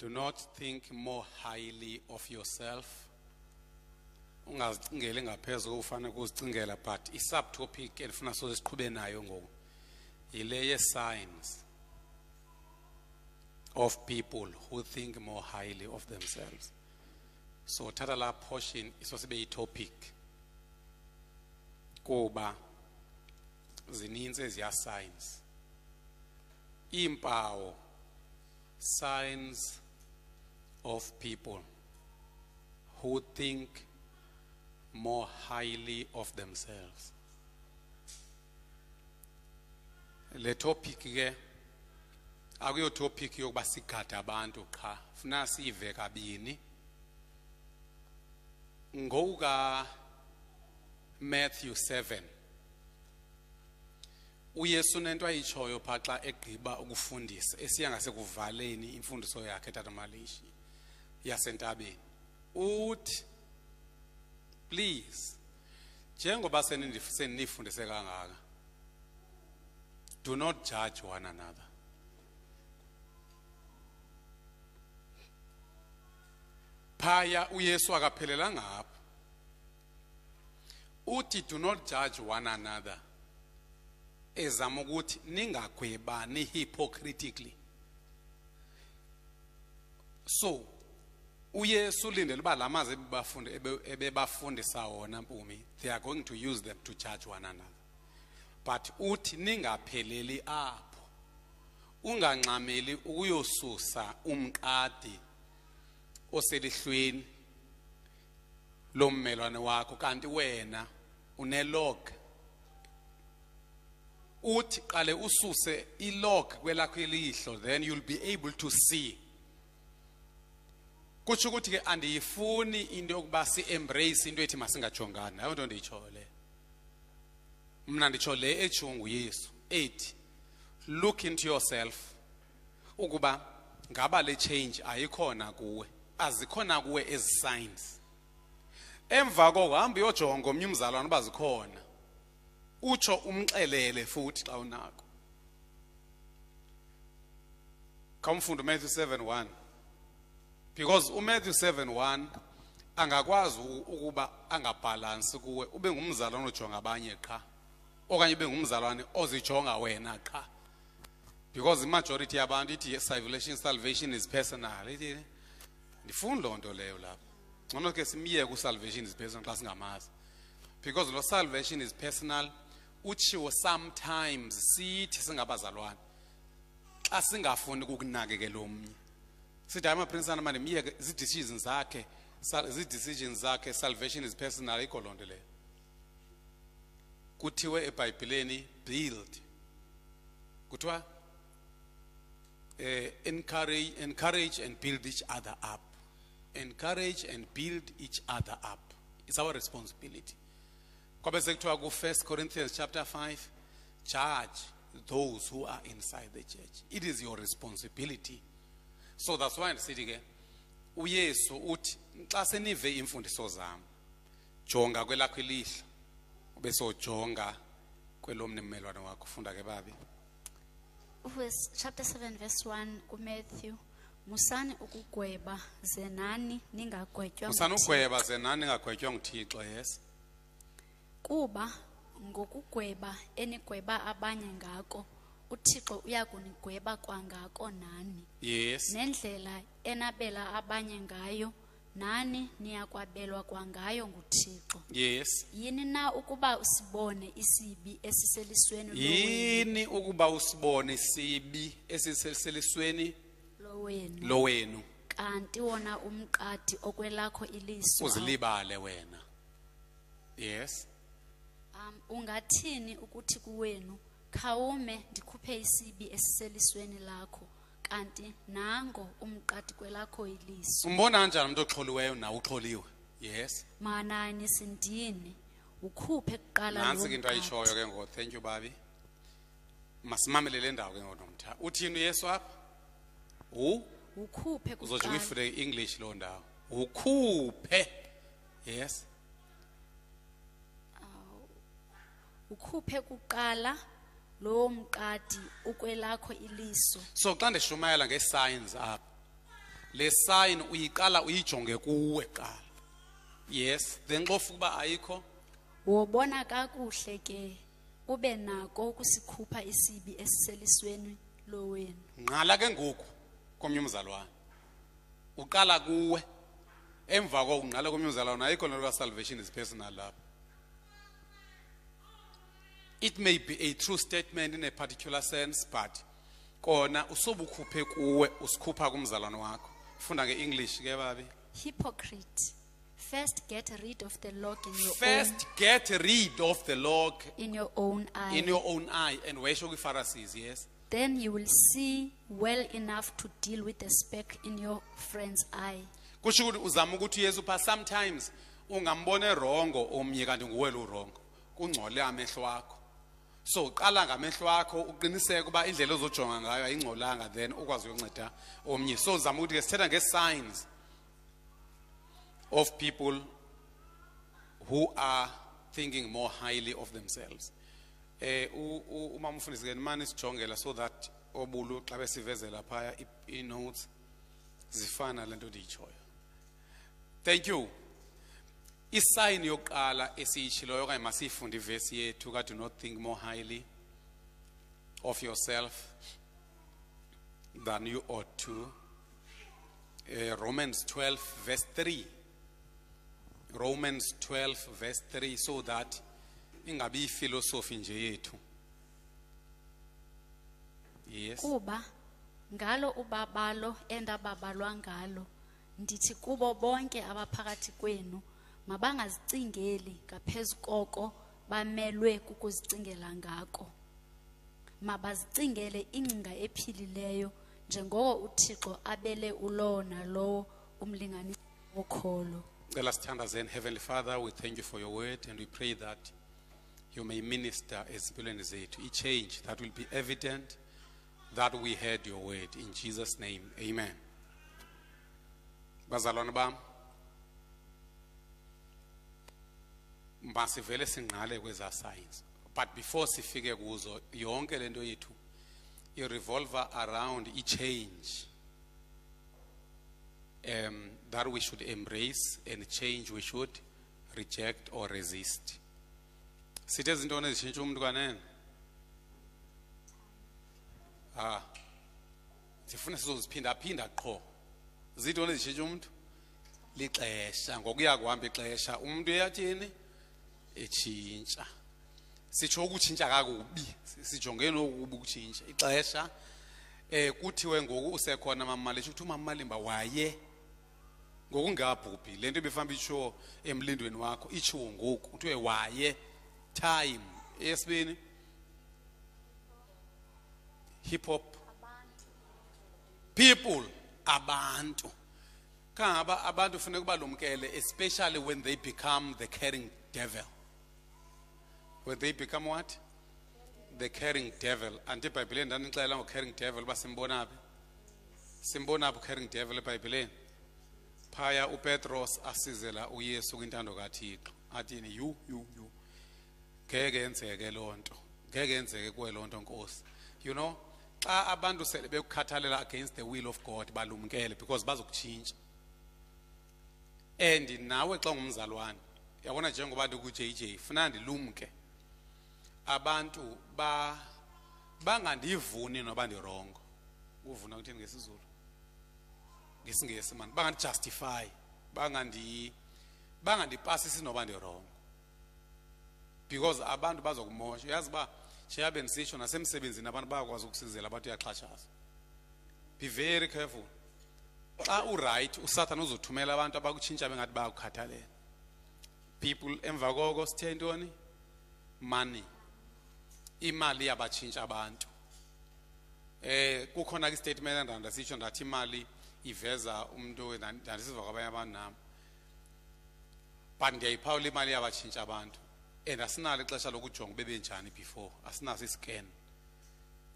do not think more highly of yourself. Ufana but i-subtopic endifuna soze ye-signs of people who think more highly of themselves. So thatha la portion isosibe yi-topic kuba zininzi eziya signs. Iimpawu signs of people who think more highly of themselves. Le topic ke akuyo topic yokuba sigade abantu qha. Funa sive kabini. Ngokuka Matthew 7 uyesu nento ayitshoyo phaa xa egqiba ukufundisa esiya ngasekuvaleni imfundiso yakhe tatamalishi yasentabeni. Uthi please njengoba seninifundise kangaka do not judge one another. Phaya uyesu akaphelelanga apho uthi do not judge one another. Ezama ukuthi ningagwebani hypocritically. So uyesu ulindele uba ebebafunde ebe- ebebafundisa wona mpumi. They are going to use them to judge one another. But uthi ningapheleli apho ungangxameli ukuyosusa umqadi oselihlweni lommelwane wakho kanti wena unelog uthi qale ususe ilog kwelakho ilihlo then you'll be able to see kutsho ukuthi ke andiyifuni into yokuba si-embrace into ethi masingajongani. Nayo nto ndiyitsho le. Mna nditsho le etshiwo nguyesu ethi look into yourself ukuba ngaba le change ayikhona kuwe azikhona kuwe ezi signs. Emva koko hamba uyojonga omnye umzalwane uba zikhona. Utsho umxelele futhi xa unako. Khawumfunde umatthew 7 1 because umatthew 7 1 angakwazi ukuba angabhalansi kuwe ube ngumzalwane ojonga abanye qha okanye ube ngumzalwane ozijonga wena qha. Because imajority yabantu ithi salvation salvation is personal. Ithi ndifuni loo nto leyo lapho ngcono ke simyeke usalvation is personal xa singamazi. Because lo salvation is personal utshiwo sometimes sithi singabazalwane. Xa singafuni ukukunakekela omnye sithi hayi maprinsana manje myeke zii-decisions zakhe zii-decisions zakhe salvation is personal ikho loo nto leyo kuthiwe ebhayibhileni build kuthiwa eh, encourage, encourage and build each other up. Encourage and build each other up. It's our responsibility. Kwabe sekuthiwa ku 1 Corinthians chapter 5, charge those who are inside the church. It is your responsibility. So that's why ndisithi ke uYesu uthi xa senive imfundiso zami jonga kwelakho ilihlo bese ujonga kwelomnye ummelwane wakho. Funda ke babi. Chapter 7 verse 1 kumatthew musani ukugweba ze nani ningagwetywa usana nguThixo. ugweba ze nani ngagwetywa nguthixo yes? Kuba ngokugweba enigweba abanye ngako uthixo uyakunigweba kwangako nani? Yes. Nendlela enabela abanye ngayo nani niyakwabelwa kwangayo nguthixo? Yes. Yini na ukuba usibone isibi esiselisweni lowenu- yini ukuba usibone sibi esiselisweni lowenu. lowenu? Kanti wona umqadi okwelakho iliso. Uzilibale wena. Yes. Um, ungathini ukuthi kuwenu? Khawume ndikhuphe isibi esiselisweni lakho kanti nango umqadi kwelakho iliso. Umbona kanjani umuntu oxholiweyo nawe uxholiwe? Yes. Manani sindini? Ukhuphe kuqala nantsi lo ke into mqadi. ayitshoyo ke ngoku. Thank you babi. Masimamele le ndawo ke ngoku nomtha. Uthini uyesu apha? U ukhuphe uzoje kuqala uyifunde english loo ndawo. Ukhuphe. Yes. Ukhuphe kuqala. Lo mqadi ukwelakho iliso. So xa ndishumayela ngee-signs apha le sign uyiqala uyijonge kuwe qala yes then xa ufika uba ayikho. Wobona kakuhle ke ube nako ukusikhupha isibi esiselisweni lowenu nqala ke ngoku komnye umzalwane. Uqala kuwe emva koko ungqala komnye umzalwane ayikho nto ka-salvation is personal lapho. It may be a true statement in a particular sense but kona usobukhuphe kuwe usikhupha kumzalwane wakho. Funda nge-english ke babi? Hypocrite. First get rid of the log in your first get rid of the log own, in your own eye. in your own eye and wesho kwipharisees yes? Then you will see well enough to deal with the speck in your friend's eye. Kusho ukuthi uzama ukuthi uyesu pha sometimes ungambona erongo omnye kanti nguwe lo rongo kungcole amehlo akho so uqala ngamehlo akho uqiniseke uba indlela ozojonga ngayo ayingcolanga then ukwazi ukuyonceda omnye. So zama ukuthi ke sithetha nge-signs of people who are thinking more highly of themselves. Eh u- u- umama umfundisi ke nimane sijongela so that obulu xa besivezela phaya i- i-notes zifana lento ndiyitshoyo thank you. Isayini yokuqala esiyitshiloyo okanye masiyifunde ivesi yethu ka do not think more highly of yourself than you ought to. Eh, romans 12 verse 3 romans 12 verse 3 so that ingabi ifilosofi nje yethu. Yes. Kuba ngalo ubabalo endababalwa ngalo ndithi kubo bonke abaphakathi kwenu mabangazicingeli ngaphezu koko bamelwe kukuzicingela ngako. Mabazicingele ingcinga ephilileyo njengoko uthixo abele ulowo nalowo umlinganisi wokholo. Cela sithandazeni heavenly father we thank you for your word and we pray that you may minister ezimpilweni to each change that will be evident that we heard your word. In jesus name amen. Bazalwane bam masivele sinqale kweza science but before sifike kuzo yonke lento yethu i-revolver around i-change um, that we should embrace and change we should reject or resist. Sithe izintoni ezitshintsha umuntu kanene? Ah sifuna sizoziphindaphinda qho. Zintoni ezitshintsha umuntu? Lixesha ngokuya kuhamba ixesha. Umuntu eyathini etshintsha. Sitsho ukutshintsha kakubi sijonge nokubi ukutshintsha. Ixesha eh kuthiwe ngoku usekhona mamali ukuthi umamalimba waye. Ngokungabhubhi lento ebefamba itsho emlindweni wakho itshiwo ngoku kuthiwe waye. Time eyesibini? Hip hop. People abantu. Kangaba abantu kufanele kubalumkele especially when they become the caring devil. When they become what? The caring devil. Anti ibhayibhileni ndanixelela ngo-caring devil uba simbona phi? Simbona phi u-caring devil ebhayibhileni? Phaya upetros asizela uyesu kwintando kathixo. Athini yu yu yu ngeke yenzeke loo nto. Ngeke yenzeke kuwe loo nto nkosi. You know xa abantu sele bekukhathalela against the will of god balumkele because bazokutshintsha. And nawe xa ngumzalwane yabona njengoba ndiku-jj funa ndilumke. Abantu ba bangandivuni noba ndirongo. Uvuna kuthini ngesizulu ngesingesi mani bangandijustify bangandi bangandipasisi noba ndirongo. Because abantu bazokumosha uyazi uba sheyabe ndisitsho nasemsebenzini abantu bayakwazi ukusizela abantu uyaxhatshazwa. Be very careful. Xa urayithi usathane uzothumela abantu abakutshintsha bengathi bayakukhathalela. People emva koko sithe ntoni? Money. Imali yabatshintsha abantu. Eh kukhona ke statement endanda sitsho ndathi imali iveza umuntu ndandisiva kwabanye abantu nami. But ndiyayiphawula imali yabatshintsha abantu. And asinalo ixesha lokujonga ube benjani before. Asinaso iscan.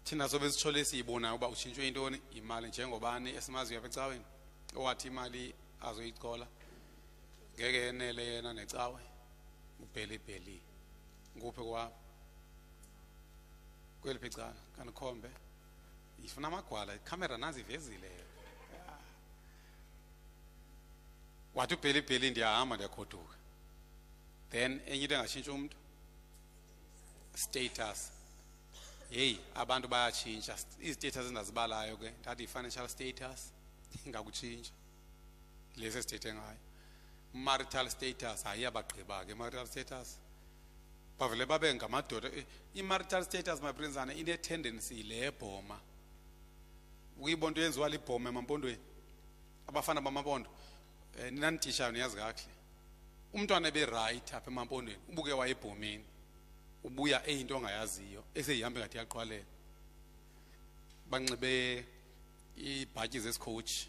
Thina sobe sithole siyibonayo uba utshintshwe intoni imali njengobani esimaziyo apha ecaweni? Owathi imali azoyicola. Ngeke yenele yena necawe. Ubhelibheli nguphi kwabo? Kweliphi icala kanikhombe. Ifuna amagwala ikhamera nazi ivezile wathi ubheli bheli ndiyahamba ndiyagoduka then enye into engatshintsha umntu? Status. Heyi abantu bayatshintsha. Izi-status endazibalayo ke ndathi i-financial status ingakutshintsha. Lesi esithethe ngayo. Marital status hayi abagqiba ke marital status. Bavele babe ngamadoda Eh, i-marital status my prinzana ine-tendency le yebhoma. Uyibona into yenziwa libhoma emampondweni abafana bamampondo um ninanitishayo niyazi kakuhle. Umntwana ebe-right apha emampondweni ubuke wayebhomeni ubuya eyinto ongayaziyo eseyihambe ngathi iyaqhwalela. Banxibe ibhatyi zesikhoji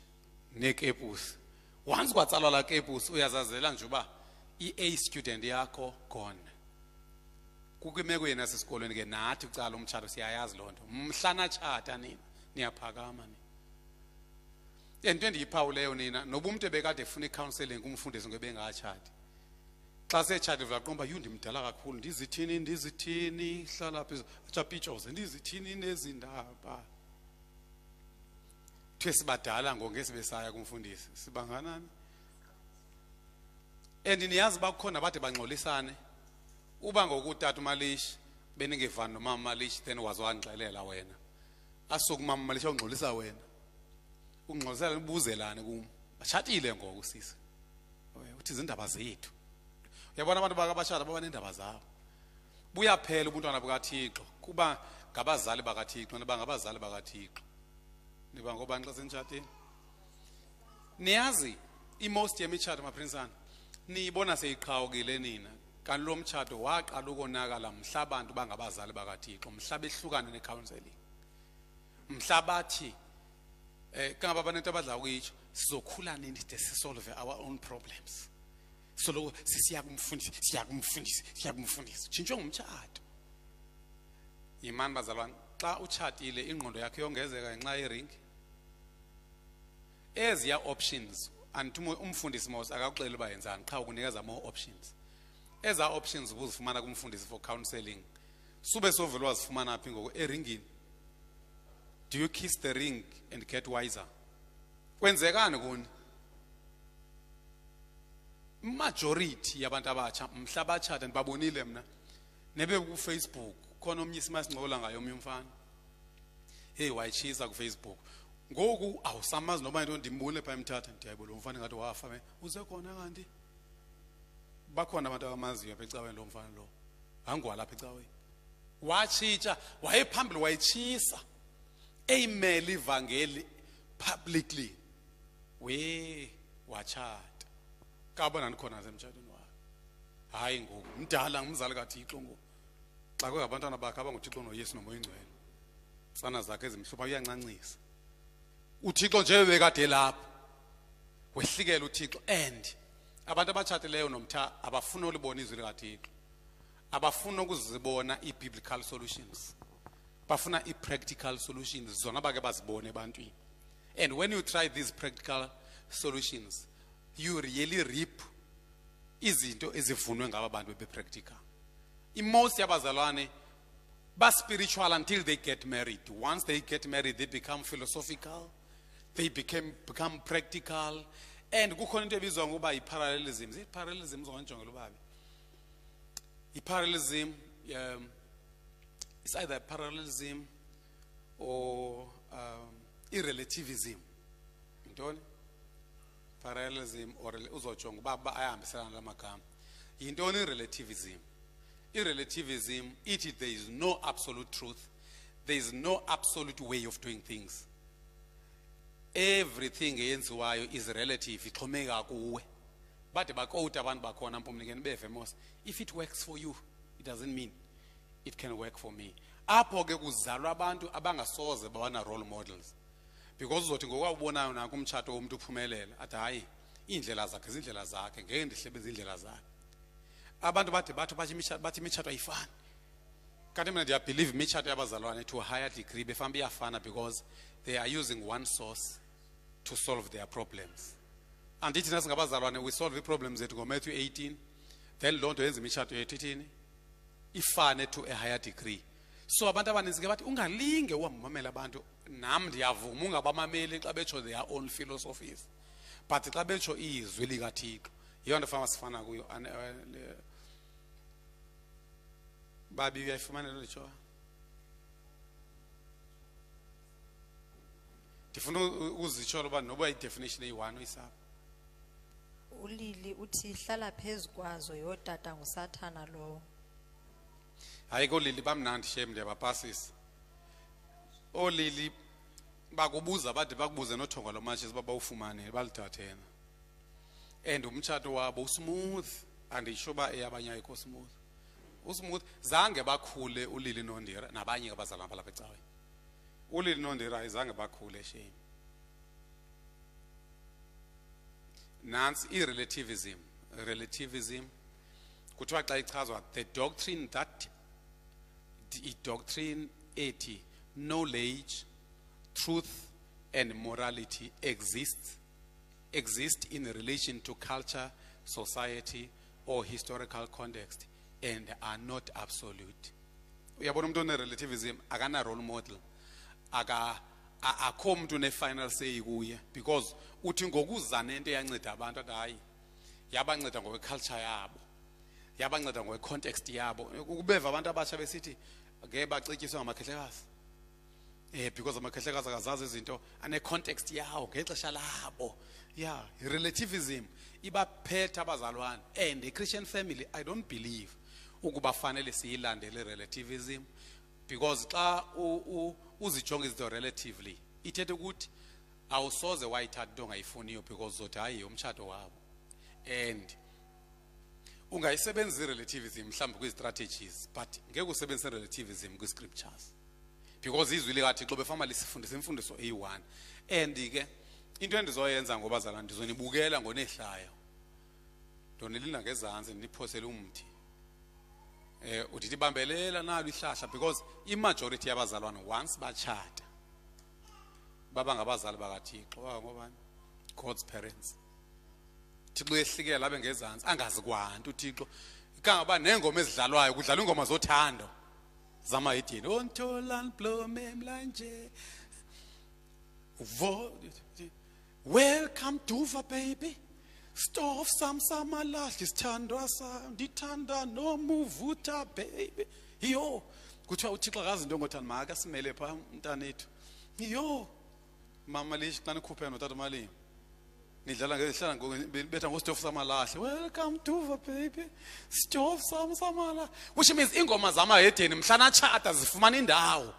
neekepusi once kwatsalwa la kepusi uyazazela nje uba i-a student yakho gone. Kukwimeko yena sesikolweni ke nathi kucala umtshato siyayazi loo nto. Mhlana tshata nina niyaphakama nina. Into endiyiphawuleyo nina noba umntu ebekade efuna icounseling kumfundisi ngebengakatshati xa setshati vula qomba yu ndimdala kakhulu ndizithini ndizithini hlala phi atshapitshoze ndizithini nezindaba kuthiwe sibadala ngongesibesaya kumfundisi sibanganani? And niyazi uba kukhona bade bangxolisane. Uba ngokutata umalishi beningevani nomama malishi then waze wangixelela wena. Asuke umama malishi awungxolisa wena. Ungxolisela nibuzelane kum. Batshatile ngoku sisi uthi izindaba zethu. Uyabona abantu bakabashata baba neendaba zabo. Buyaphela ubuntwana bukathixo. Kuba ngabazali bakathixo niba ngabazali bakathixo. Niba ngobani xa senitshatini niyazi imost yemitshato maprinsana niyibona seyiqhawukile nina. Kanti lo mtshato waqala ukonakala mhla abantu bangabazali bakathixo mhla behlukane necounseling. Mhla bathi eh kangaba banento abadla ukuyitsho sizokhula nini de sisolve our own problems. Soloko sisiya kumfundisi siya kumfundisi siya kumfundisi tshintshwe ngumtshato. Yimani bazalwane? Xa utshatile ingqondo yakho yongezeka ngenxa yeringi eziya options andithi umu- umfundisi mos akakuxelela uba yenzani. Qha ukunikeza more options. Eza options ubuzifumana kumfundisi for counseling. Sube sovele wazifumana phi ngoku? Eringini. Do you kiss the ring and get wiser? Kwenzekani kuni? Majority yabantu abatsha mhla batshata ndibabonile mna nebe kufacebook khona omnye isimasincola ngayo omnye umfana. Heyi wayitshisa kufacebook. Ngoku awusamazi noba into ndimbule phaa emthatha. Ndiyayibona lo mfana ngathi wafa uze khona kanti? Bakhona abantu abamaziyo apha ecaweni lo mfana lo. Angwalapha ecaweni. Watshitsha wayephambili wayitshisa. Eyimele ivangeli publicly. We watshata. Kabona ndikhona semtshatweni wakhe? Hayi ngoku mdala ngumzali kathixo ngoku. Xa kwengabantwana bakhe abanguthixo noyesu nomoya ingcwele tsana zakhe ezimhlupha uyancancisa. Uthixo nje bekade lapho. Wehlikele uthixo and abantu abatshatileyo nomtha abafuni ulibona izwi likathixo. Abafuni ukuzibona ii-biblical solutions. Bafuna ii-practical solutions. Zona bake bazibone ebantwini. And when you try these practical solutions you really reap izinto ezivunwe ngaba bantu bepractical. Imost yabazalwane ba-spiritual until they get married. Once they get married they become philosophical. They became, become practical and kukhona into ebizwa ngokuba yi-parallelism. I-parallelism zonjongela ubabi. I-parallelism um, it's either parallelism or um, irrelativism yintoni? Parallelism or uzojonga uba ba- ayahambiselana la magama. Yintoni irrelativism irrelativism ithi there is no absolute truth there is no absolute way of doing things everything eyenziwayo is relative ixhomeka kuwe. Bade bakowuta abantu bakhona mpumnikeni beve if it works for you it doesn't mean it can work for me. Apho ke kuzalwa abantu abangasoze babana role models. Because uzothi ngokwawubonayo nako umtshato womntu uphumelela athi hayi iindlela zakhe zindlela zakhe ngeke ndihlebeze iindlela zakhe. Abantu bade bathi bathi imitshato- ayifani. Kanti mina ndiyabhelieve imitshato yabazalwane to a higher degree befanuba iyafana because they are using one source to solve their problems. Andithi thina singabazalwane we solve ii-problems zethu ngomatthew 18 then loo nto yenza imitshato yethu ithini ifane to a higher degree. So abantu abaninzi ke bathi ungalinge uhamamela abantu. Nam ndiyavuma ungabamameli xa betsho their own philosophies. But xa betsho izwi likathixo yiyo nto fama sifana kuyo. Eh, le- babi uyayifumana lo ndifuna u- ukuzitsholo uba noba idefinition eyi-one uyisapha ulili uthi hlala phezu kwazo yotata ngusathana lowo. Hayi koolili bamnandi shem ndiyabapasisa. Oolili bakubuza bade bakubuze nothongo lomatshisi uba bawufumanele balithathena and umtshato wabo usmooth anditsho uba eyabanye ayikho smooth. Usmooth zange bakhule ulili nondira nabanye abazalwana balapha ecaweni. Ulili nondira ayizange bakhule shem nantsi i-relativism relativism kuthiwa xa ichazwa the doctrine that i-doctrine ethi knowledge truth and morality exists exist in relation to culture society or historical context and are not absolute. Uyabona umuntu one-relativism akana role model aka a- akho umuntu ne-final say kuye because uthi ngokuza nento eyanceda abantu athi hayi yabanceda ngokweculture yabo yabanceda ngokwe-context yabo. Ukubeva abantu abatsha besithi ngeke bacetyiswe ngamakhehlekazi eh because amakhehlekazi akazazi izinto ane-context yawo ngexesha labo. Ya relativism ibaphethe abazalwane and i-christian family i don't believe ukuba fanele siyilandele relativism because xa uzijonga izinto relatively ithethe ukuthi awusoze wayithatha into ongayifuniyo because uzothi hayi umtshato wabo. And ungayisebenzisa i-relativism mhlawumbe kwi-strategies but ngeke usebenzise i-relativism kwi-scriptures because izwi likathixo befama lisifundisa imfundiso eyi-one. And ke into endizoyenza ngobazalwane ndizonibukela ngonehlayo ndonilinda ngezantsi ndiniphosele umthi. Eh udithi bambelela nalo ihlahla because imajority yabazalwane once batshata. Baba ngabazali bakathixo ngobani? God's parents. Thixo yehlikela abe ngezantsi angazi kwanto uthixo. Kangoba nengoma ezidlalwayo kudlalwa ingoma zothando zamayedini ontolani blome mlanje. Vo- welcome duva baby. Stof sam samalahli sithandwa sam. Ndithanda nomuvutha baby. Yo kuthiwa uthixo akazi into ngothani maka simele phaa mntanethu yo mama lishi xa nikhuphe notata malini nidlala ngehlala betha ngositofu samalahle welcome duva baby. Stove sam samalahle which means ingoma zamahedeni mhlana tshata zifumana indawo.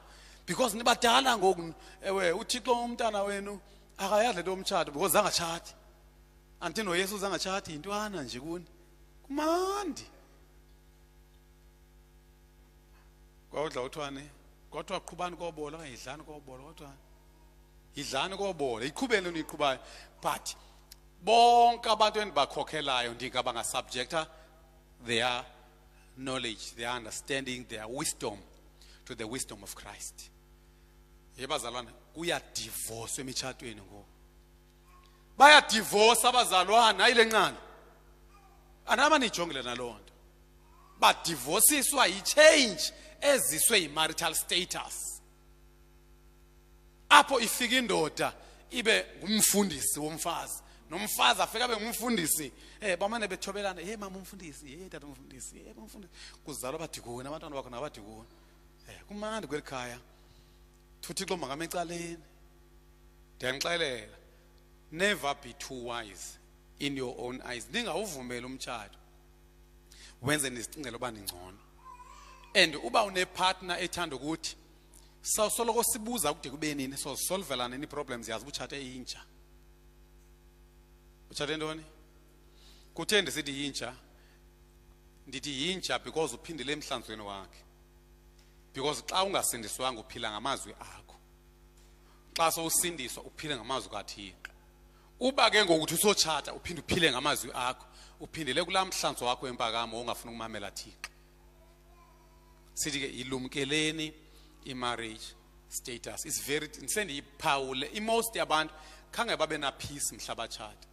Because nibadala ngoku ewe uthixo umntana wenu akayazi lento yomtshato because zangatshati anti noyesu zangatshati yintwana nje kuni? Kumandi. Kwawudla uthwane? Kwathiwa qhubani kobola? Okanye yidlani kobola? Kwathiwani yidlani kobola? Yiqhubeni lento niyiqhubayo but bonke abantu endibakhokhelayo ndingabanga-subjecta their knowledge their understanding their wisdom to the wisdom of christ. Yebazalwane kuyadivoswa emitshatweni ngoku. Bayadivosa abazalwane hayi le ncane. Anaba niyijongile naloo nto. Badivosiswa yi-change eziswe yi-marital status. Apho ifika indoda ibe ngumfundisi womfazi. Nomfazi afika abe ngumfundisi. Eh bamane bethobelana hey mama umfundisi. Hey tata umfundisi. Hey mama umfundisi. Kuzalwa abadikuni abantwana bakho nabadikuni eh kumandi kweli khaya. Thuthixo makame ecaleni ndiyanixelela never be too wise in your own eyes. Ningawuvumeli umtshato wenze nizicingele uba ningcono. And uba unepartner ethanda ukuthi sawusoloko sibuza kude kube nini sozisolvela nini problems yazi utshate intsha. Utshate ntoni? Kuthe ndisithi yintsha ndithi yintsha because uphindile emhlanzweni wakhe. Because xa ungasindiswanga uphila ngamazwi akho. Xa sowusindiswa uphile ngamazwi kathixo. Uba ke ngokuthi usotshata uphinde uphile ngamazwi akho. Uphindele kulaa mhlanzo wakho wempakamo ongafuni ukumamela thixo. Sithi ke ilumkeleni i-marriage status. Is very sendiyiphawule imost yabantu khange babe na peace mhla batshata.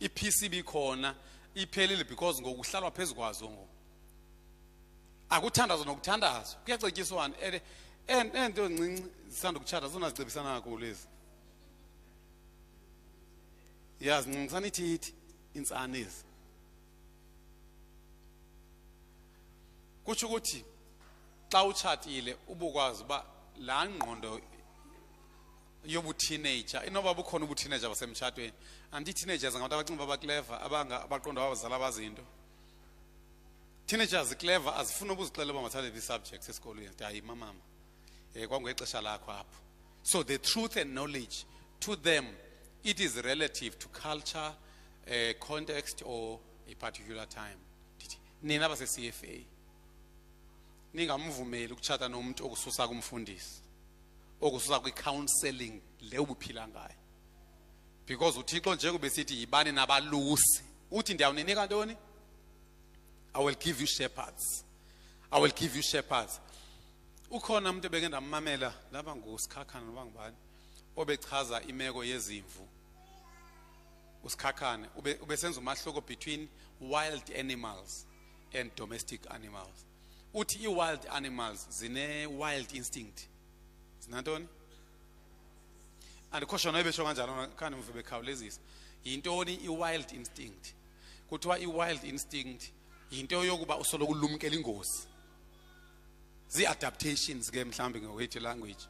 I-peace ibikhona iphelile because ngoku uhlalwa phezu kwazo ngoku. Akuthandazwa nokuthandazwa kuyacetyiswana and ento ncinci zisanda ukutshata zona zicebisana kakhulu ezi yazi ncincisana ithi ithi insana ezi kutsho ukuthi xa utshatile ubukwazi uba laa ngqondo yobuteenager inoba bukhona ubuteenager basemtshatweni anti-teenagers ngabantu abacinga uba bakleva abaqonda abazala bazinto. Teenagers clever azifuna ubuzixelela uba mathathe ii-subjects esikolweni. Zithi, hayi mamama um kwangexesha lakho apho. So the truth and knowledge to them it is relative to culture uh, context or a particular time. Ndithi nina base-cfa ningamvumeli ukutshata nomuntu okususa kumfundisi okususa kwi-counseling le ubuphila ngayo. Because uthixo njengoba sithi yibani nabalusi? Uthi ndiyawuninika ntoni? I will give you shepherds. I will give you shepherds. Ukhona umuntu ebeke ndammamela laba ngusikhakhane noba ngubani? Obechaza imeko yezimvu. Usikhakhane ube- ubesenza umahluko between wild animals and domestic animals. Uthi i-wild animals zine-wild instinct. Zinantoni andikho shona ebesho kanjalo khani mve bekhawulezisa. Yintoni i-wild instinct? Kuthiwa i-wild instinct yinto yokuba usoloko ulumkela ingozi. Zii-adaptations ke mhlawumbi ngokwethu language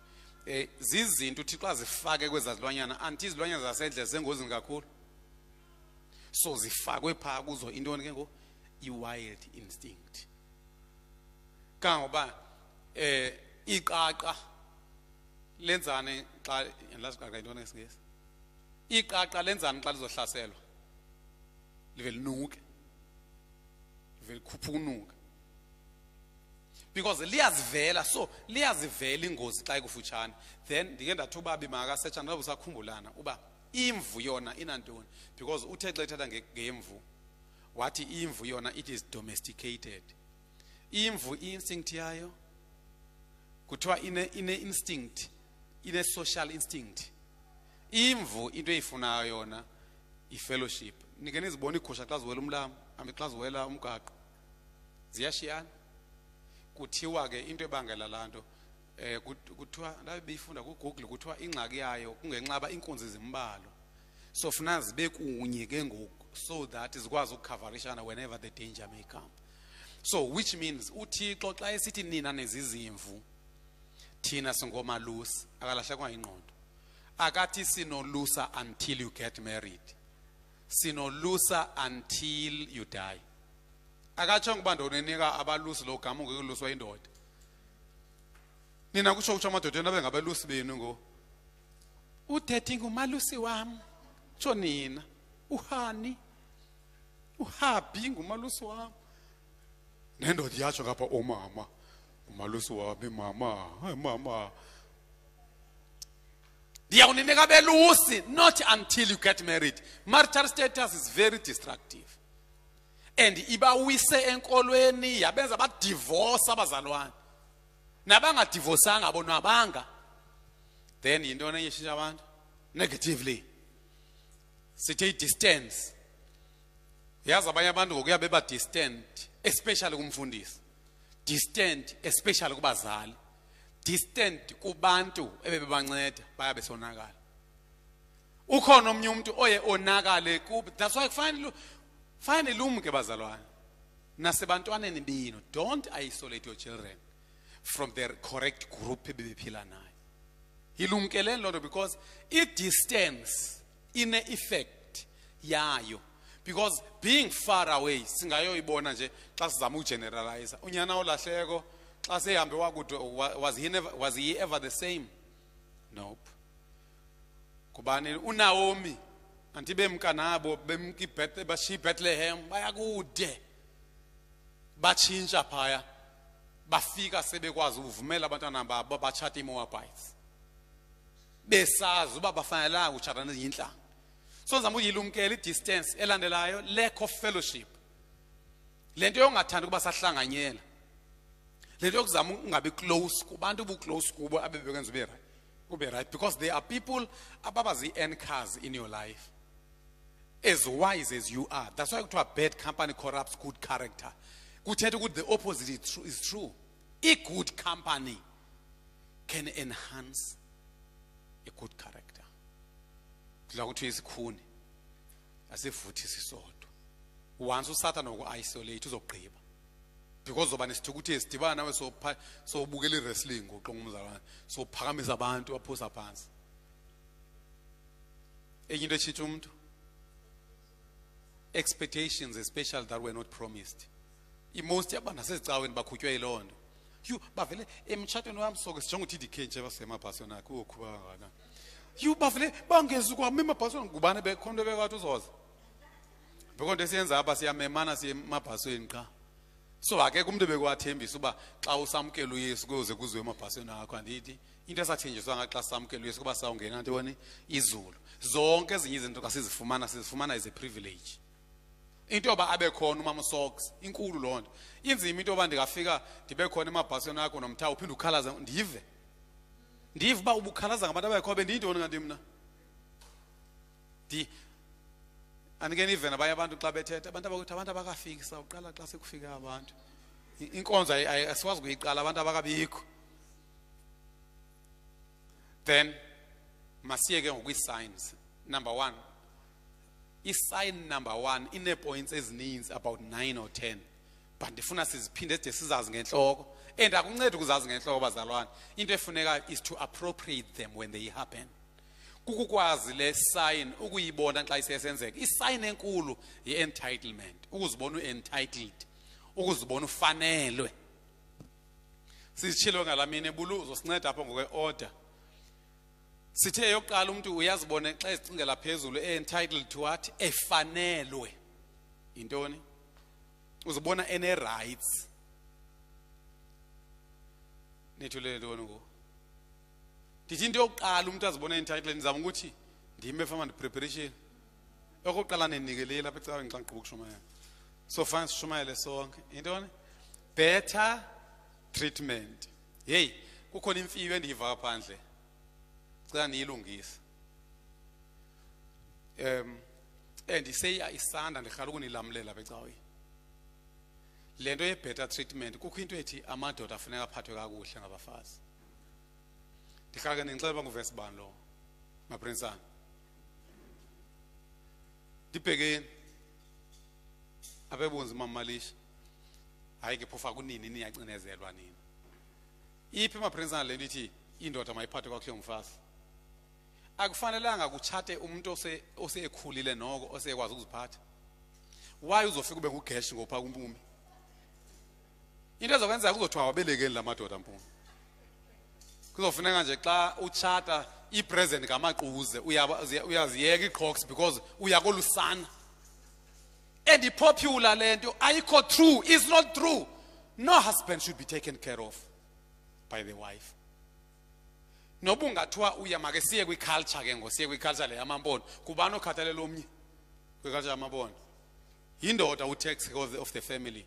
eh zizinto uthi xa zifake kwezazilwanyana anti izilwanyana zasendle zengozini kakhulu. So zifakwe phaa kuzo. Intoni ke ngo i-wild instinct. Kangoba eh iqaqa lenzane xa lasiqaqa intoni ngesingesi iqaqa lenzane xa lizohlaselwa live linuke live likhupha ukunuka because liyazivela so liyazivela ingozi xa ikufutshane. Then ndike ndathi ubabi makasetsha noba usakhumbulana uba imvu yona inantoni? Because uthe xa ethatha nge- ngemvu wathi imvu yona it is domesticated. Imvu i-instinct yayo kuthiwa ine, ine instinct ine social instinct. Imvu into eyifunayo yona i-fellowship. Nike nizibona iigusha xa ziwela umlambo ambe xa ziwela umgaqo ziyashiyana. Kuthiwa ke into ebangela laa nto um kuthiwa ndabe beyifunda kugoogle kuthiwa ingxaki yayo kungenxaba iinkunzi zimbalwa. So funa zibe kunye ke ngoku so that zikwazi ukukhavarishana whenever the danger may come. So which means uthixo xa esithi nina nezizimvu thina singomalusi akalahlekwa yingqondo. Akathi sinolusa until you get married. Sinolusa until you die. Akatsho ngoba ndoninika abalusi lo gama ungekuluswa indoda nina kutsho kutsho amadodeni abe ngabelusi benu ngo? Udade ngumalusi wam tsho nina. Uhani. Uhabi ngumalusi wam nendoda yatsho ngapha omama. Umalusi wami mama. Hayi mama. Ndiyawuninika belusi not until you get married. Marital status is very destructive. And ibawise enkolweni yabenza badivorce abazalwane. Nabangadivosanga bonwabanga then yintoni enye ishintsha abantu? Negatively. Sithe i-distance. Yazi abanye abantu ngokuya beba distant especially kumfundisi. Distant especially kubazali. Distant kubantu ebebebanceda baya besonakala. Ukhona omnye umuntu oye onakale kubi that's why kufanele fanele lumke bazalwane. Nasebantwaneni benu don't isolate your children. From the correct group ebebephila nayo yilumkeleni loo nto because i-distance ine-effect yayo. Because being far away singayoyibona nje xa sizama ugeneralize unyana olahleko xa sehambe wakude wa- was he, never, was he ever the same? Nope. Kubani unaomi. Anti bemka nabo bemka bashiya ibethlehem bayakude. Batshintsha phaya. Bafika sebekwazi ukuvumela abantwana babo batshate imoabites besazi uba bafanelanga utshata nezinye intlanga so ndizama uyilumkela i-distance elandelayo lack of fellowship. Le nto yongathandi ukuba sahlanganyela. Le nto yokuzama ungabi close kubantu ubu-close kubo abebekwenza ube right ube right because there are people ababa zii-anchors in your life. As wise as you are. That's why kuthiwa bad company corrupts good character. Kuthetha ukuthi the opposite is true, is true i-good company can enhance a good character. Kudla kuthiwa isikhuni asivuthisi sodwa once usathane uku-isolate uzogqiba. Because uzoba nesithukuthezi sidibana nawe sopha- sobukela i-wrestling ngoqonga umzalwane sophakamisa abantu baphusa phansi. Enye into etshintsha umntu expectations especially that were not promised. Imost yabantu nasezicaweni bakhutywe yiloo yu bavele emtshatweni wam soke sijonga uthi idk nje basemabhasweni akhe ukhuba kangakana yu bavele bangezi kwami emabhasweni ngubani bekhonto bekwathi uzoza? Bekho nto esiyenza apha siyamemana siye emabhasweni qha. So akekho umntu bekwathembisa uba xa usamkela uyesu kuze kuziwe emabhasweni akho andithi into esathenjiswanga xa samkela uyesu kuba sawungena ntoni izulu. Zonke ezinye izinto xa sizifumana as a privilege into yoba abe khona umama socks inkulu loo nto. Inzima into yoba ndingafika ndibe khona emabhasweni akho nomthawu uphinde ukhalaza ndive. Ndive uba ubukhalaza ngabantu abekho bendiyintoni kanti mna? Ndi andike nive nabanye abantu xa bethetha abantu abakuthi abantu abakafiki sawuqala xa sekufike abantu. I- inkonzo ayi- ayi- asikwazi kuyiqala abantu abakabikho. Then masiye ke ngokwi-signs. Number one i-sign number one ine-points ezininzi about nine or ten. But ndifuna siziphinde side sizazi ngentloko and akuncedi ukuzazi ngentloko bazalwane. Into efunekayo is to appropriate them when they happen. Kukukwazi le sign ukuyibona xa isesenzeka. Isign enkulu yi-entitlement ukuzibona u-entitled ukuzibona ufanelwe. Sizitshilo ngalamini ebuluzo sinceda apho ngokwe-order sithe yokuqala umuntu uyazibona xa ezicingela phezulu e-entitled to what? Efanelwe. Yintoni? Uzibona ene-rights. Nethulele ntoni ngoku. Ndithi into yokuqala umuntu azibona entitled ndizama ukuthi ndime efama ndi-preparation. Okokuqala nindinikele lapha ecaweni xa ndigqiba ukushumayela so fane sishumayele sonke. Yintoni? Better treatment. Yeyi kukhona imfiyo endiyiva phandle cela niyilungise um endiseya isanda ndirhala ukunilamulela ecaweni le nto ye-better treatment kukho into ethi amadoda afuneka aphathwe kakuhle ngabafazi. Ndihlala ke ndinixela uba nguvesi bani lowo maprinsana. Ndibhekeni abebunzi mamalisha. Hayi ke phofu akunini niyacinezelwa nini? Iphi maprinsana le nto ithi indoda mayiphathwe kakuhle ngumfazi? Akufanelanga kutshate umuntu ose- osekhulile noko osekwazi ukuziphatha. Waye uzofika ube ngugeshi ngopha kumpumi into ezokwenzeka kuzothiwa wabelekeli la madoda mpumi. Kuzofuneka nje xa utshata ipresent ngamaquze uyaziyeka iqhox because uyakolusana. And ipopular le nto ayikho true is not true. No husband should be taken care of by the wife noba ungathiwa uya make siye kwiculture ke ngosiye kwiculture le yamampondo kubani okhathalela omnye kwiculture yamampondo yindoda utax of the- of the family.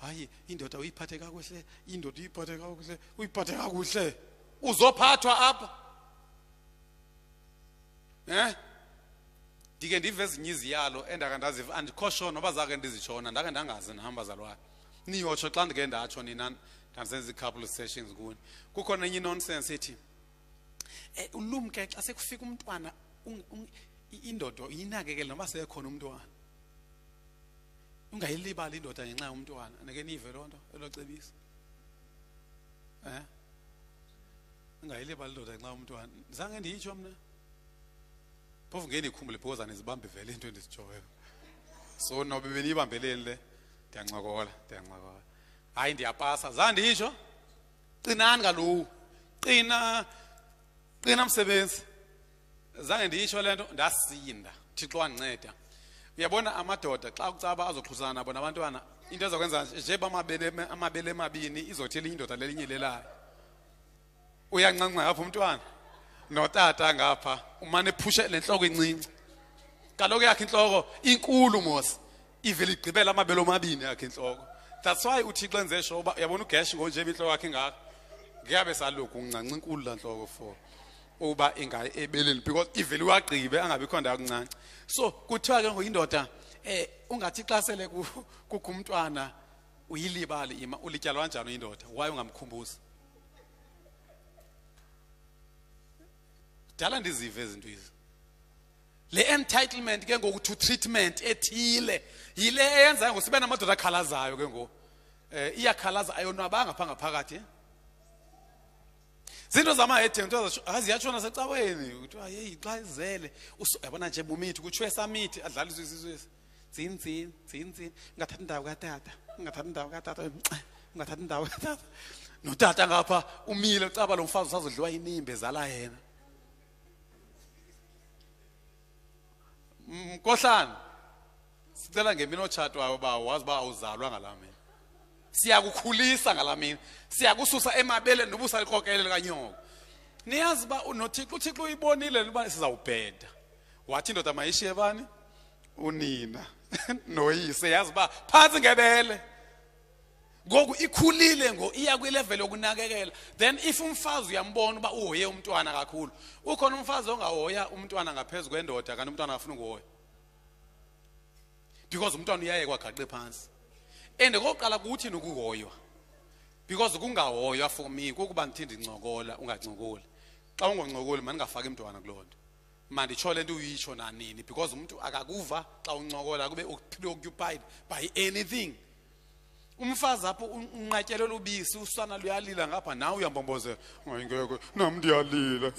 Hayi indoda uyiphathe kakuhle indoda uyiphathe kakuhle uyiphathe kakuhle. Uzophathwa apha. Eh ndike ndive ezinye iziyalo endake ndaziva andikho sure noba zake ndizitshona ndake ndangazi nam bazalwane niyotsho xa ndike ndatsho nina ndazenza i-couple sessions kuni kukhona enye inonsense ethi um ulumke xa sekufika umntwana indoda uyinakekele noba sekhona umntwana. Ungayilibali indoda ngenxa yomntwana. Andike nive loo nto elocebisa um ungayilibali indoda ngenxa yomntwana. Zange ndiyitsho mna? Phofu ngeke ndikhumbule because andizibambe vele into endizitshoyo so nobe beniyibambeleni le? Ndiyancokola ndiyancokola. Hayi ndiyapasa. Zange nditsho? Qinani kaloku. Qina qina msebenzi. Zange ndiyitsho le nto? Ndasinda. Thixo wandinceda. Uyabona amadoda xa kucaba azoxhusana nabo nabantwana into ezokwenza njeba amabele amabele emabini izothi elinye indoda lelinye lelayo. Uyancanca apho umntwana? Notata ngapha. Umane ephushe le nhloko encinci kaloku yakhe inhloko inkulu mos. Ivele igqibela amabele omabini yakhe inhloko that's why uthixo enze sho uba uyabona ugesh ngonjeba inhloko yakhe ingaka? Ngiyabe saloku uncanca inkulu la nhloko for uba ingayi ebeleni because ivele uwagqibe angabikho ndawo kuncanca so kuthiwa ke ngoyindoda eh ungathi xa sele ku- kukho umntwana uyilibali ima ulityalwa kanjani uyindoda? Waye ungamkhumbuzi? Dala ndizive izinto izi le entitlement ke ngoku to treatment ethile yile eyenza ngoku sibe namadoda akhalazayo ke ngoku. Eh iyakhalaza ayonwabanga pha ngaphakathi eh? zinto zamahedeng kuthiwa aziyatshona secaweni kuthiwa yeyi xa izele usu- yabona nje bumithi kuthiwe samithi adlala isizwesi dzini dzini dzini dzini ungathathi indawo katata ungathathi indawo katata. Ungathathi indawo katata. Notata ngapha umile ucaba lo mfazi usazodliwa inimbe ezala yena. Mkohlane sicela ngemini otshatwayo uba wazi uba awuzalwa ngala mina. Siyakukhulisa ngala mina. Siyakususa emabeleni noba usaliqokelele kanyoko. Niyazi uba nothixo uthixo uyibonile uba sizawubheda. Wathi indoda mayishiye bani? Unina. Noyise yazi uba phantsi ngebele. Ngoku ikhulile ngo iya kwilevel yokunakekela. Then if umfazi uyambona uba uhoye umntwana kakhulu ukhona umfazi ongahoya umntwana ngaphezu kwendoda kanti umntwana afuna ukuhoya. Because umntwana uyayekwa gaqe phansi. And kokuqala kuthi nokuhoywa. Because kungahoywa for me kukuba ndithi ndincokola ungancokoli. Xa ungoncokoli mandingafaki umntwana kuloo nto. Manditsho le nto uyitsho nanini because umntu akakuva xa uncokola kube preoccupied by anything. Umfazi apho un- unqatyelela ubisi usana luyalila ngapha nawe uyambombozela. Ngeke nam ndiyalila.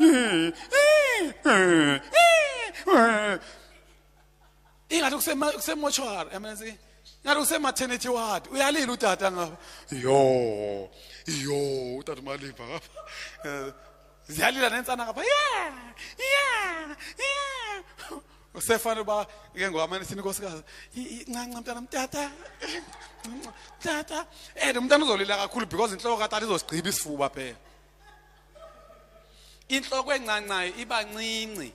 Ingathi kusema- kusemochwari yamensi ngathi kusematernity ward. Uyalila utata ngapha? Yo yo utata malimba ngapha. Eh, ziyalila nentsana ngapha? Yeah yeah yeah usefana uba ke ngokamane sini nkosikazi. Ncanca mntanam tata tata. And umntana uzolila kakhulu because intloko katata izosigqiba isifuba phela. Intloko encancayo iba ncinci.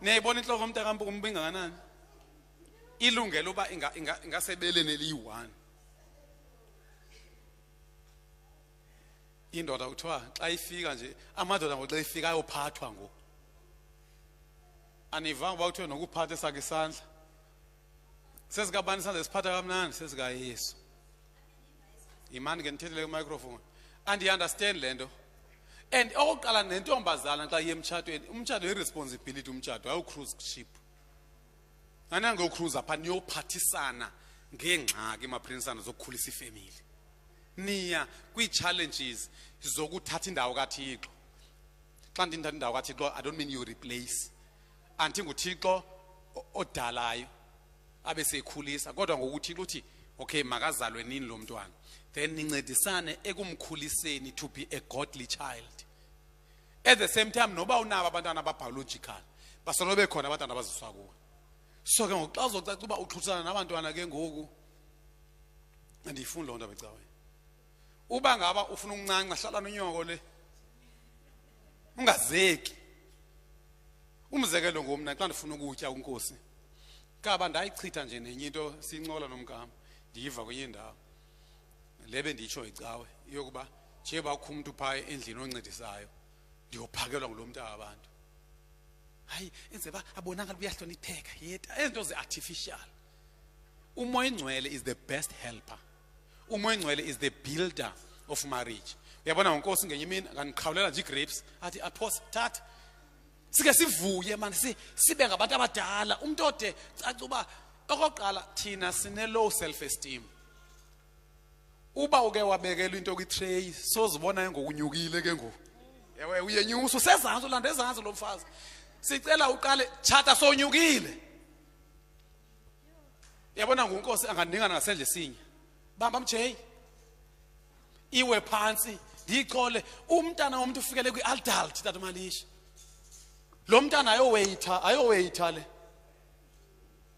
Niyayibona intloko umntakampuku mbi inganganani ilungele uba inga- inga- ingasebeleni eliyi-one indoda kuthiwa xa ifika nje amadoda ngoku xa ifika ayophathwa ngoku anivanga uba kuthiwe nokuphatha esakhe isandla. Sesikabani isandla siphatha kamnandi? Sesikayesu. Yimani ke ndithethele kwimicrophone andiyiunderstand le nto. And okokuqala nentombazana xa iye emtshatweni umtshato yi-responsibility umtshato ayocruise ship. Anangocruise apha niyophathisana ngeengxaki emaprinsana zokukhulisa ifemeli. Niya kwii-challenges zokuthatha indawo kathixo. Xa ndithatha indawo kathixo i don't mean you replace. Anti nguthixo odalayo abe sekhulisa kodwa ngokuthixo uthi okay makazalwe nini lo mntwana? Then nincedisane ekumkhuliseni to be a godly child. At the same time noba unabo abantwana ababiological basoloko bekhona abantwana abaziswa kuwe. So ke ngoku xa uzocaca uba uxhuthisana nabantwana ke ngoku andiyifuni loo nto becaweni uba ngaba ufuna ukuncanca hlala nonyoko le ungazeki. Umzekelo ngomna xa ndifuna ukutya unkosi kaba ndayichitha nje nenye into sincola nomgama ndiyiva kwenye indawo. Lebe nditsho icawe yokuba nje bakho umuntu phaa endlini oncedisayo ndiyophakelwa ngulo mntu abantu hayi enze ba abonakala uyahlonipheka yeta ezinto ze-artificial. Umoya ingcwele is the best helper. Umoya ingcwele is the builder of marriage. Uyabona ngonkosi ngenye imini? Kandiqhawulela nje ii-grapes. Athi aphos thatha sike sivuye mani si, sibe ngabantu abadala. Umntu ode caca uba okokuqala thina sine-low self esteem uba uke wabekelwa into kwitreyi sozibona ngokunyukile ke ngoku. Ewe uyenyusa usezantsi ulanda ezantsi lo mfazi. Sicela uqale tshata sonyukile. Yabona ngunkosi angandingana ngasendle sinye. Bamba mjeyi iwe phantsi ndiyichole umntana womntu ufikele kwi-adult tata malisha. Lo mntana ayoweyitha ayoweyitha le.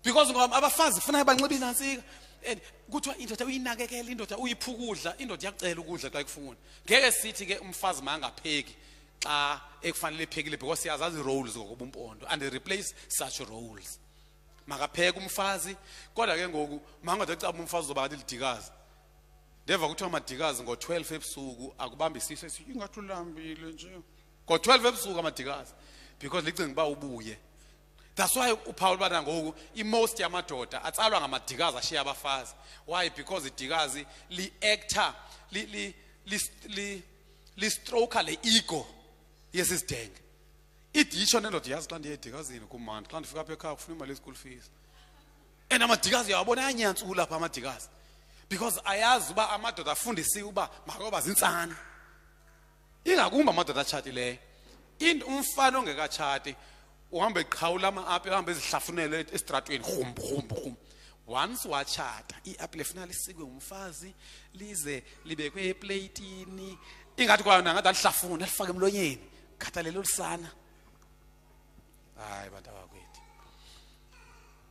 Because ngoba abafazi kufuneka banxibe inantsika and kuthiwa indoda uyinakekela indoda uyipha ukudla indoda iyakucela ukudla xa ikufuna. Ngeke sithi ke umfazi mangapheki xa ekufanele ephekile because siyazazi ii-roles ngokobumpondo and replace such roles makapheke umfazi kodwa ke ngoku mangade caba umfazi uzoba ngathi lidikazi ndeva kuthiwa amadikazi ngo-12 ebusuku akubambi isiso esithi ingathi ulambile nje ngo-12 ebusuku amadikazi because licinga uba ubuye that's why uphawula ubana ngoku imost yamadoda atsalwa ngamadikazi ashiya abafazi why because idikazi li-actor li-stroka li, li, li, li le ego yesisidenge iditsho nendoda yazi xa ndiye edikazini kumandi xa ndifika apha ekhaya kufuna imali ye-school fees. And amadikazi uyawabona ayanyantsula pha amadikazi because ayazi uba amadoda afundisiwe uba makoba zintsana. Ingakumbi amadoda atshatileyo. Umfana ongekatshati uhamba eqhawula ama-api uhamba ezihlafunele esitratweni rhum rhum rhum once watshata i-apile funeka lisikwe ngumfazi lize libekwe epleyitini ingathi kwana ngathi alihlafune alifake emlonyeni. Khathalele olusana hayi bantu abakwethu.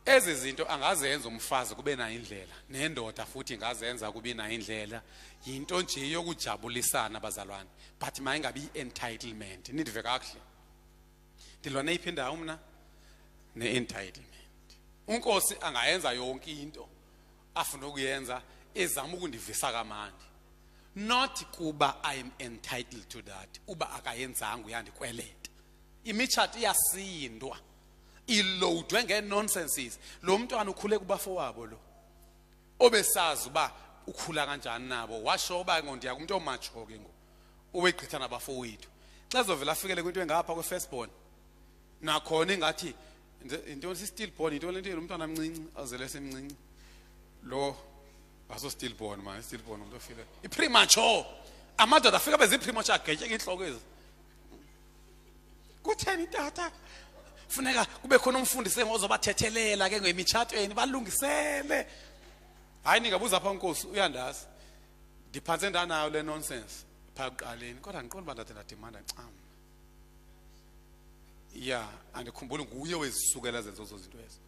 Ezi zinto angazenza umfazi kube nayo indlela nendoda futhi ingazenza kube nayo indlela. Yinto nje yokujabulisana bazalwane. But mayingabi i-entitlement nidive kakuhle. Ndilwa neyiphi indawo mna? Ne-entitlement. Unkosi angayenza yonke into afuna ukuyenza ezama ukundivisa kamandi. Not kuba i'm entitled to that. Uba akayenzanga uyandikweleta. Imitshato iyasindwa. Ilowudwe ngee-nonsenses lo mntwana ukhule kubafowabo lo. Obesazi uba ukhula kanjani nabo. Washo uba ngo ndiya kumntu omatsho ke ngo ubegqitha nabafowethu. Xa zovela afikele kwinto engapha kwe-firstborn nakhona ingathi nje- yintoni? Si-stillborn yintoni lento lo mntwana mncinci azele semncinci lo aso stillborn man. Stillborn umuntu ofile i-premature amadoda afika bezi-premature agetyeka intloko ezi. Kutheni tata? Funeka kube khona umfundisi ozobathethelela ke ngemitshatweni balungisele. Hayi ningabuza pha nkosi uyandazi. Ndiphantse ndanayo le nonsense phaa kuqaleni kodwa ndiqonda uba ndade ndadimanda ncam. Ya andikhumbuli nguye wezisukela zenzo zo zinto ezo.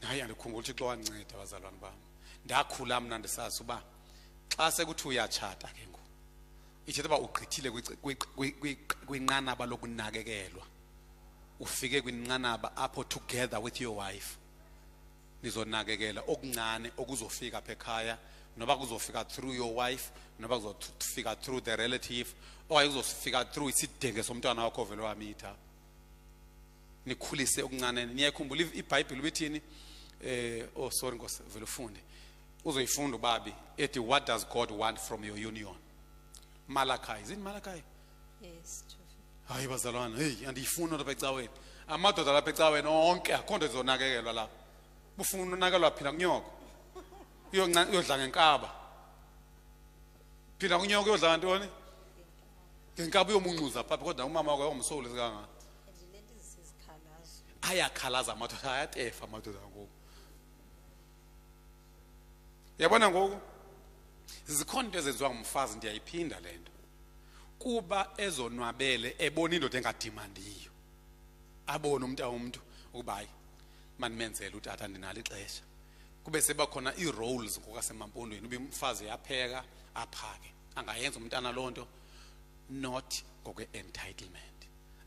Hayi andikhumbuli uthixo wanceda abazalwane bam. Ndakhula mna ndisazi uba xa sekuthi uyatshata ke ngoku ithetha uba ugqithile kwici- kwi- kwi- kwi- kwinqanaba lokunakekelwa. Ufike kwinqanaba apho together with your wife. Nizonakekela okuncane okuzofika apha ekhaya noba kuzofika through your wife noba kuzofika through the relative okanye kuzofika through isidenge somntwana wakho vele wamitha nikhulise okuncane niyayikhumbula i- ibhayibhile ubithini eh oh sorry nkosi vele ufunde. Uzoyifunda ubabi ethi what does god want from your union? Malachi zini malachi? Yes hayi bazalwana heyi andiyifuni lapha ecaweni amadoda lapha ecaweni onke akho nto zizonakekelwa lapha bufuna unakelwa phinda kunyoko. Uyodla ngenkaba. Phinda kunyoko uyodla ngantoni ngenkaba uyomuncuza phapha kodwa umama wakho nto izisikhalazo ayakhalaza amadoda ayatefa amadoda ngoku. Yabona ngoku? Zikhona into ezenziwa ngumfazi ndiyayiphinda le nto. Kuba ezonwabele ebona indoda engadimandiyo abone umntu awumntu ukuba hayi mandimenzele utata ndinalo ixesha. Kube sebakhona ii-roles ngokwasemampondweni ube umfazi yapheka aphake. Angayenza umntana loo nto not ngokwe-entitlement.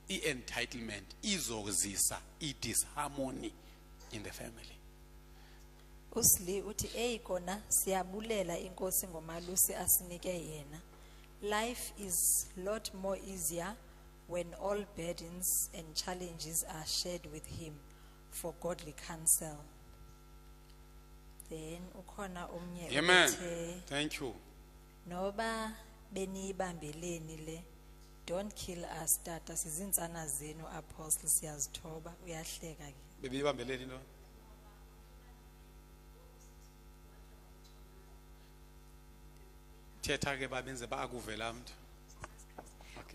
I-entitlement izozisa i-disharmony in the family. Usli uthi eyi kona siyabulela inkosi ngomalusi asinike yena. Life is lot more easier when all burdens and challenges are shared with him for godly counsel. Then ukhona omnye amen. othe, thank you. Noba beniyibambeleni le don't kill us tata. Sizintsana zenu apostle. Siyazithoba. Uyahleka ke. Bebiyibambeleni into thetha ke babenze bakuvela mntu.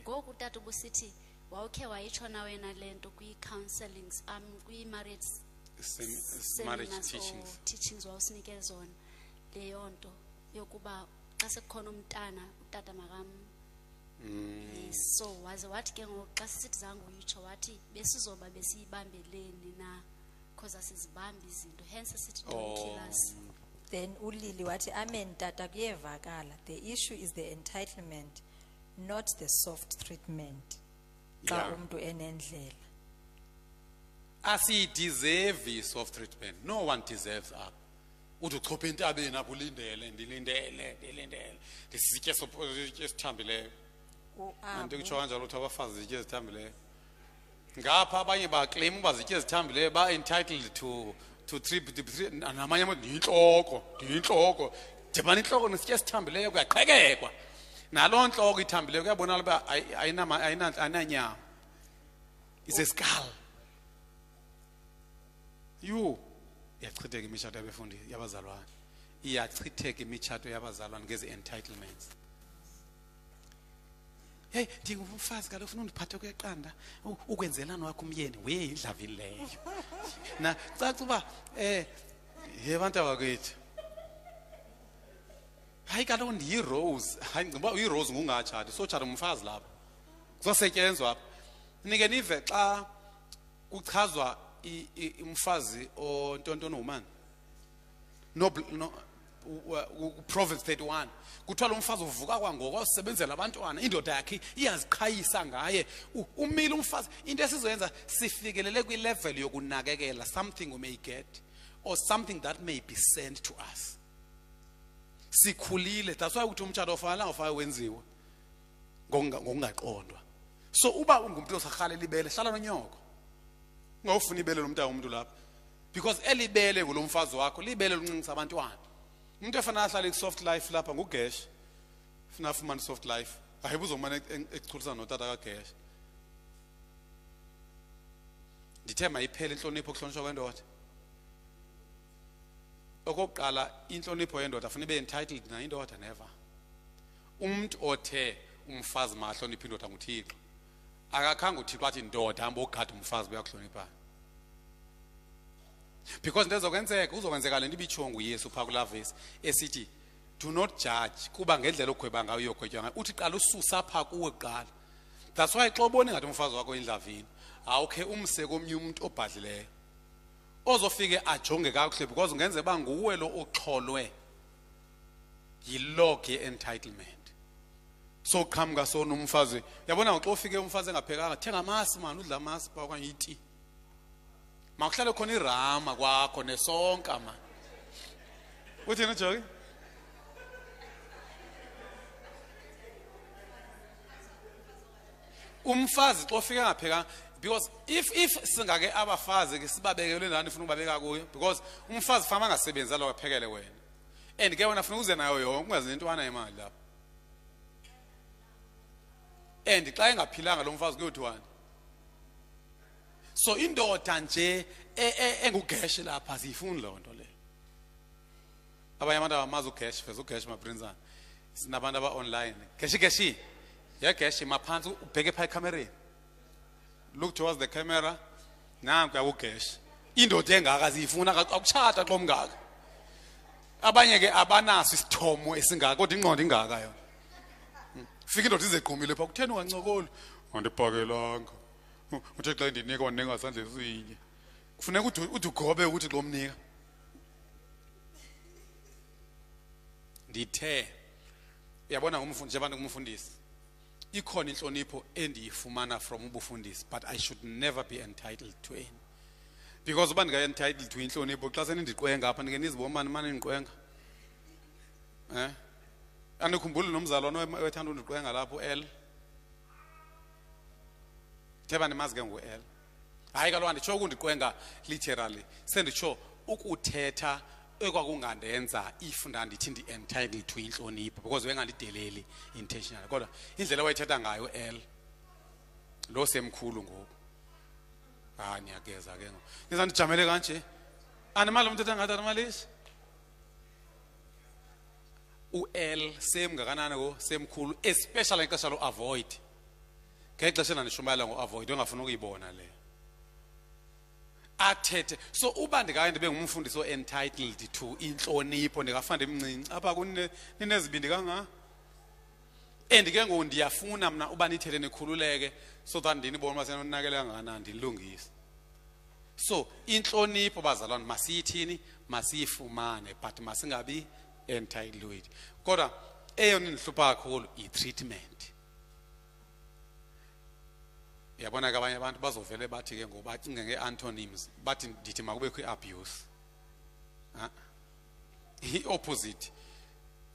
Ngoku tata ubusithi wawukhe wayitsho na wena le nto kwii-counselings um kwii-marriage teachings. teachings wawusinike zona? Leyo nto yokuba xa sekukhona umntana utata makam Yes, so waze wathi ke ngoku xa sisithi zange uyitsho wathi besizoba besiyibambeleni na? Because asizibambi izinto hence sithi don't kill us Then ulili wathi amen tata kuyevakala. The issue is the entitlement not the soft treatment. Xa Yeah. umuntu enendlela. asiyideserve soft treatment no one deserves up uthi uchophe entabeni apho ulindele ndilindele ndilindele ndisitye sopho- isitye esithambileyo anti uAbu kutsho kanjalo ukuthi abafazi zitye ezithambileyo ngapha abanye baclaim uba zitye ezithambileyo ba-entitled to to trip three three- namanye ama ndiyintloko ndiyintloko dibana intloko nesitye esithambileyo kuyaqhekekwa. Naloo ntloko ithambileyo kuyabonakala uba ayinanyama. It's a skull. You iyachitheka imitshato yabefundi yabazalwane. Iyachitheka imitshato yabazalwane ngezi-entitlements hey ndingumfazi kaloku ufuna undiphathe kweqanda? U- ukwenzelani wakho umyeni? We idlavini leyo na caca uba um ye bantu abakwethu hayi kaloku ndiyirose. Hayi ndicinga uba uyirose ngungatshati sotshata umfazi lapha. Kuzosetyenzwa apha. Nike nive xa kuchazwa i- i- umfazi ontontona umani no, no u- u- u- proverbs 31 kuthiwa lo mfazi uvuka kwangoko wasebenzela abantwana indoda yakhe iyaziqhayisa ngaye. U- umile umfazi into esizoyenza sifikelele kwilevel yokunakekela something we may get or something that may be sent to us. Sikhulile that's why ukuthi umtshato ofanelanga ufake wenziwe ngokunga- ngokungaqondwa. So uba ungumntu osarhalela ibele hlala nonyoko. Ungawufuni ibele lomntana womuntu lapha. Because elibele ngulo mfazi wakho libele luncinisa abantwana. Umuntu efana ahlale ku-soft life lapha ngugesh funa afumane i-soft life. Hayi buzomane ekuchulisana notata kagesh ndithe mayiphele intlonipho kuhlonitshwa kwendoda. Okokuqala intlonipho yendoda funa ibe entitled na indoda? Never. Umntu othe umfazi mahloniphe indoda nguthixo akakhange uthixo athi ndoda hamba ogada umfazi buyakuhloniphana because into ezokwenzeka uzokwenzeka le nto ibitshiwo nguyesu phaa kulaa vesi esithi do not judge. Kuba ngendlela ogweba ngayo uyogwetywa ngayo. Uthi qala ususa apha kuwe kuqala. That's why xa ubone ngathi umfazi wakho endlavini awukhe umse komnye umntu obhadlileyo ozofike ajonge kakuhle because ungenze uba nguwe lo oxholwe yilog ye-entitlement. So qhamuka sona umfazi. Yabona xa ufike umfazi engaphekanga thenga amasi mani udla amasi phaa okanye iti. Makuhlale khona irama kwakho nesonka mani uthini ujoki umfazi xa ufike engaphekanga because if if singake abafazi ke sibabekele ndani ufuna ukubabeka kuyo because umfazi fama angasebenzi alo aphekele wena. And ke wena funa uze nayo yonke ungazi nentwana imali lapha and xa engaphilanga lo mfazi kuyothiwani so indoda nje e- e- engugeshi lapha aziyifuni loo nto leyo abanye abantu abamazi ugeshi feza ugeshi maprinsana sinabantu aba-online geshi geshi. Yegeshi maphansi ubheke phaa ekhamereni. Look towards the camera. Nankuya ugeshi. Indoda engaka aziyifuna akutshata xa omngaka abanye ke abanaso isithomo esingaka kodwa ingqondo ingaka yona. Fika indoda izegqumile phaa kutheni ungancokoli? Andibhakelanga uthe xa ndinika wandinika ngasandla esinye kufuneka uthi ugobe ukuthi xa umnika ndithe uyabona ngumfundi njengoba ngumfundisi ikhona inhlonipho endiyifumana from ubufundisi but i should never be entitled to any. Because uba ndinga-entitled to inhlonipho xa senindiqwenga apha ndike nizibomani mani ndiqwenga. Um andikhumbuli nomzalwane wem- wethanda undiqwenga lapho u-l theba ndimazi ke ngu-l. Hayi kaloku anditsho ukundiqwenga literally. Senditsho ukuthetha ekwakungandenza if ndandithi ndi-entitled to intlonipho because bengandideleli intentional kodwa indlela wayethetha ngayo u-l lo semkhulu ngoku. Hayi niyageza ke ngoku. Nizandijamele kanje? Animali lo mthetha ngathi animalisi u-l semngakanani ko semkhulu especially ngexesha lo-avoid. Ngexesha endandishumayela ngo-avoid engafuni ukuyibona leyo athethe so uba ndikaye ndibe ngumfundisi o-entitled to intlonipho ndingafanda emncinci. Apha kuni ninezibindi kanga? And ke ngoku ndiyafuna mna uba nithethe nikhululeke so that ndinibone uba senonakele kangakanani ndinilungise so intlonipho bazalwane masiyithini masiyifumane but masingabi entitled kodwa eyona indihlupha kakhulu yi-treatment yabona ke abanye abantu bazovele bathi ke ngoba bacinge nge-antonyms bathi ndithi makubekho i-abuse. Ah. i-opposite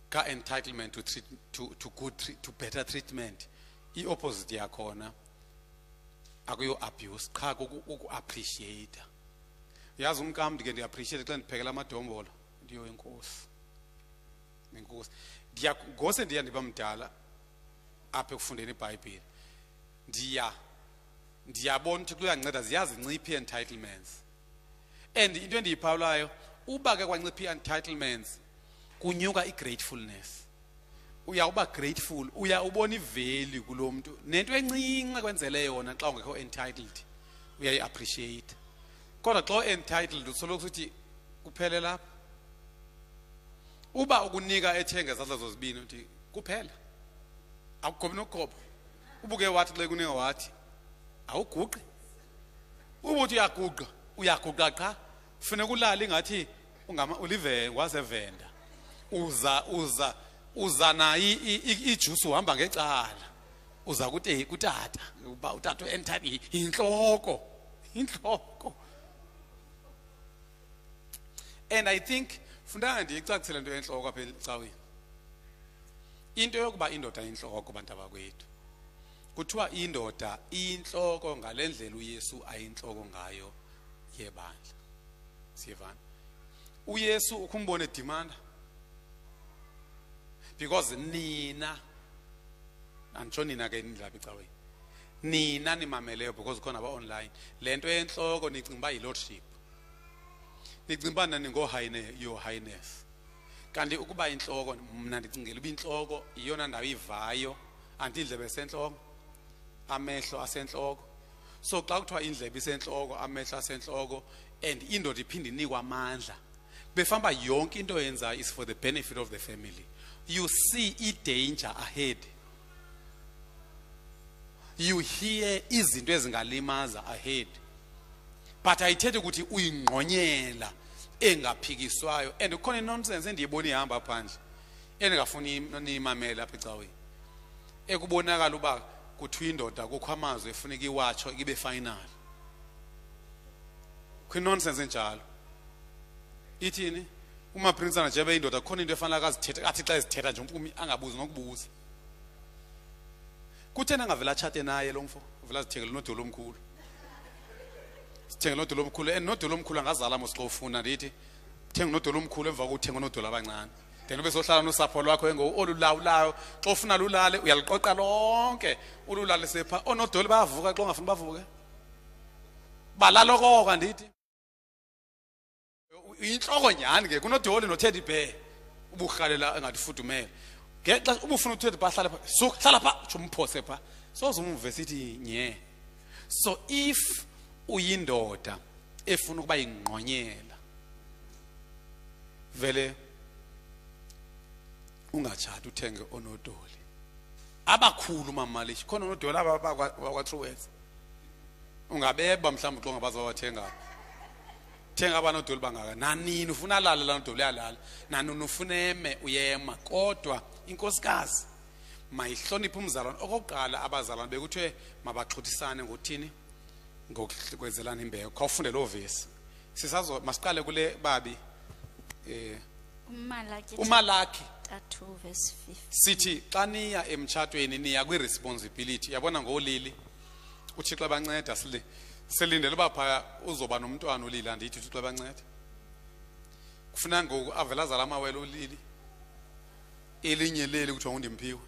ka-entitlement to, treat, to, to, good, tre- to better treatment. I-opposite yakhona akuyo-abuse qha kuku- uku-appreciate yazi umkam ndike ndi-appreciate xa ndiphekela amadombolo? Ndiyo enkosi enkosi ndiya ngose ndiya ndiba mdala apha ekufundeni ibhayibhile ndiya ndiyabona ukuthi kuyanceda ziyazincipha ii-entitlements and into endiyiphawulayo uba ke kwancipha ii-entitlements kunyuka i-gratefulness. Uyawuba grateful uyawubona iveli kulo mntu. Nento encinci kwenzele yona xa ungekho entitled uyayi-appreciate kodwa xa u-entitled usoloko uthi kuphele lapha uba ukunika ethenge ngezandla zozibini uthi kuphela. Akugobi nokugoba ubuke wathi xa kunika wathi awuguqi uba uthi uyaguqa uyaguqa qha. Funeka ulale ingathi ungama- ulive wazevenda. Uza uza uza nayo i- i- i- ijusi uhamba ngecala. Uza kuthi kutata. Uba utata entitled inhloko inhloko and i think fundanga ndiyicacisele into enhloko apha ecaweni. Into yokuba indoda inhloko bantu abakwethu. Kuthiwa indoda iyinhloko ngale ndlela uyesu ayinhloko ngayo yebandla. Siyevana uyesu ukhumbona edimanda because nina anditsho nina ke nidlapha ecaweni. Nina nimameleyo because khona aba-online le nto yenhloko nicinga uba yi-lordship. Nicinga uba nani your highness. Kanti ukuba inhloko mna ndicingela uba inhloko iyona ndawo ivayo anti indlebe esenhloko amehlo asenhloko so xa kuthiwa indlebe isenhloko amehlo asenhloko and indoda iphinde inikwa amandla befamba yonke into yenzayo is for the benefit of the family you see i-danger ahead you hear izinto ezingalimaza ahead but ayithethi ukuthi uyingqonyela engaphikiswayo and kukhona inonsense endiyibona ihamba phandle endingafuni niyimamele apha ecaweni ekubonakala uba kuthiwa indoda kukho amazwi efuneka iwatsho ibe final. Kho inonsense enjalo. Ithini? Uma prince anajebe indoda kukhona into efanele akazithetha athi xa ezithetha nje umpumi angabuzi nokubuza. Kutheni angavela atshate naye lo mfo uvela azithengele nodolo omkhulu. Sithenge nodolo omkhulu and nodolo omkhulu angazala mos xa ufuna ndithi thenga nodolo omkhulu emva kokuthenga nodolo abancane. Then ube sohlala nosapho lwakho engo olulawulayo xa ufuna lulale uyaliqoqa lonke ululale sepha. Onodoli bayavuka xa ungafuni bavuke? Balalokoka ndithi. Inhloko nyhani ke kunodoli noteddy bear uburhalela engathi fudumele ngexa uba ufuna uteddy bear ahlale pha hlala pha utsho umphose pha. Soze umve sithi nye. So if uyindoda efuna ukuba yingqonyela vele ungatshati uthenge onodoli. Abakhulu mamalishi khona onodoli aba bakwa-truwords ungabeba mhlawumbi xa ungabazi bawathenga thenga abanodoli bangaka. Nanini ufuna alale laa nodoli uyalala nanini ufuna eme uyema. Kodwa inkosikazi mayihloniphe umzalwane. Okokuqala abazalwane bekuthiwe mabaxhuthisane ngothini? Ngokwenzelana imbeko. Khawufunde loo vesi. Sisazo masiqale kule babi eh umalaki umalaki 2 verse 5 sithi xa niya emtshatweni niya kwi-responsibility. Yabona ngolili? Uthixo banceda sili silindele uba phaya uzoba nomntwana ulili andithi uthixo banceda kufuneka ngoku avele azala amawele ulili elinye leli kuthiwa undimphiwe.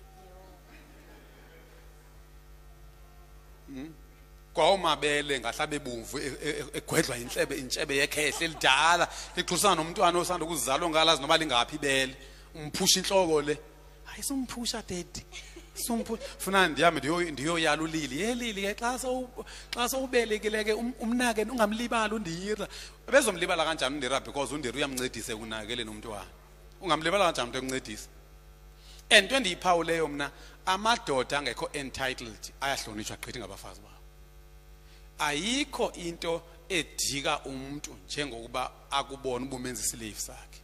Kwawumabele ngahlabe bumvu e- e- egwedlwa intlebe intshebe yekhehle elidala lixhusana nomntwana osanda ukuzalwa ngalazi noba lingaphi ibele. Umphusha inhloko le. Hayi somphusha dedi somphu funa ndihambe ndiyo- ndiyoyala ulili. Ye lili ke xa xa sowubelekile ke um- umnake ungamlibali undira bezomlibala kanjani undira? Because undira uyamncedisa ekunakeleni umntwana. Ungamlibala kanjani umntu ekuncedisa and into endiyiphawuleyo mna amadoda angekho entitled ayahlonitshwa gqithi ngabafazi babo. Ayikho into edika umuntu njengokuba akubona ubumenza islave sakhe.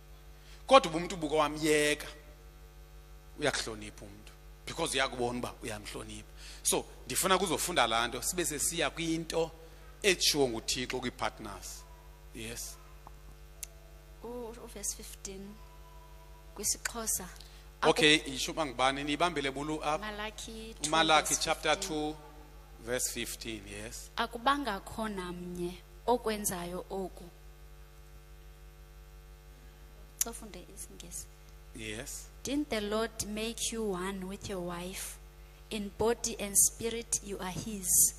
Kodwa uba umuntu ubuke wamyeka uyakuhlonipha umuntu. Because uyakubona uba uyamhlonipha. So ndifuna kuzofunda laa nto sibe sesiya kwinto etshiwo nguthixo kwii-partners. Yes. U- uverse 15 kwisixhosa. Okay yisho uba ngubani? Niyibambele bulu apha malaki umalaki chapter 2 verse 15 yes. Akubangakho namnye okwenzayo oku. Isingesi. Yes. Didn't the lord make you one with your wife? In body and spirit you are his.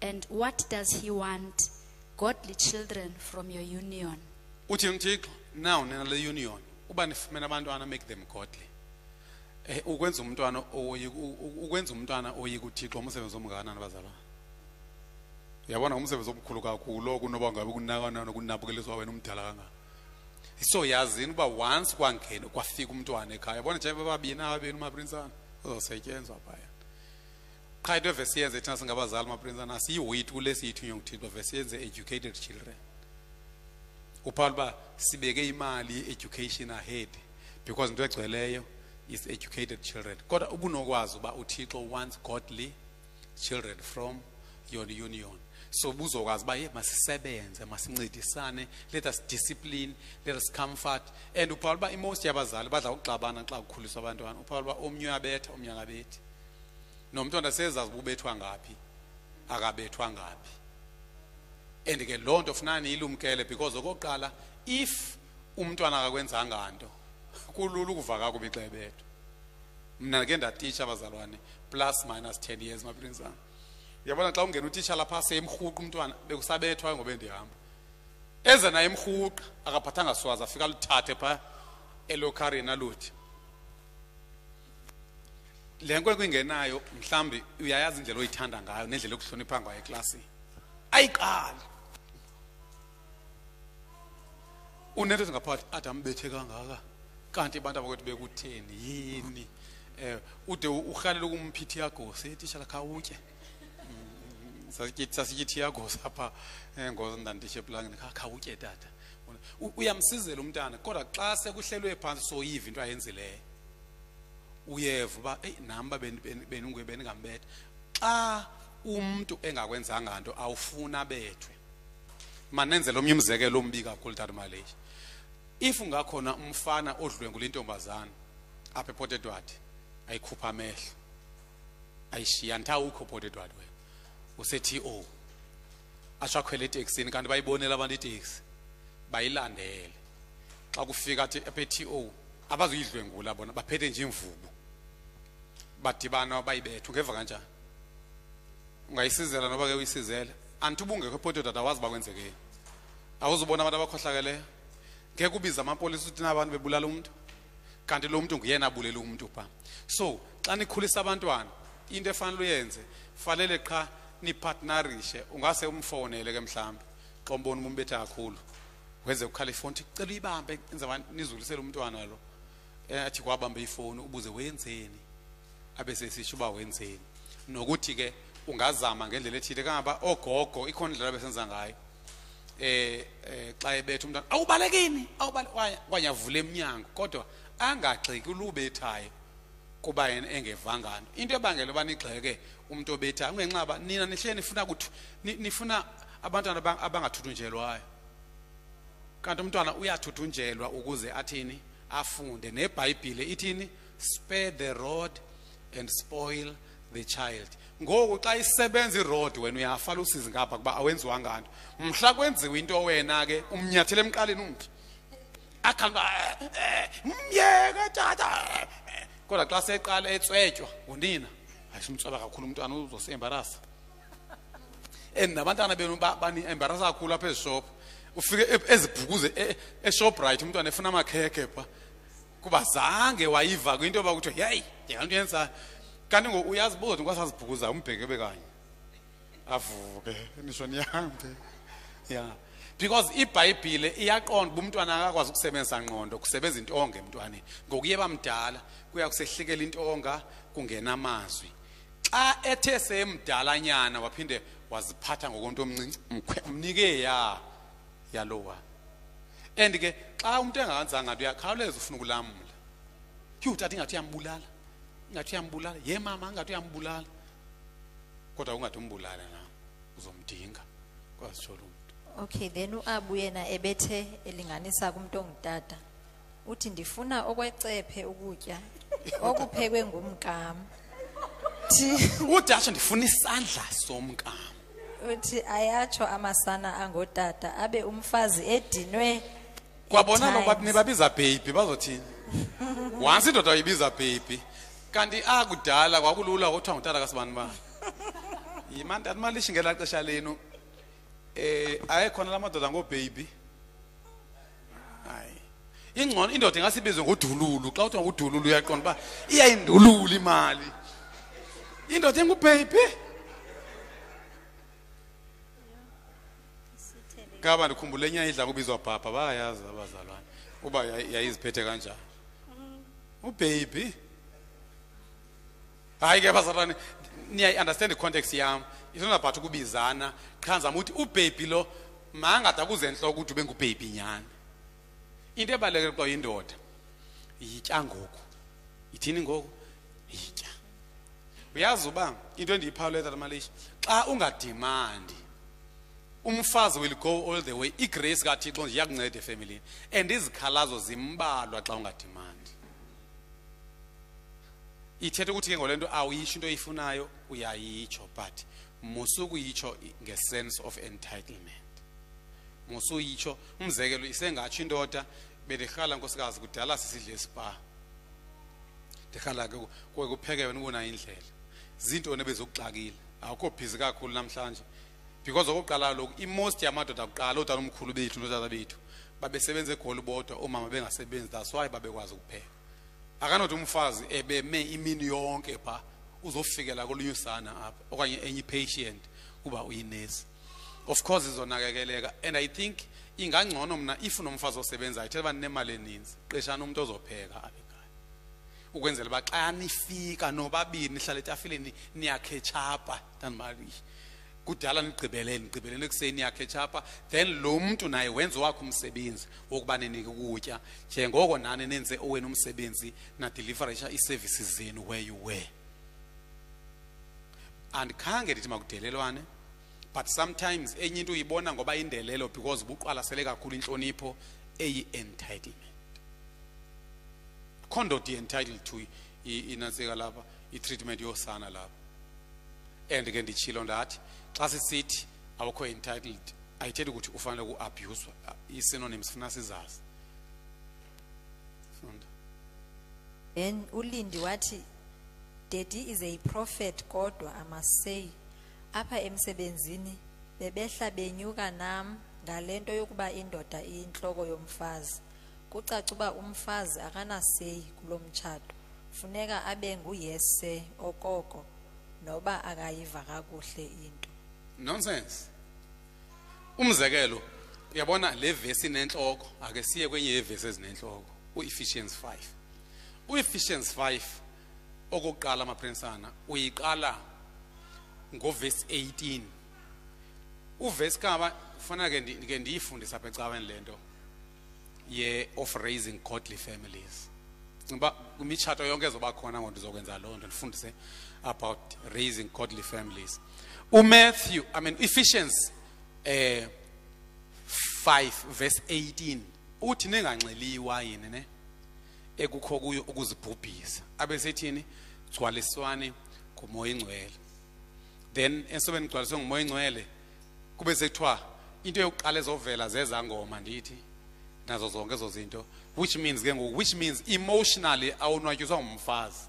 And what does he want? Godly children from your union. uthi now nina le union. Uba nifumene abantwana make them godly. Eh ukwenza umntwana oyi u- u- ukwenza umntwana oyika uthixo umsebenzi omngakanani bazalwane uyabona umsebenzi omkhulu kakhulu kunoba ngabe kunakana nokunabukeliswa wena umdala kangaka so yazini uba once kwangena kwafika umntwana ekhaya yabona nje bababini ababini umaprinsana. Uzosetyenzwa phaya. Qha into evesi yenze thina singabazali maprinsana asiyihoyi tu le siyithunywe nguthixo vese yenze educated children. Uphawu uba sibeke imali ye-education ahead because into egcweleyo is educated children. Kodwa ubunokwazi uba uthixo wants godly children from your union so buzokwazi uba ye masisebenze masincedisane let us discipline let us comfort. And uphawula uba imost yabazali badla ukuxabana xa kukhuliswa abantwana. Uphawula uba omnye uyabetha omnye akabethi. Nomntwana sezazi uba ubethwa ngaphi akabethwa ngaphi. And ke loo nto funeka niyilumkele because okokuqala if umntwana akakwenzanga nto kulula ukuva kakubi xa ebethwa. Mna ke ndatitsha abazalwane plus minus 10 years maprinsana uyabona xa ungena utitsha lapha seyemrhuqa umntwana bekusabethwa ngobe ndihamba eze naye emrhuqa akaphathanga swazi afika luthathe phaa elokharini aluthi le nkwenkwe ingenayo mhlawumbi uyayazi indlela oyithanda ngayo nendlela yokuhlonipha ngayo eklasini. Ayiqali. Unento zingaphakathi ade ambethe kangaka? Kanti abantu abakwethu bekutheni yini? Um ude urhalela ukumphitha iyagosa etishala khawutye. Sasityithi iyagosa apha um ngozo ndanditshe eplangeni khawutye tata. Uyamsizela umntana kodwa xa sekuhlelwe phantsi soyiva into ayenzileyo uyeva uba eyi nam uba beningambetha xa umntu engakwenzanga nto awufuna abethwe. Manenzele omnye umzekelo ombi kakhulu tata maleshi if ungakhona umfana odlwengula intombazana apha ePort Edward ayikhupha amehlo ayishiya nta ukho ePort Edward wena. Usethi o asho akhwele eteksini kanti bayibonela abantu iteksi bayilandele. Xa kufika athi apha eTO abazuyidlwengula bona baphethe nje imvubu. Badibana bayibetha ungeva kanjani? Ungayisizela noba ke uyisizele anti ubungekho ePort Edward awazi bakwenzekeni awuzubona abantu abakhohlakeleyo? Ngeke ubize amapolisa uthi nabantu bebulala umuntu kanti lo muntu nguyena abulela umuntu pha. So xa nikhulisa abantwana into efanele uyenze fanele qha nipartnerishe ungase umfonele ke mhlambi xa umbona umuntu bethe kakhulu. Wenze ukhala ifoni uthi cela uyibambe enze abantu nizulisele umntwana lo. Eh, athi kwabambe ifoni ubuze wenzeni? Abe sesisho uba wenzeni. Nokuthi ke ungazama ngendlela ethile kangaba ogogo ikhona indlela besenza ngayo. Eh eh xa ebetha umntwana awubalekini? Awubale kwanyavula eminyango kodwa angagxiki ulubethayo kuba yena engevanga nto into ebangela uba nigxeke umuntu obethayo ungenxaba nina nihlele nifuna kuthi ni- nifuna abantwana abang- abangathuthunjelwayo kanti umntwana uyathuthunjelwa ukuze athini? Afunde nebhayibhile ithini? Spare the rod and spoil the child. Ngoku xa isebenza irod wena uyafala usizi ngapha kuba awenziwanga nto. Mhla kwenziwe into wena ke umnyathele emqaleni umthi akhamba myeke tata eh." kodwa xa seqala etswetywa ngunina ayisimtsweba kakhulu umntwana uzosembarasa and nabantwana benu ba- bani-embarasa kakhulu apha ezishophu ufike e- ezibhukuze e- eshoprite umntwana efuna amakhekhe pha. Kuba zange wayiva kwinto yoba kuthiwa yeyi njenganto yenzayo kanti ngoku uyazibuza ukuthi kwasazibhukuzayo umbheke be kanye avuke nisho nihambe ya. Because ibhayibhile iyaqonda uba umntwana akakwazi ukusebenzisa ngqondo kusebenza intonga emntwaneni. Ngokuye bamdala kuya kusehlikela intonga kungena amazwi. Xa ethe semdalanyana waphinde waziphatha ngokonto omncinci mnike ya yalowa. And ke xa umuntu engakenzanga nto uyakhawuleza ufuna ukulamla tyhu utata ingathi uyambulala ingathi uyambulala. Ye mama ingathi uyambulala. Kodwa ungathi umbulale na uzomdinga kwazitsho lo muntu okay then uabu yena ebethe elinganisa kumntu ongutata. Uthi ndifuna okwecephe ukutya okuphekwe ngumkam Thi udasho ndifuna isandla somkam uthi ayatsho amasana angotata abe umfazi edinwe kwabona at lo times. nibabiza baby bazothini? Once indoda uyibiza baby kanti akudala kwakulula kuthiwa ngutata kasibani ba yimani animalishi ngela xesha lenu. Eh ayekhona la madoda ngobaby. Hayi. Ingcono indoda ingasibizwe ngudululu. Xa uthiwa ngudululu uyaqonda uba iyayindulula imali. Indoda engubaby? Ngaba ndikhumbule enye idla kubizwa bhabha bayayazi abazalwane uba yayi- yayiziphethe kanjani? Ubaby? Hayi ke bazalwane niyayi-understand i-context yam. Isona but ukubizana. Qha ndizama ukuthi ubaby lo mangade akuze entloko ukuthi ube ngubhaby nyani into ebalulekile xa yindoda yitya ngoku. Ithini ngoku? Yitya. Uyazi uba into endiyiphawule tatamalishi xa ungadimandi umfazi will go all the way. Igrace kathixo nje iyakunceda efemilini. And izikhalazo zimbalwa xa ungadimandi. Ithetha ukuthi ke ngole nto awuyitsho into oyifunayo uyayitsho but musukuyitsho nge-sense of entitlement. Musuyitsho umzekelo isengatsho indoda bendirhala nkosikazi kudala sisidle spa. Ndirhala ke kuwe kuphekewe nikunayo indlela. Zintoni ebezokuxakile awukho bhizi kakhulu namhlanje. Because okokuqala lokhu imost yamadoda kuqala ootata omkhulu bethu nootata bethu babesebenza egoli bodwa oomama bengasebenzi that's why babekwazi ukupheka. Akanothi umfazi ebeme imini yonke pha uzofikela kolunye usana apha okanye enye patient kuba uyinesi. Of course izonakekeleka and i think ingangcono mna if nomfazi osebenzayo ithetha uba ninemali eninzi qeshani umuntu ozopheka apha. Ukwenzela uba xa nifika nobabini nihlala etafileni niyakhetshapha tanimalishi kudala nigqibele nigqibeleni ekuseni niyakhetshapha then lo mntu naye wenza wakho umsebenzi wokuba ninike ukutya. Njengoko nani nenze owenu umsebenzi nadeliverisha ii-services zenu where you were. Andikhange ndithi makudelelwane but sometimes enye into uyibona ngoba indelelo because buqwalasele kakhulu intlonipho eyi-entitlement. Kho ndoda i-entitled to i- inantsika lapha i-treatment yosana lapha and ke nditshilo ndathi xa sisithi awukho entitled ayithethi ukuthi ufanele ku-abhuswa i-synonyms funa sizazi. Funda. Then ulindi wathi daddy is a prophet kodwa i must say apha emsebenzini bebehla benyuka nam ngale nto yokuba indoda iyintloko yomfazi. Kucaca uba umfazi akanaseyi kulo mtshato. Funeka abe nguyese okoko noba akayiva kakuhle into. Nonsense. Umzekelo uyabona le vesi inenhloko ake siye kwenye yevesi ezinenhloko u-ephesians 5 u-ephesians 5 okokuqala amaprinsana uyiqala ngovesi 18 uvesi kaba kufanele ke ndi- ke ndiyifundise apha ecaweni le nto. Ye of raising godly families. Ngoba kwimitshato yonke ezoba khona ngoku ndizokwenza loo nto ndifundise about raising godly families. Umatthew i mean ephesians eh 5 verse 18 uthi ninganxeli iwayini ne? Ekukho kuyo ukuzibhubhisa. Abesethini gcwaliswane ngumoya ingcwele then ensobeni gcwaliswe ngumoya ingcwele kube sekuthiwa into yokuqala ezovela zezangoma ndithi. Nazo zonke ezo zinto which means ke ngoku which means emotionally awunwatyiswa ngumfazi.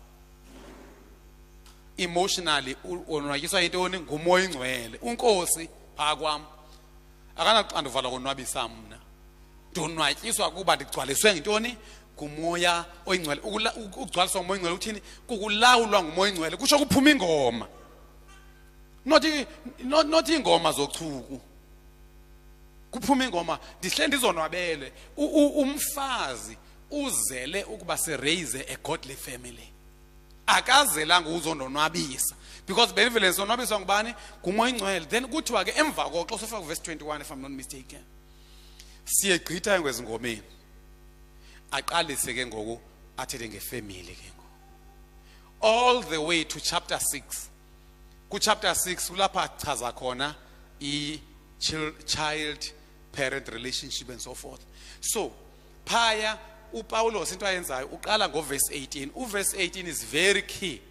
Emotionally unwatyiswa yintoni? Ngumoya ingcwele unkosi phaa kwam. Akanaxanduva lokonwabisa mna. Ndonwatyiswa kuba ndigcwaliswe ngintoni ngumoya oyingcwele. Ukugcwaliswa ngumoya ingcwele uthini kukulawulwa ngumoya ingcwele kutsho kuphuma ingoma. Not not iingoma zochuku. Kuphuma ingoma ndihle ndizonwabele. Umfazi uzele ukuba siraise a godly family. Akazelanga uzondonwabisa. Because benivele sonwabiswa ngubani? ngumoya ingcwele then kuthiwa ke emva koko xa usofika kuvesi 21 if i'm not mistaken siyegqitha ngezingomeni aqalise ke ngoku athethe ngefemily ke ngoku. All the way to chapter 6 kuchapter 6 kulapha achaza khona i-child parent relationship and so forth. So phaya upawulos into ayenzayo uqala ngovesi 18 uvesi 18 is very key.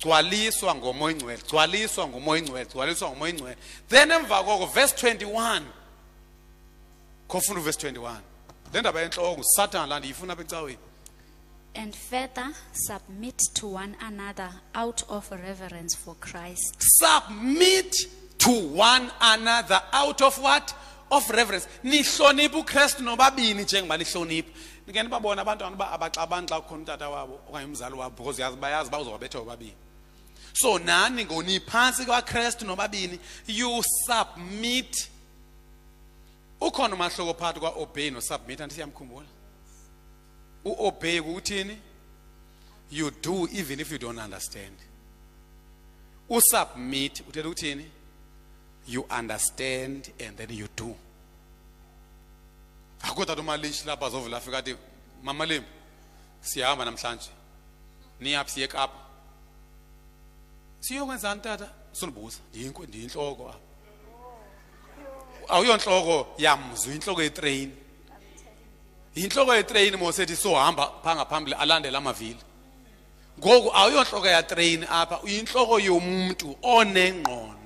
Gcwaliswa ngomoya ingcwele gcwaliswa ngomoya ingcwele gcwaliswa ngomoya ingcwele then emva koko verse 21 khofuna uvesi 21 le ndaba yentloko ngusatan laa ndiyifuna apha ecaweni. And further, submit to one another out of reverence for Christ. submit to one another out of what of reverence. Nihloniphe uKristu nobabini njengoba nihlonipha nike nibabona abantwana ba abaxabani xa kukhona utata wabo okanye umzali wabo because yazi bayazi bazobabetha bobabini. So nani ngoniphansi kwaKristu nobabini you submit. Ukhona umahluko phakathi kwa obey no submit andisiyamkhumbula uobey ukuthini you do even if you don't understand. Usubmit uthetha ukuthini? You understand and then you do. Akutata umalishi lapha azovela afika athi mama lembu siyahamba namhlanje. Niyaphi siye kapa siyokwenzani tata? Sonibuza ndiyinkwe ndiyinhloko apha. Awuyonhloko yamzwa inhloko yetrain. Inhloko yetrain mosethi sohamba phanga phambili alandela amavili. Ngoku awuyonhloko yatrain apha uyinhloko yomuntu onengqondo.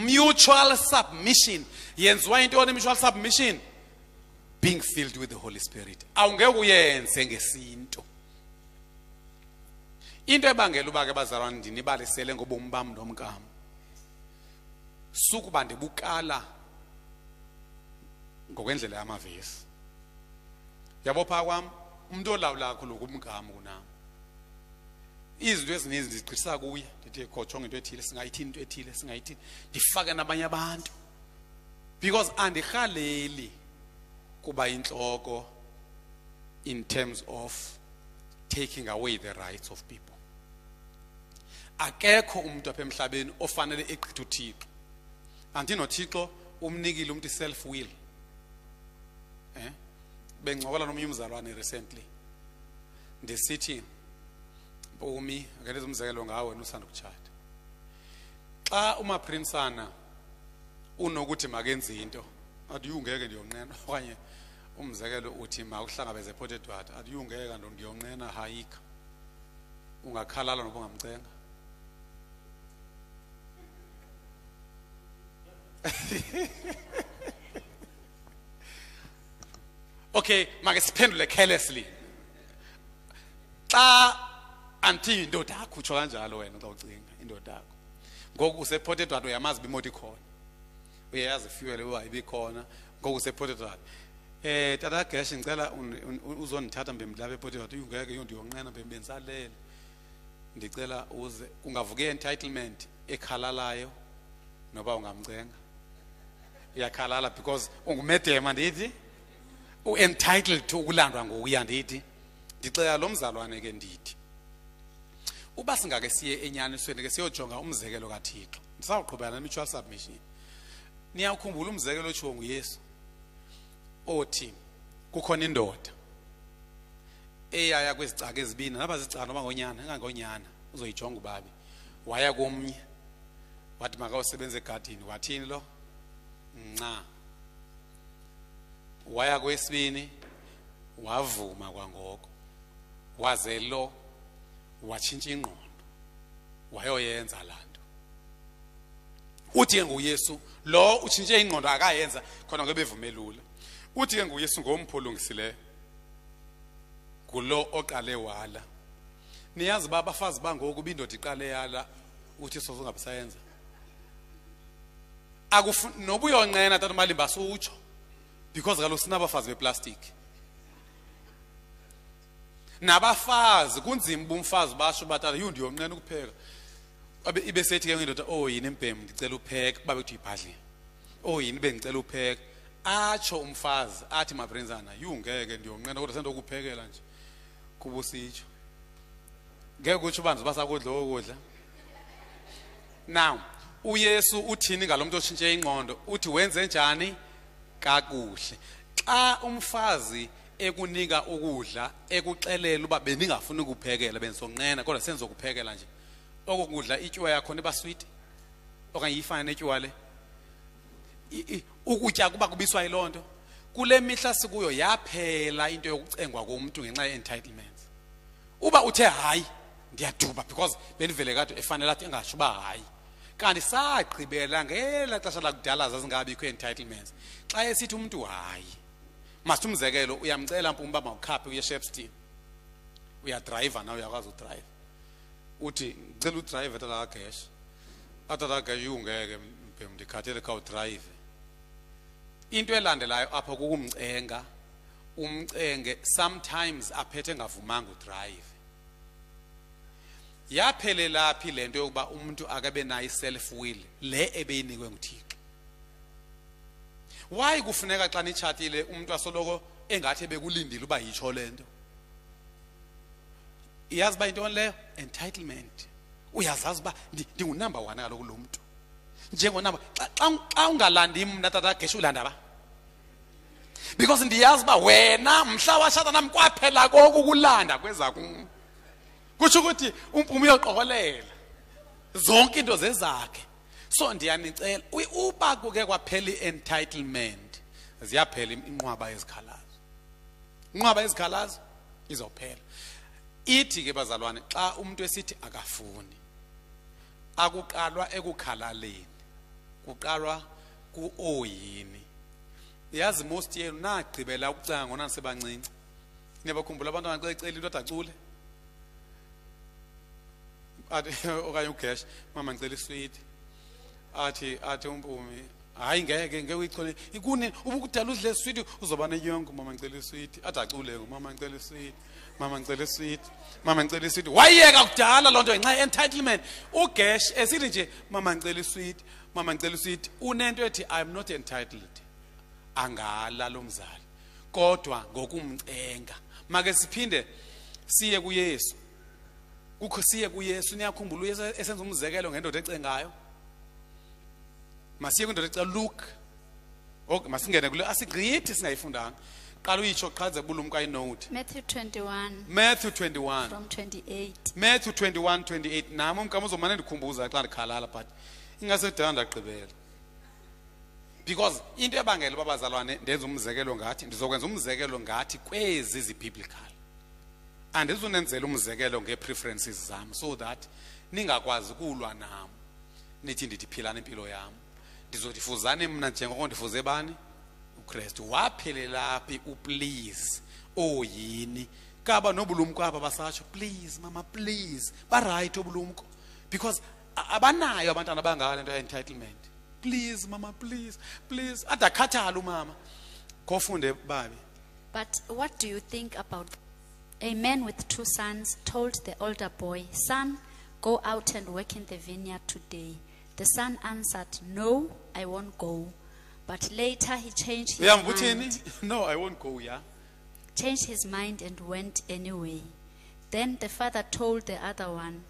Mutual submission. Yenziwa intoni mutual submission? Being filled with the holy spirit. Awungeke uyenze ngesinto into ebangela uba ke bazalwane ndinibalisele ngobomi bam nomkam sukuba ndibukala ngokwendlela yamavesi. Yabo phaa kwam umuntu olawula kakhulu kumkam kunam. Izinto ezininzi ndizigqithisa kuye ndithi khotsho into ethile singayithini into ethile singayithini ndifake nabanye abantu. Because andirhaleli kuba inhloko in terms of taking away the rights of people. Akekho umuntu apha emhlabeni ofanele egqitha uthixo. Andinothixo umnikile umuntu self will eh? Bencokola nomnye umzalwane recently. Ndisithi mpumi ngenza umzekelo ngawe wena usanda kutshata xa umaprinsana unokuthi makenze into athi yungeke ndiyonqena. Okanye umzekelo uthi mawuhlangabeze ePort Edward athi yungeke ndo ndiyonqena hayika ungakhalala noba ungamcenga. Okay make siphendule carelessly. Xa anti indoda yakho utsho kanjalo wena xa ucinga indoda yakho. Ngoku useport edward uyamazi uba imoto ikhona. Uyayazi ifuel uba ibikhona ngoku useport edward eh tata gesh ngicela un- un- uzondithatha mbemdlapha eport edward ungeke yondiyonqena bembensalele ndicela uze kungavuka entitlement ekhalalayo noba ungamcenga. Iyakhalala because ungumedema ndithi u-entitled to ukulandwa nguya ndithi ndicela lo mzalwane ke ndithi. Uba singake siye enyanisweni ke siyojonga umzekelo kathixo. Ndisawuqhubeka ne-mutual submission. Niyawukhumbula umzekelo otshiwo nguyesu othi kukhona indoda eyaya kwizicaka ezibini naba zicaka noba ngonyana engangonyana uzoyijonga ubabi waya komnye wathi makawusebenza egadini. Wathini lo? Nca waya kwesibini wavuma kwangoko. Waze lo watshintsha ingqondo. Wayoyenza laa nto. Uthi ke nguyesu lo utshintshe ingqondo akayenza khona ngebevume lula uthi ke nguyesu ngomphulungisileyo ngulo oqale wala. Niyazi uba abafazi bangoku bindoda iqale yala uthi sosungabisayenza akufu noba uyonqena tata malimba asutsho because kaloku sinabafazi beplastic. Nabafazi kunzima uba umfazi basho batata yhu ndiyonqena ukupheka. Ibe sethi ke indoda oh yini mbhemu ndicela upheka babe kuthi yibhadle oh yini bengicela upheka atsho umfazi athi mabrenzana yhu ngeke ndiyonqena kodwa sendokuphekela nje. Kuba usitsho. Ngeke kutsho uba ndizoba sakudla okudla now uyesu uthini ngalo muntu otshintshe ingqondo? Uthi wenze njani kakuhle? Xa umfazi ekunika ukudla ekuxelela uba bendingafuni ukuphekela bendizonqena kodwa sendizokuphekela nje. Oko kudla ityuwa yakhona iba sweet okanye yifana netyuwa le. Ukutya kuba kubiswa yiloo nto. Kule mihla sikuyo yaphela into yokucengwa komntu ngenxa ye-entitlements. Uba uthe hayi ndiyaduba because bendivele kade efanele athi engatsho uba hayi. Kanti sagqibela ngela xesha lakudala zazingabikho entitlements. Xa esithi umntu hayi masithi umzekelo uyamcela mpumi uba mawukhaphe uye shepstein uyadrayiva nawe uyakwazi udrayiva uthi ngicela udrayive tata kagesh atata kagesh ungeke mbhemu ndikhathele khawudrayive into elandelayo apho kukumcenga umcenge sometimes aphethe engavumanga udrayive yaphelela phi lento yokuba umuntu akabe nayo self will le ebeyinikwe nguThixo? Why kufuneka xa nitshatile umuntu asoloko engathi bekulindile uba yitsho lento iyazi uba yintoni leyo? Entitlement. Uyazazi uba ndi- ndingunumber one kaloku lo mntu. Njengonumber xa- ungalandi mna tata geshe ulanda ba? Because ndiyazi uba wena mhla washata nam kwaphela koku kulanda kweza kum. Kutsho ukuthi umpuma uyoqokolela zonke into zezakhe. So ndiyanicela uy- uba kuke kwaphela i-entitlement ziyaphela inqwaba yezikhalazo. Inqwaba yezikhalazo izophela. Ithi ke bazalwane xa umuntu esithi akafuni akuqalwa ekukhalaleni kuqalwa ku-oyini. Yazi most yenu nagqibela ukucanga ngona nisebancinci. Niyabakhumbula abantwana xa ecela into adacule? Athi okanye ugesh mama ngicela iswiti. Athi athi umpumi hayi ngeke ngeke uyichole ikuni ubukudala udle iswiti uzoba nenyongo mama ngicela iswiti adacule mama ngicela iswiti mama ngicela iswiti mama ngicela iswiti wayeka kudala loo nto ngenxa ye-entitlement. Ugesh esithi nje mama ngicela iswiti mama ngicela iswiti unento ethi i'm not entitled. Angala lo mzali. Kodwa ngokumcenga make siphinde siye kuyesu. Kukho siye kuyesu niyakhumbula uyesu esenza umzekelo ngendoda ecengayo. Masiye kwindoda ecela luke ok masingene kule asigqithi singayifundanga. Qala uyitsho qhaze bulumko ayinote Matthew 21 matthew 21 from 28. matthew 21 28 nami umkama uzomane ndikhumbuza xa ndikhalala but ingasedala ndagqibela. Because into ebangela uba bazalwane ndenza umzekelo ngathi ndizokwenza umzekelo ngathi kwezi zibiblical. Andizunenzela umzekelo ngee-preferences zam so that ningakwazi ukulwa nam. Nithi ndithi philani impilo yam. Ndizothi fuzani mna njengoko ndifuze bani? Ukristu waphelela phi uplease. Oh, Oyini kaba nobulumko apha basatsho please mama please. Barayithi obulumko. Because abanayo abantwana abangaka le nto ya-entitlement. Please mama please please. Ade akhathale umama. Kofunde babi. But what do you think about a man with two sons told the older boy, Son, go out and work in the vineyard today. The son answered, No, I won't go. But later he changed his mind. no i won't go ya changed his mind and went anyway. Then the father told the other one,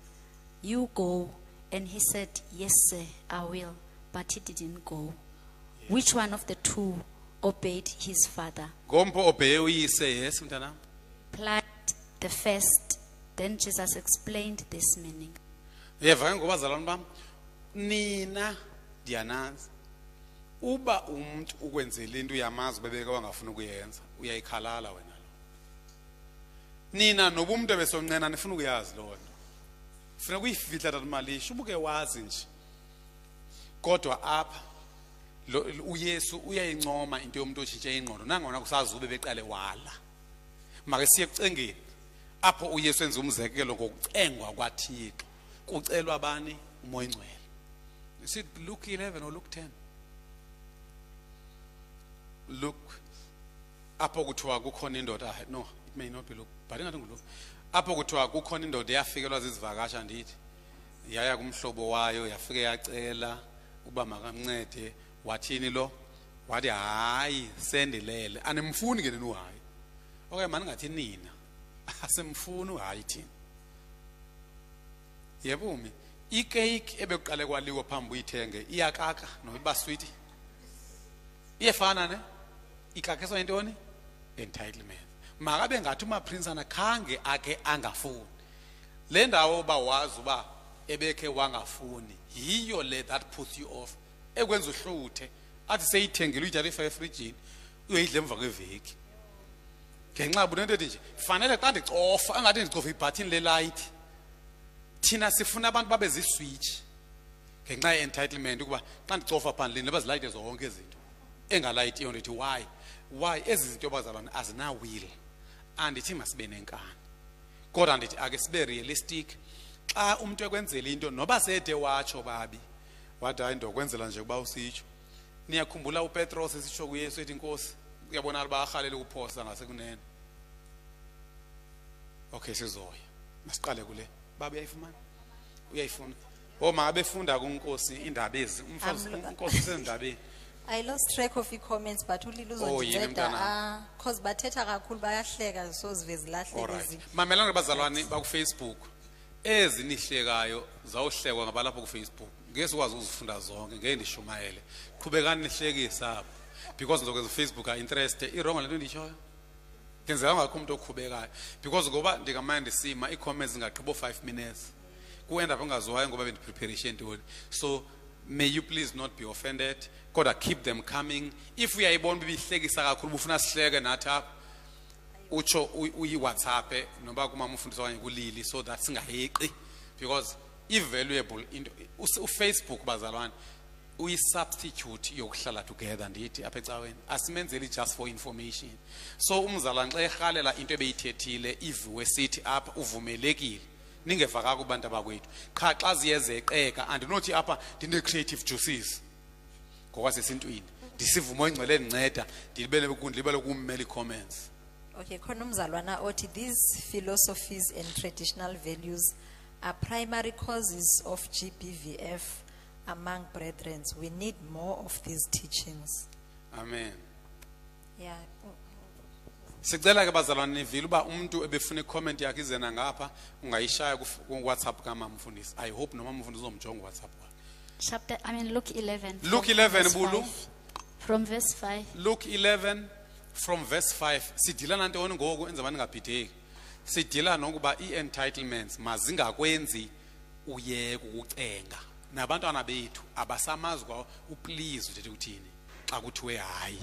You go. And he said, Yes, sir, I will. But he didn't go. Which one of the two obeyed his father? ngompo obheye uyise yes mntanam Replied the first. Then Jesus explained this meaning. Nina ndiyanazi uba umuntu ukwenzela into uyamazi bebeke wangafuni ukuyenza uyayikhalala wena lo. Nina noba umuntu ebesonqena nifuna ukuyazi loo nto. Funeka uyifihla tatimalisha ubuke wazi nje. Kodwa apha uyesu uyayincoma into yomuntu otshintshe ingqondo nangona kusazube beqale wala. Make siye kucengeni apho uyesu enza umzekelo ngokucengwa kwathixo kucelwa bani? Umoya ingcwele is it luke 11 or luke 10 luke apho kuthiwa kukhona indoda ah, no it may not be luke but ingathi nguluke. Apho kuthiwa kukhona indoda eyafikelwa zizivakasha ndithi yaya kumhlobo wayo yafike yacela uba makamncede. Wathini lo? Wathi hayi sendilele. Animfuni ke nina uhayi? Okay mani ngathi nina. Asimfuni uhayi thina. Yebumi ikeyiki ebekuqale kwaliwa phambi uyithenge iyakaka noba sweet iyefana ne? Ikakiswa yintoni? Entitlement. Makabe ngathi umaprinsana khange akhe angafuni. Le ndawo uba wazi uba ebekhe wangafuni yiyo le that puts you off. Ekwenza uhluthe. Athi seyithengile uyitarifa efrijini uyoyidla emva kweveki. Ngenxa yabo nento ethi nje fanele xa ndicofa angathi ndicofa ibhathini lelayithi thina sifuna abantu babe ziswitch ngenxa ye-entitlement ukuba xa ndicofa phandleni noba zilayite zonke izinto engalayitiyo ndithi why? Why? Ezi zinto bazalwane azina-will andithi masibe nenkani. Kodwa ndithi ake sibe realistic. Xa umuntu ekwenzela into noba sede watsho babi wathi hayi ndokwenzela nje kuba usitsho. Niyakhumbula upetros esitsho kuyesu ethi inkosi uyabonakala uba arhalele ukuphosa ngasekunene. Okay sizoya. Masiqale kule. Baba uyayifumana? Uyayifuna? Oma abefunda kunkosi indaba ezi. Umfazi I'm lo- unkosi usendabeni i lost track of i-comments but ulile Oh, yini uzondinceda. mntanami? because bathetha kakhulu bayahleka so zive zilahleke alright ezi- mamelana bazalwane bakufacebook. Ezi nihlekayo zawuhlekwa ngabalapho kufacebook. Ngeke sikwazi ukuzifunda zonke ngeke ndishumayele. Qhubekani nihlekisa apho because ngizokwenza ufacebook a-interest irongo le nto ndiyitshoyo ngenzeka ngakho umuntu oqhubekayo because ngoba ndingamane ndisima ii-comments zingagqibo 5 minutes. Kuenda ungaziwayo ngoba bendipreparishe ntoni. So may you please not be offended kodwa keep them coming. If uyayibona uba ibihlekisa kakhulu bufuna sihleke nathi apha utsho uyi- uyi-whatsapp noba kumama ufundisa okanye kulili so that singayeqi because i-valuable into us- ufacebook bazalwane uyi-substitute yokuhlala together ndithi apha ecaweni. Asimenzeli just for information. So umzalwane xa erhalela into ebeyithethile iviwe sithi apha uvumelekile. Ningeva kako kubantu abakwethu. Qha xa ziyezeqeka andinothi apha ndine-creative juices. Ngokwasesintwini ndisivumo ingcwele endinceda ndilibele ndilibele kummela ii-comments okay khona umzalwana othi these philosophies and traditional values are primary causes of gbvf among brethren we need more of these teachings. Amen. Yeah. Sicela ke bazalwane nivile uba umuntu ebefuna icomment yakhe izena ngapha ungayishaya ku- ku-whatsapp kamama mfundisi i hope nomama mfundisi uzomjonga uwhatsapp wakhe. Chapter, I mean, Luke 11. Luke 11, Bulu. From verse 5. luke 11 from verse 5 sidila nantoni ngoku enzaba ningabhideki sidila nokuba ii-entitlements mazingakwenzi uyeka ukucenga nabantwana bethu abasamazi kwa uplease uthethe uthini xa kuthiwe hayi.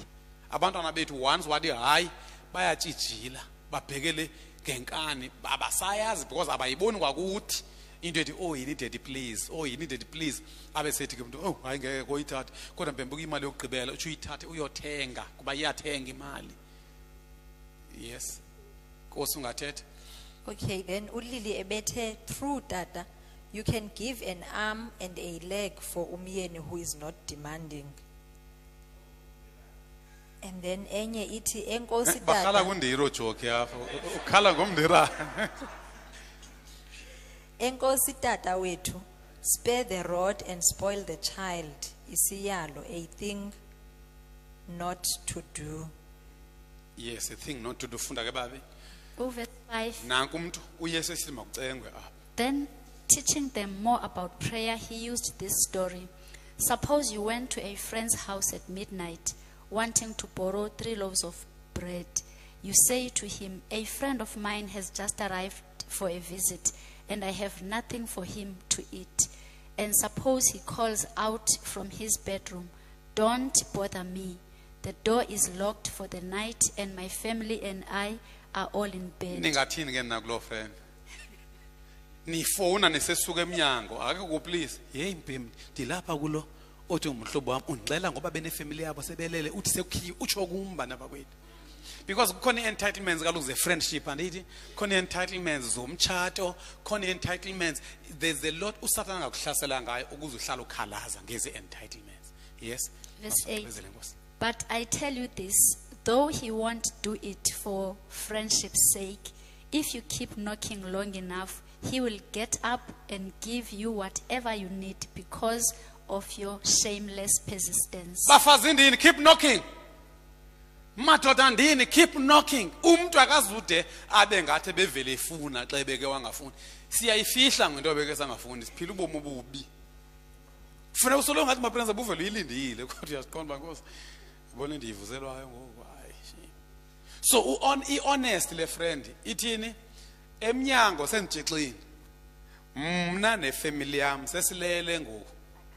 Abantwana bethu once wathi hayi bayatshijila babhekele ngenkani abasayazi because abayiboni kwakuthi into ethi oh yini daddy please. Oh yini daddy please. Abe sethi ke umuntu oh hayi ngeke koyithatha kodwa mpembuka imali yokugqibela utsho uyithathe uyothenga kuba iyathenga imali. Yes. Nkosi ungathetha? Okay then ulili ebethe true tata. You can give an arm and a leg for umyeni who is not demanding. And then enye ithi enkosi eh, bakhala tata kundiro joke apho ukhala ngomndirana enkosi tata wethu spare the rod and spoil the child. Isiyalo a thing not to do. Yes a thing not to do. Funda ke babi Oh, verse 5. nanku umntu uyesu esithi makucengwe apha. Then, teaching them more about prayer, he used this story. Suppose you went to a friend's house at midnight, wanting to borrow three loaves of bread. You say to him, A friend of mine has just arrived for a visit, and I have nothing for him to eat. And suppose he calls out from his bedroom, Don't bother me. The door is locked for the night, and my family and I are all in bed. Ningathini ke nakuloo friend nifowuna nisesuka emnyango. Akekho please. Yeyi mpim ndilapha kulo othi ngumhlobo wam undixela ngoba benefemily yabo sebelele uthi sekukhiye utsho kumba nabakwethu. Because kukhona ii-entitlements kaloku ze-friendship andithi? Khona ii-entitlements zomtshato khona ii-entitlements there's a lot usatana angakuhlasela ngayo ukuze uhlale ukhalaza ngezi entitlements. Yes? Verse eight. But I tell you this, though he won't do it for friendship's sake, if you keep knocking long enough, he will get up and give you whatever you need because of your shameless persistence. bafazi ndini keep knocking. Madoda keep knocking. Umntu akazude abe ngathi bevele efuna xa ebeke wangafuni. Siyayifihla ngento beke sangafuni siphila ubomi obubi. Funeka usolo ngathi maprensa buvele uyilindile kodwa uyasiqonda uba nkosi. Yibona ndiyivuzelwayo ngoku hayi so i-honest le friend ithini emnyango senditshixini mna nefemily yam sesilele ngoku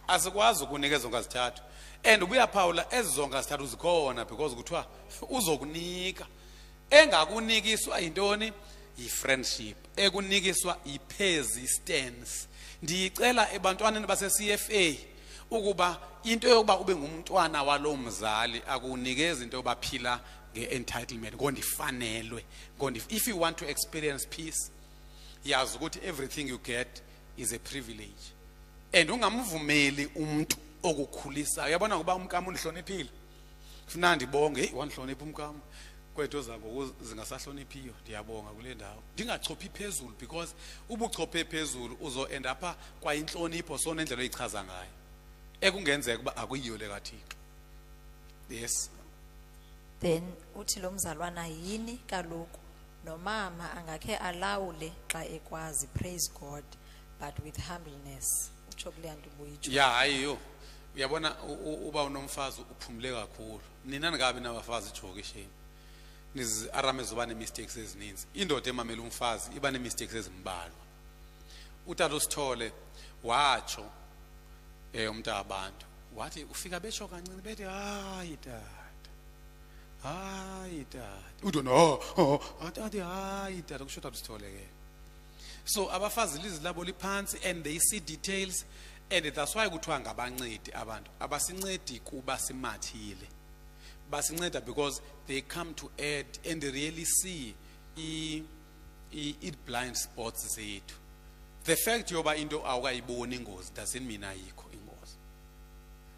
asikwazi ukunika ezo ngazithathu. And ubuyaphawula ezi zonga zithathu zikhona because kuthiwa uzokunika. Engakunikiswa yintoni? Yi-friendship ekunikiswa yi-persistence ndiyicela ebantwaneni base-cfa ukuba into yokuba ube ngumntwana waloo mzali akunikezi into yoba phila nge-entitlement ngondifanelwe ngondi if you want to experience peace yazi ukuthi everything you get is a privilege. And ungamvumeli umuntu okukhulisayo. Uyabona ngoba umkami undihloniphile funa ndibonge hey wandihlonipha umkami. Kwethu zabo zingasahloniphiyo. Ndiyabonga kule ndawo. Ndingachophi phezulu because ubuchophe phezulu uzo end up kwayinhlonipho so nendlela oyichaza ngayo. Ekungenzeka ukuba akuyiyo le kathixo. Yes. Then uthi lo mzalwana yini kaloku nomama angakhe alawule xa ekwazi praise god but with humbleness. Utsho kuleya nto ubuyitsho. Ya hayiyo uyabona u- u- uba unomfazi uphumule kakhulu. Nina ningabi nabafazi ijokisheni. Nizi-arame zoba ne-mistakes ezininzi. Indoda emamela umfazi iba ne-mistakes ezimbalwa. Utata usithole watsho um umntu abantu wathi ufika betsho kancini bethi hayi tata. Hayi tata uthi wena "Oh, oh, athi athi, hayi tata kusho tata usithole ke. So abafazi lizi labo liphansi and they see details and that's why kuthiwa ngabancedi abantu. Abasincedi kuba simathile. Basinceda because they come to add and they really see i- i- i-blind spots zethu. The fact yoba into awukayiboni ingozi doesn't mean ayikho ingozi.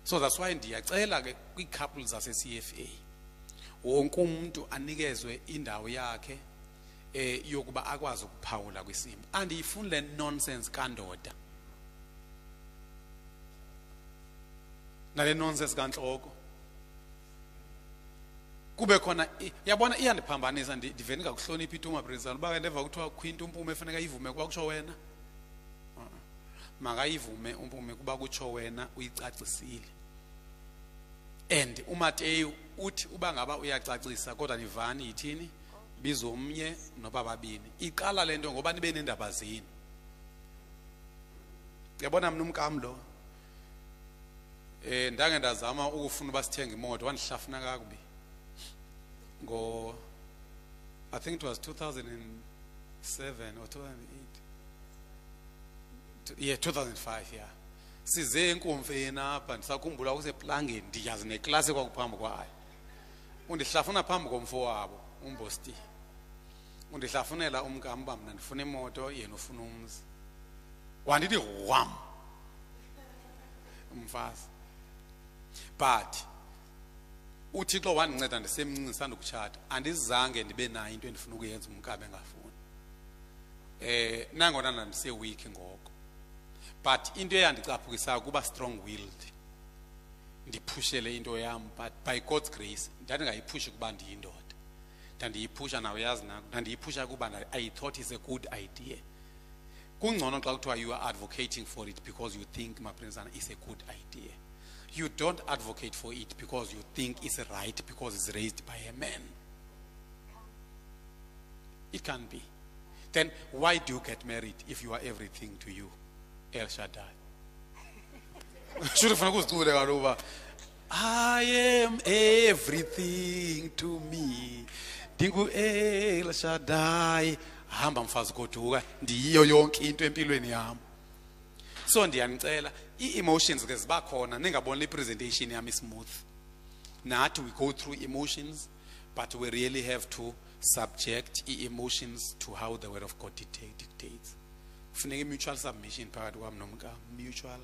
So that's why ndiyacela ke kwiicouples zase-cfa wonke umuntu anikezwe indawo yakhe eh yokuba akwazi ukuphawula kwisimo. Andiyifuni le nonsense kandoda. Nale nonsense kanhloko. Kube khona yabona iyandiphambanisa ndi- ndiveni ngakuhlonipha ituma principal uba ndeva kuthiwa khwinto umpume efuneka ivume kuba kutsho wena. Uh-uh. makayivume umpume kuba kutsho wena uyicacisile. And uMateyu uthi uba ngaba uyacacisa kodwa nivani yithini? Bizo omnye noba babini. Iqala lento ngoba nibe nendaba zini yabona mina umkam lo? Eh ndange ndazama ukufuna uba sithenge imoto wandihlafuna kakubi. Ngo i think it was 2007 or 2008 yeah 2005 yeah. Size enkomfeni apha ndisakhumbula kuseplangeni ndiyazi neklasi kwakuphambi kwayo. Undihlafuna phambi komfo wabo umbosti undihlafunela umkam uba mna ndifuna imoto yena ufuna umzi. Wandithi wham umfazi. But uthixo wandinceda ndisemncinci sandukutshata andizange ndibe nayo into endifuna ukuyenza umkabe engafuni. Eh nangona ndandisewiki ngoko. But into eyandicaphukisayo kuba strong willed ndiphushele into yam but by god's grace ndandingayiphushi kuba ndiyindoda. Ndandiyiphusha nawe yazi nako ndandiyiphusha kuba i thought is a good idea. Kungcono xa kuthiwa you are advocating for it because you think maprinsana is a good idea. You don't advocate for it because you think it's right because it's raised by a man. It can't be. Then why do you get married if you are everything to you el shaddai shuthi funa kuzicule kaloku uba i am everything to me. Ndingu-el shaddai. Hamba mfazi goduka ndiyiyo yonke into empilweni yam. So ndiyanicela ii-emotions ke ziba khona ningaboni i-presentation yam ismooth. Nathi we go through emotions but we really have to subject ii-emotions to how the word of god dictate- dictates. Kufuneka i-mutual submission phakathi kwam nomkam mutual.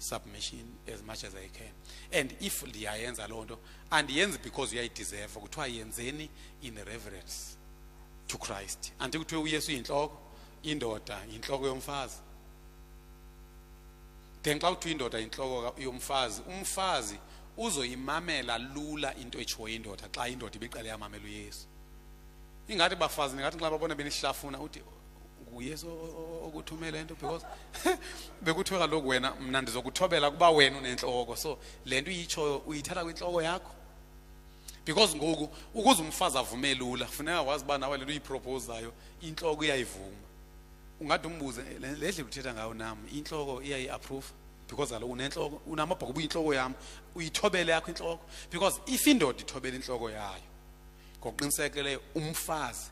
Submission as much as i can. And if ndiyayenza loo nto andiyenzi because uyayideserve kuthiwa yenzeni in reverence to christ. Anti kuthiwe uyesu yintloko indoda yintloko yomfazi. Then xa kuthiwa indoda yintloko ka- yomfazi umfazi uzoyimamela lula into etshiwo indoda xa indoda ibiqale yamamela uyesu. Ingathi bafazi ningathi xa babona benihlafuna uthi o- okuthumele nto because bekuthiwe kaloku wena mna ndizokuthobela kuba wena unentloko. So le nto uyitshoyo uyithatha kwintloko yakho. Because ngoku ukuze umfazi avume lula funeka wazi uba nawe le nto uyipropozayo intloko iyayivuma. Ungade umbuze le le ndlela uthetha ngayo nam intloko iyayi-approve? Because kaloku unentloko unamabhoko ubuyintloko yam uyithobele yakho intloko? Because if indoda ithobela intloko yayo ngokuqinisekileyo umfazi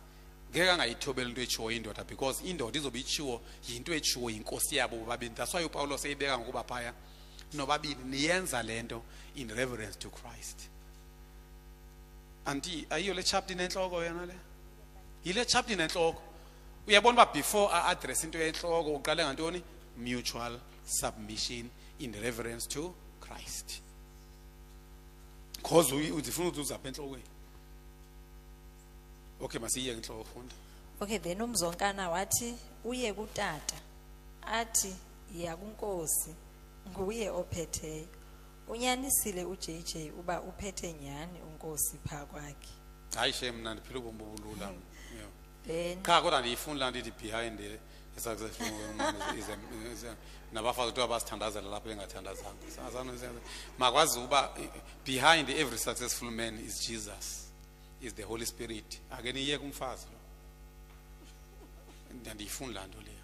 ngeke angayithobeli into etshiwo indoda because indoda izobe itshiwo yinto etshiwo yinkosi yabo bobabini that's why upawulos eyibeka ngokuba phaya nobabini niyenza le nto in reverence to christ. Anti ayiyo le chapter inentloko yona le? Yile chapter inentloko uyabona uba before a-address into yenhloko uqale ngantoni? Mutual submission in reverence to christ. Cause uyi- uzifuna ukuthi uzapha enhlokweni okay masiyiyeke inhloko funda okay then umzonkana wathi uye kutata. Athi yiya kunkosi nguye ophetheyo. Unyanisile uJJ uba uphethe nyani unkosi phaa kwakhe. Hayi she mna ndiphila ubomi bobulula Yeah. then cha kodwa ndiyifuni laa nto ithi behind nabafazi kuthiwa basithandazela lapho engathandazanga makwazi uba eh, behind every successful man is jesus. Is the holy spirit. Ake niyeke umfazi lo? Ndiyifuni laa nto leyo.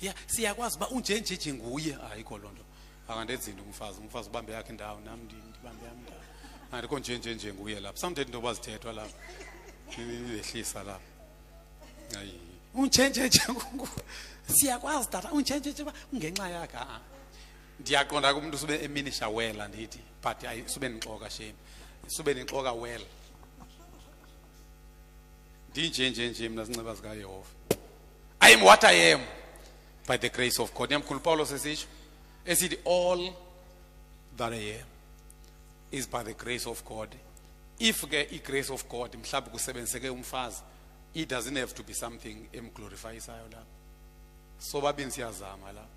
Ya siyakwazi uba unjenjeje nguye. Ayikho loo nto. Akandenzi nto umfazi. Umfazi ubambe yakhe indawo nam ndi- ndibambe yam indawo andikho njenjenje nguye lapha. Samthetho into bazithethwa lapha. Nilehlisa lapha. Hayi unjenjeje nguye siyakwazi tata unjenjeje ba ungenxa yakhe. A ndiyaqonda ke umntu sube eminisha wela ndithi but ayi sube nixoka shame. Sube nixoka wela ndinjenje nje mna zinxiba zikayehova. I am what i am. By the grace of god. Yamkhulu paulos esitsho esithi all that i am is by the grace of god. If ke i-grace of god mhlawumbe kusebenziseke umfazi it doesn't have to be something emglorifayisayo lapho sobabini siyazama lapho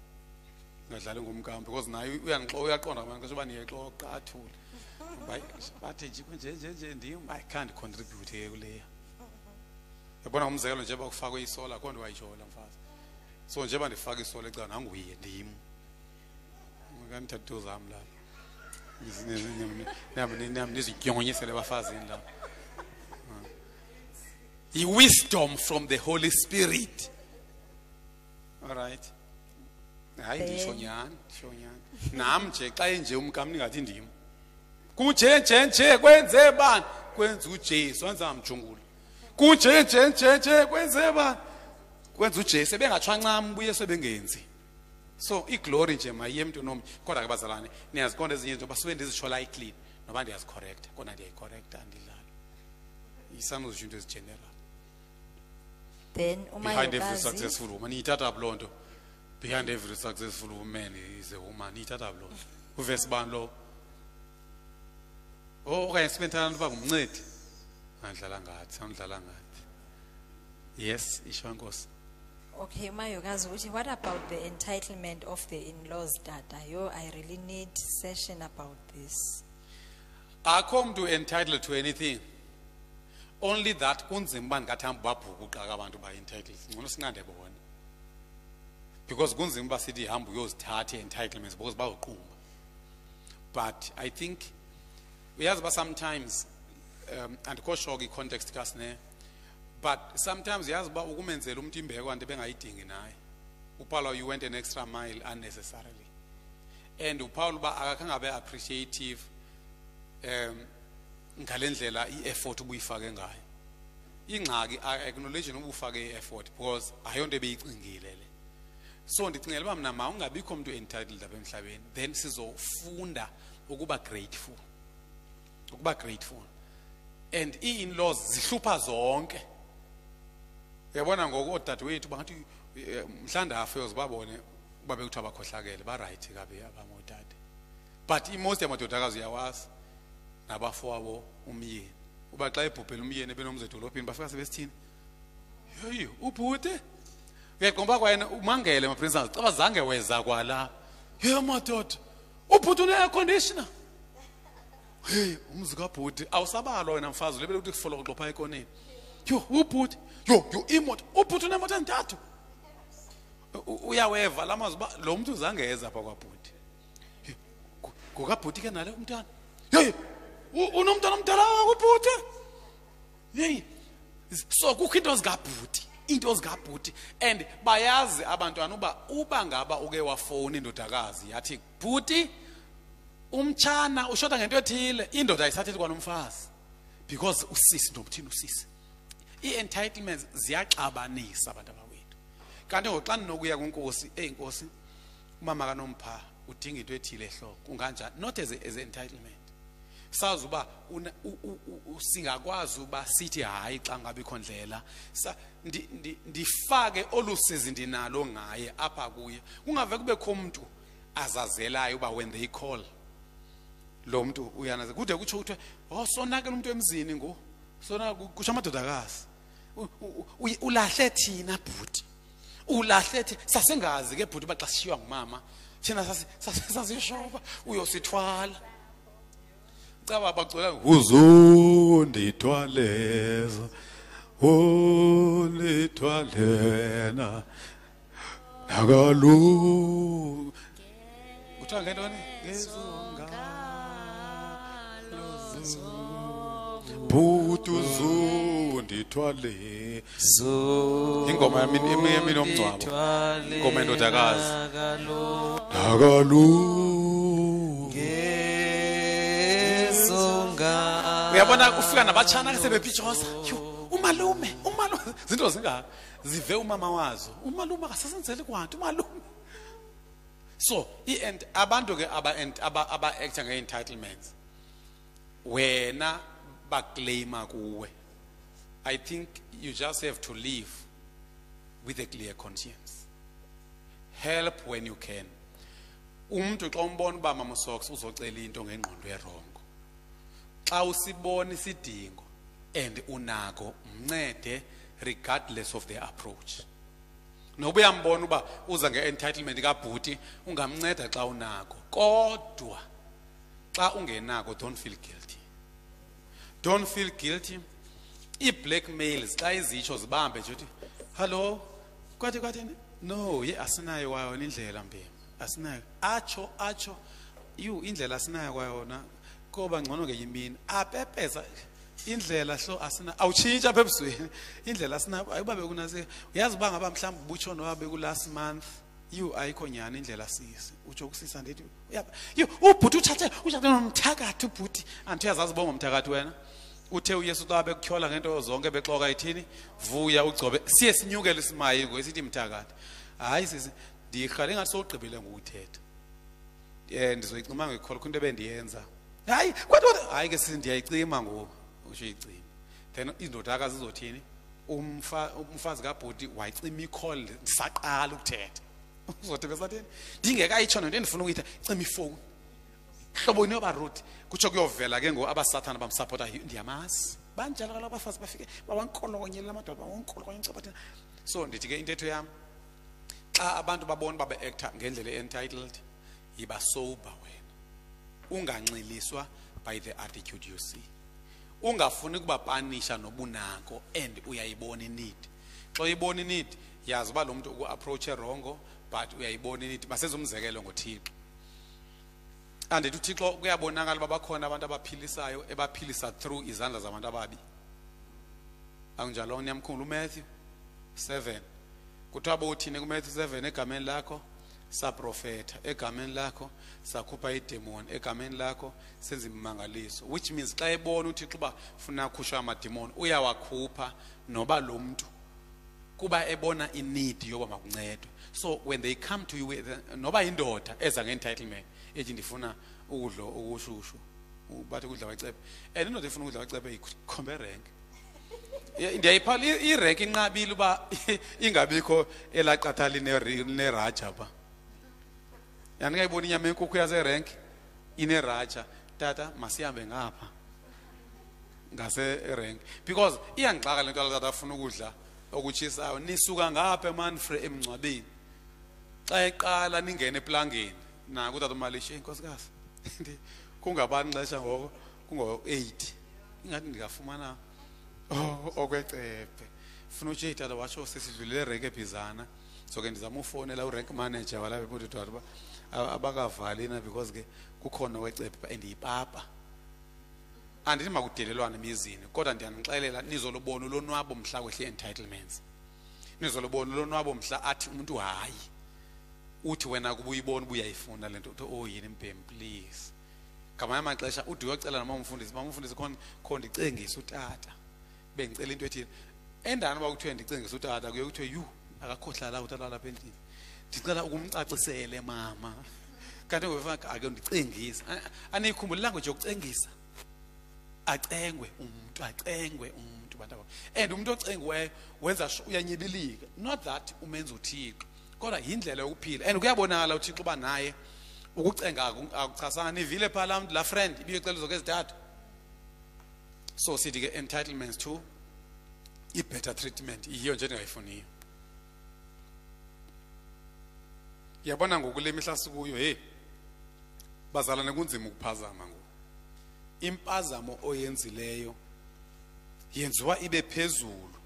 ngadlali ngumkambi because naye uyaqonda ngisho uba niyexoxa athule. Bathi nje nje nje nje ndim i can't contribute kuleya yabona umzekelo njengoba kufakwe isola khona wayitshola mfazi. So njengoba ndifaka isola ecala nanguye ndim. Kanithathu zami la nizityonyisele bafazini la. I-wisdom from the holy spirit. All right. Hayi ndisho nyani ndisho nyani nam nje xa enje umkam ningathi ndim. Kunje nje nje kwenze bani? Kwenza ujesu wenza kunje nje nje nje kwenze bani kwenza ujesu ebengatshwa ncam buye sebengenzi. So iglory nje mayiye mntu nomnye kodwa ke bazalwane niyaziqonda ezinye izinto basuke ndizitsho lightly noba ndiyazicorrecta kodwa ndiyayicorrecta andidlali. Isanozitsho into ezigeneral. Then behind every successful woman iyithatha loo nto. Behind every successful woman is a woman iyithatha loo nto. Uvesi bani lo o okanye sibe nthanda uba ngumncedi. Andlala ngathi ngathi. Yes isho okay what about the entitlement of the in-laws data yo i really need session about this. Akho mntu entitled to anything. Only that kunzima uba ndingathamba babhukuqa abantu ba-entitled ngcono sinqande bona. Because kunzima uba sithi hamba uyozithatha i-entitlements because bazoqumba but i think uyazi uba sometimes um, andikho sure ke i-context kasine but sometimes uyazi uba ukumenzela umntu imbeko anto ebengayidingi naye. Upawula you went an extra mile unnecessarily. And upawula uba akakhange abe appreciative um ngale ndlela i-effort ubuyifake ngayo. Ingxaki acknowledge noba ufake i-effort because ayonto ebeyicingile le. So ndicingela uba mna ma ungabikho mntu entitled apha emhlabeni then sizofunda ukuba grateful. Ukuba grateful. And ii-in-laws zihlupha zonke. Uyabona ngoku oodadewethu bangathi eh, mhlawumbe afe uzibabone uba bekuthiwa bakhohlakele barayithi kabe abangotata but imost yamadodakazi uyawazi nabafowabo umyeni. Uba xa ebhubhele umyeni ebenomzi edolophini bafika sebesithini? Heyi ubhuti. Uyaqomba kwayena umangele maprince caba zange weza kwala. Ye madoda ubhuti une-air conditioner. Heyi umzi kabhuti awusabalwa wena mfazi ulebele ukuthi kufolokoxo phaa ekoneni. Yo ubhuti yo yo imoto ubhuti unemoto entathu. U- uyaweva la mazwi uba lo mntu zangeza pha kwabhuti. Yo, gu- ngokabhuti ke nale umntana. Yeyi u- unomntana omdala wakubhuti? Yeyi so kukho into zikabhuti into zikabhuti and bayazi abantwana uba uba ngaba uke wafowuna indodakazi yathi bhuti umtshana ushoda ngento ethile indoda ayisathethi kwanomfazi because usisi ntomthini usisi. Ii-entitlements ziyaxabanisa abantu abawethu. Kanti ngoxa ndinokuya kwinkosi eyi nkosi umama kanompha udinga into ethile ehloko. Kunganjani not as, as entitlement. Sazi uba singakwazi uba sithi hayi xa ngabikho ndlela Sa- ndi- ndi- ndifake olu sizi ndinalo ngaye apha kuye. Kungave kubekho umntu azazelayo uba when they call. Lo muntu uyanaze kude kutsho kuthiwe oh sonakele umuntu emzini ngo sona kusho amadodakazi. Ulahle thina bhuti. Ulahle thina sasengazi ke bhuti baxa sishiywa ngumama thina sasi- sasi- sasishoba uyosithwala. Caba bagcola uzundithwaleza unithwalena nakalu kuthiwa ngentoni bhuti uzundithwale. Ingoma yami yemini yomngcwabo ingoma endodakazi. Uyabona ufika nabatshana Yho, umalume umalume. Zinto zingaka. Zive umama wazo. Umalume akasasenzeli kwanti umalume. So i-ent- abantu ke aba-acta nge-entitlements. Wena baclaima kuwe. I think you just have to live with a clear conscience. Help when you can. Umuntu xa umbona uba mamosox uzocela into ngengqondo erongo xa usibona isidingo and unako mncede regardless of the approach. Noba uyambona uba uza nge-entitlement kabhuti ungamnceda xa unako. Kodwa xa ungenako don't feel guilty. Don't feel guilty. Ii-blackmails xa izitsho zibambe nje uthi hallo kwathi kwathi no ye asinayo kwayona indlela mbembe asinayo. Atsho atsho yu indlela asinayo kwayona koba ngcono ngenye imini apepeza indlela hlo asina awutshintsha apha ebusweni. Indlela asinayo ayuba bekunase uyazi uba ngaba mhlawumbi ubutshona wabe ku-last month? Yu ayikho nyani indlela sisi utsho kusisa ndithi uyaba yu ubhuti uthathe uthathe nomthakathi ubhuti. Anti uyazazi uba ngomthakathi wena? Uthe uyesu xa bekutyhola ngento zonke bexoka ithini? Vuya ugcobe. Siye sinyukele isimayi ngesithi mthakathi hayi sisi ndirhale ngathi sowugqibile ngokuthetha um ndizoyicima ngekholwa into ebendiyenza. Hayi kwathi hayi ke sisi ndiyayicima ngoku usho iyicima then indodakazi izothini? Umfa- umfazi kabhuti wayicima ikhol ndisaqala ukuthetha. Uzothi besathini? Ndingekayitsho nento endifuna ukuyitha cima ifowuni hlobo inoba rude kutsho kuyovela ke ngo abasathana bamsapota ndiyamazi banjalo kaloku abafazi bafike bawankolonyelela amadoda bawankolonye emcabathini so ndithi ke intetho yam xa abantu babona uba be-acta ngendlela e-entitled yiba sober wena. Unganxiliswa by the attitude you see. Ungafuni kubapanisha nobunako and uyayibona inid xa uyibona inid yazi uba lo muntu uku-approache rongo but uyayibona inid masezumzekelo ngothixo. Andithi uthixo kuyabonakala uba bakhona abantu abaphilisayo ebaphilisa through izandla zabantu ababi. Akunjalo niyamkhumbula umatthew 7 kuthiwa bowuthini kumatthew 7 egameni lakho saprofetha. Egameni lakho sakhupha idemoni. Egameni lakho senza imimangaliso which means xa ebona uthixo uba funa akhutshwa amademoni uyawakhupha noba lo mntu kuba ebona inid yoba makuncedwe. So when they come to you with, noba indoda eza nge-entitlement ethi ndifuna ukudla okushushu bathi ukudla kwecephe and indoda efuna ukudla kwecephe ikhombe erenki Yeah, ndiyayiphala irenki inqabile uba ingabikho elaqatha line- lineraja pha. Yandingayiboni inyama yenkukhu yaserenki ineraja. Tata masihambe ngapha ngaserenki because iyangixaka le nto alazati afuna ukudla okutshisayo. Nisuka ngapha emanfre emngcwabeni. Xa eqala ningene eplangeni naku utata umalishe inkosikazi. Kungabani xesha ngoko? Kungo-eight ingathi ndingafumana okwecephe funa utshe tata watsho sesidlulele erenki ebhizana. So ke ndizama ufowunela urank manager walapha ebudidwala uba abakavali na because ke kukhona owecephe and yipapa. Andithi makudelelwane emizini kodwa ndiyanixelela nizolubona ulonwabo mhla kwehle entitlements nizolubona ulonwabo mhla athi umuntu hayi. Uthi wena kuba uyibona uba uyayifuna le nto uthi oh yini mbhemi please. Ngamanye amaxesha ude uyocela noma umfundisi mama umfundisi khona ndicengise utata. Bengicela into ethile. Endani uba kuthiwe ndicengise utata kuye kuthiwe yu akakhohlala utata lapha endlini. Ndicela ukumcacisele mama. Kanti ngofana ake ndicengise. Aniyikhumbuli language yokucengisa. Acengwe umuntu acengwe umuntu bantu and umuntu ocengiweyo wenza uyanyibilika not that umenza uthixo. Kodwa yindlela yokuphila. And kuyabonakala uthixo uba naye ukucenga aku- akuchasanga nivile phaa laa mntu laa friend ibiyocela uzoke ezithathu. So sithi ke entitlements to i-better treatment yiyo nje endingayifuniyo. Yabona ngoku le mihla sikuyo hey bazalane kunzima ukuphazama ngoku. Impazamo oyenzileyo yenziwa ibe phezulu.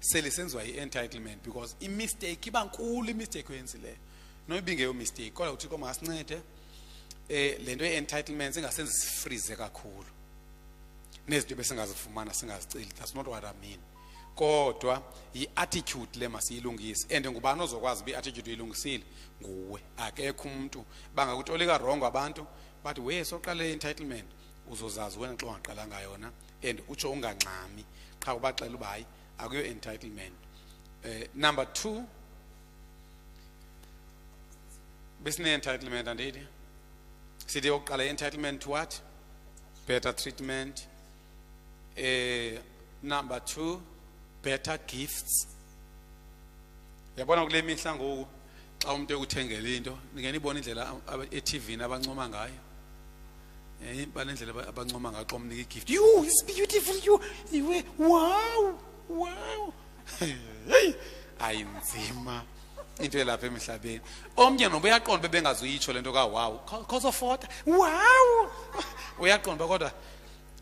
Selisenziwa i-entitlement because imistake iba nkulu imistake oyenzileyo noba ibingeyo mistake kodwa uthixo masincede eh lento ye-entitlement singasenzi sifrize kakhulu. Nezinto besingazifumana singaziceli that's not what i mean. Kodwa yi-attitude le masiyilungise and ngubani ozokwazi uba i-attitude uyilungisile? Nguwe. Akekho umuntu. Bangakutolika rongo abantu bathi we soqale i-entitlement uzozazi wena xa ungaqalanga yona and utsho ungancami qha ubaxela uba hayi akuyo entitlement. Eh number two besine-entitlement andithi sithi yokuqala i-entitlement to what? Better treatment. Eh number 2 better gifts. Yabona kule mihla ngoku xa umuntu ekuthengela into ningena ibona indlela e-TV abancoma ngayo? Eh bale ndlela aba- abancoma ngayo xa umnika igift you it's beautiful you iwe wow wow. Hey ayinzima. Into elapha emhlabeni. Omnye noba uyaqonda bebengazuyitsho lento ka wow. Cause of what? Wow. Uyaqonda kodwa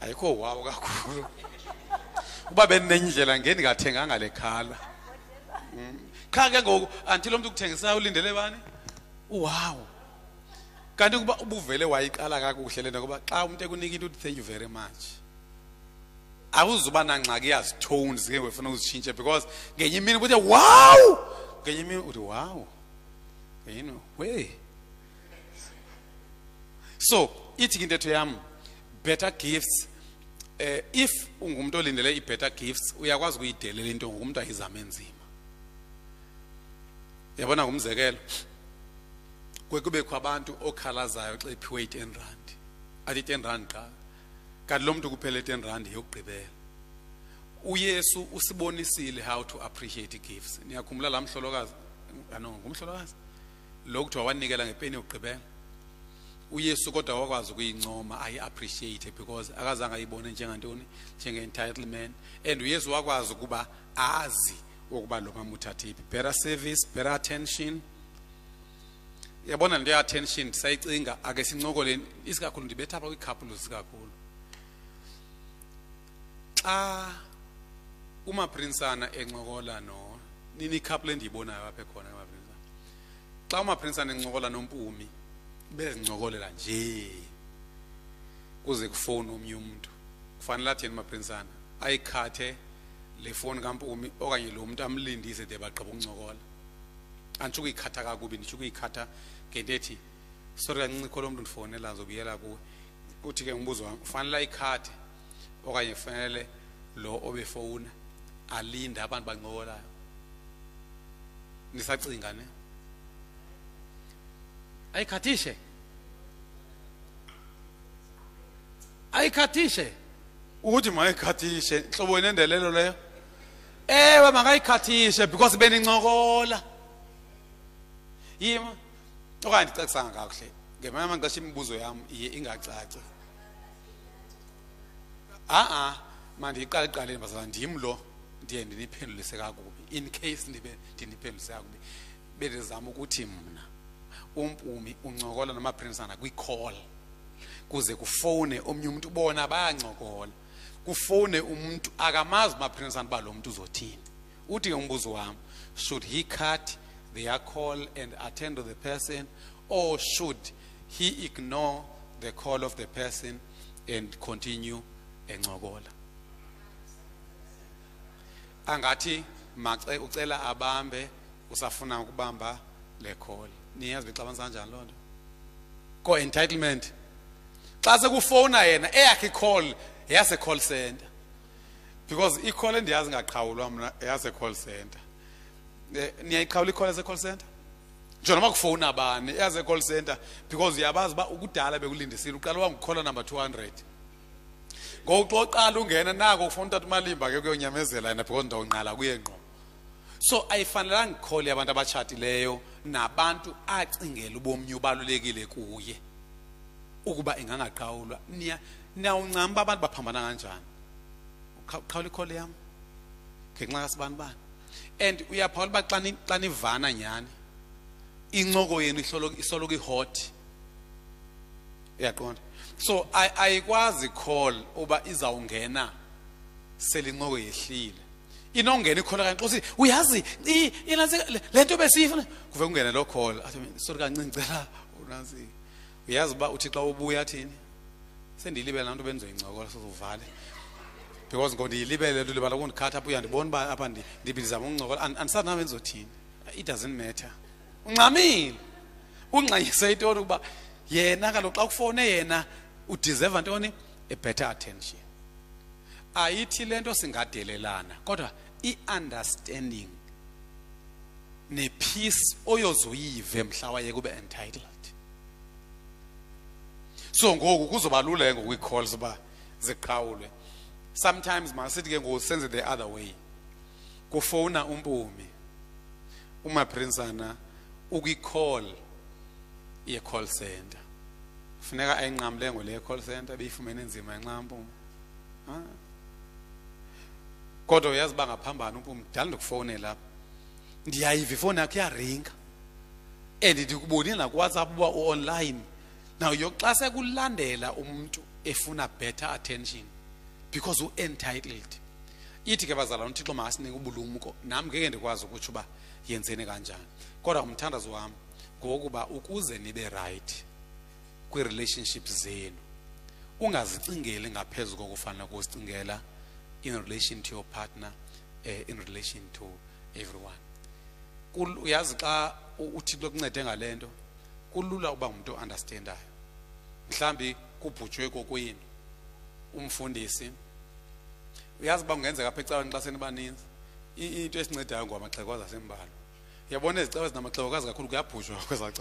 ayikho wow kakhulu. Uba bendinendlela ngendingathenganga le khala Mm. qha ke ngoku until umuntu ukuthengisayo ulindele bani? Wow. Kanti kuba ubuvele wayiqala kakuhle lento ngoba xa umuntu ekunika into uthi thank you very much. Awuzuba nangxaki yazitones ke ngofuna uzitshintshe because ngenye imini ubuthi wow! Ngenye imini uthi wow! Ngenye we so ithi ke intetho yam better gifts eh if ungumuntu olindele i-better gifts uyakwazi ukuyidelela into ngokumuntu ayizame enzima yabona ngumzekelo kwe kubekho abantu okhalazayo xa iphiwe i-ten rand athi i-ten rand qha. Kanti lo muntu kuphela i-ten rand yokugqibela uyesu usibonisile how to appreciate gifts. Niyakhumbula laa mhlolokazi ano ngumhlolokazi? Lo kuthiwa wanikela ngepeni yokugqibela. Uyesu kodwa wakwazi ukuyincoma ayi-appreciate because akazange ayibone njengantoni? Njenge-entitlement. And uyesu wakwazi ukuba azi ukuba lo mama uthathiphi better service better attention. Yabona lento ye-attention sayicinga ake sincokoleni. Isikakhulu ndibetha apha kwiikhapuluzi kakhulu xa umaprinsana encokola no nini ikhapulu endiyibonayo apha ekhona kamaprinsana xa umaprinsana encokola nompumi bezincokolela nje. Kuze kufowuni omnye umuntu kufanele athini maprinsana ayikhathe le fowuni kampumi okanye lo muntu amlindise de bagqiba ukuncokola. Anditsho ukuyikhatha kakubi nditsho ukuyikhatha ngento ethi sori kancinci kho lo mntu ndifowunela zobuyela kuwe. Uthi ke umbuzo wam kufanele ayikhathe? Okanye kufanele lo obefowuna alinde abantu bancokolayo nisacinga ne? Ayikhathishe. Ayikhathishe. Uthi mayikhathishe hlobo nendelelo leyo? Ewe makayikhathishe because benincokola. Yima. Okanye ndicacisanga kakuhle. Ngemanye amaxesha imibuzo yam iye ingacaci. A-a mandiyiqale ekuqaleni bazala ndim lo ndiye ndiniphendulise kakubi. In case ndibe ndiniphendulise kakubi bendizama ukuthi mna umpumi uncokola namaprinsana kwicall kuze kufowune omnye umuntu. Bona bayancokola. Kufowune umuntu akamazi umaprinsana uba lo muntu uzothini. Uthi ke umbuzo wam should he cut their call and attend to the person or should he ignore the call of the person and continue encokola. Angathi mace ucela abambe usafuna ukubamba le call. Niyazi bexabanisa kanjani loo nto? Ko entitlement xa sekufowuna yena eyakhe icall yase-call center. Because icall endiyazi ngaqhawulwa mna yase-call center. Eh, niyayiqhawula icall yase-call center? Nje noma kufowuna bani eyase-call center. Because uyabazi uba ukudala bekulindisile uqala uba ngukhola number 200 ngokuxoqala ungena nako ufuna utata umalimba ke kuyonyamezela yena because ndawunqala kuye ngqo. So ayifanelanga ngikhole abantu abatshatileyo nabantu acingela ubomnye ubalulekile kuye ukuba ingangaqhawulwa niya niyawuncamba abantu baphambana kanjani? Uqhawula ikhole yam ngenxa kasibani bani? And uyaphawula uba xa ni- xa nivana nyhani incoko yenu isoloko ihot. Uyaqonda? So ay- ayikwazi call uba izawungena selincoko yehlile. Inongena ikhola kanti xosi uyazi i- inansi le- le nto besiyifuna kuve kungene lo call. Athi mina, sorry kancinci cela unansi. Uyazi uba uthi xa ubuya athini sendiyilibele laa nto bendizoyincokola sizuvale because ngondiyilibele nto libala kundikhatha apho uyandibona uba apha ndi- ndibizama ukuncokola. And- andisazi nam bendizothini it doesn't matter. Uncamile ungxanyise intoni ukuba yena kaloku xa kufowune yena udeserva ntoni? A better attention. Ayithi le nto singadelelana kodwa i-understanding nepeace oyozuyive mhla wayeke ube entitled. So ngoku kuzoba lula ke ngokwi-calls uba ziqhawulwe. Sometimes masithi ke ngoku senze the other way. Kufowuna umpumi umaprinsana ukwi-call ye-call center. Funeka ayinqamle ngole ye-call center beyifumene nzima enxampuma kodwa uyazi uba ngaphambana umpumi kudala ndikufowunela apha ndiyayiva ifowuni yakho iyaringa. And ndikubonile nakuwhatsapp uba u-online. Now yoxa sekulandela umntu efuna better attention because u-entitled. Ithi ke bazalwane uthixo makasinike ubulumko. Nam ngeke ndikwazi ukutsho uba yenzeni kanjani. Kodwa umthandazo wam ngokuba ukuze nibe right kwii-relationships zenu. Ungazicingeli ngaphezu kokufanele kuzicingela in relation to your partner uh, in relation to everyone. Kul- uyazi xa u- uthixo kuncede ngale nto kulula uba ngumuntu o-understandayo. Mhlawumbi kubhutshwe kokwenu umfundisi. Uyazi uba kungenzeka apha ecaweni xa senibaninzi i- into esincedayo ngwamaxhekwazi asembalwa. Uyabona ezi cawe zinamaxhekwazi kakhulu kuyabhutshwa kweza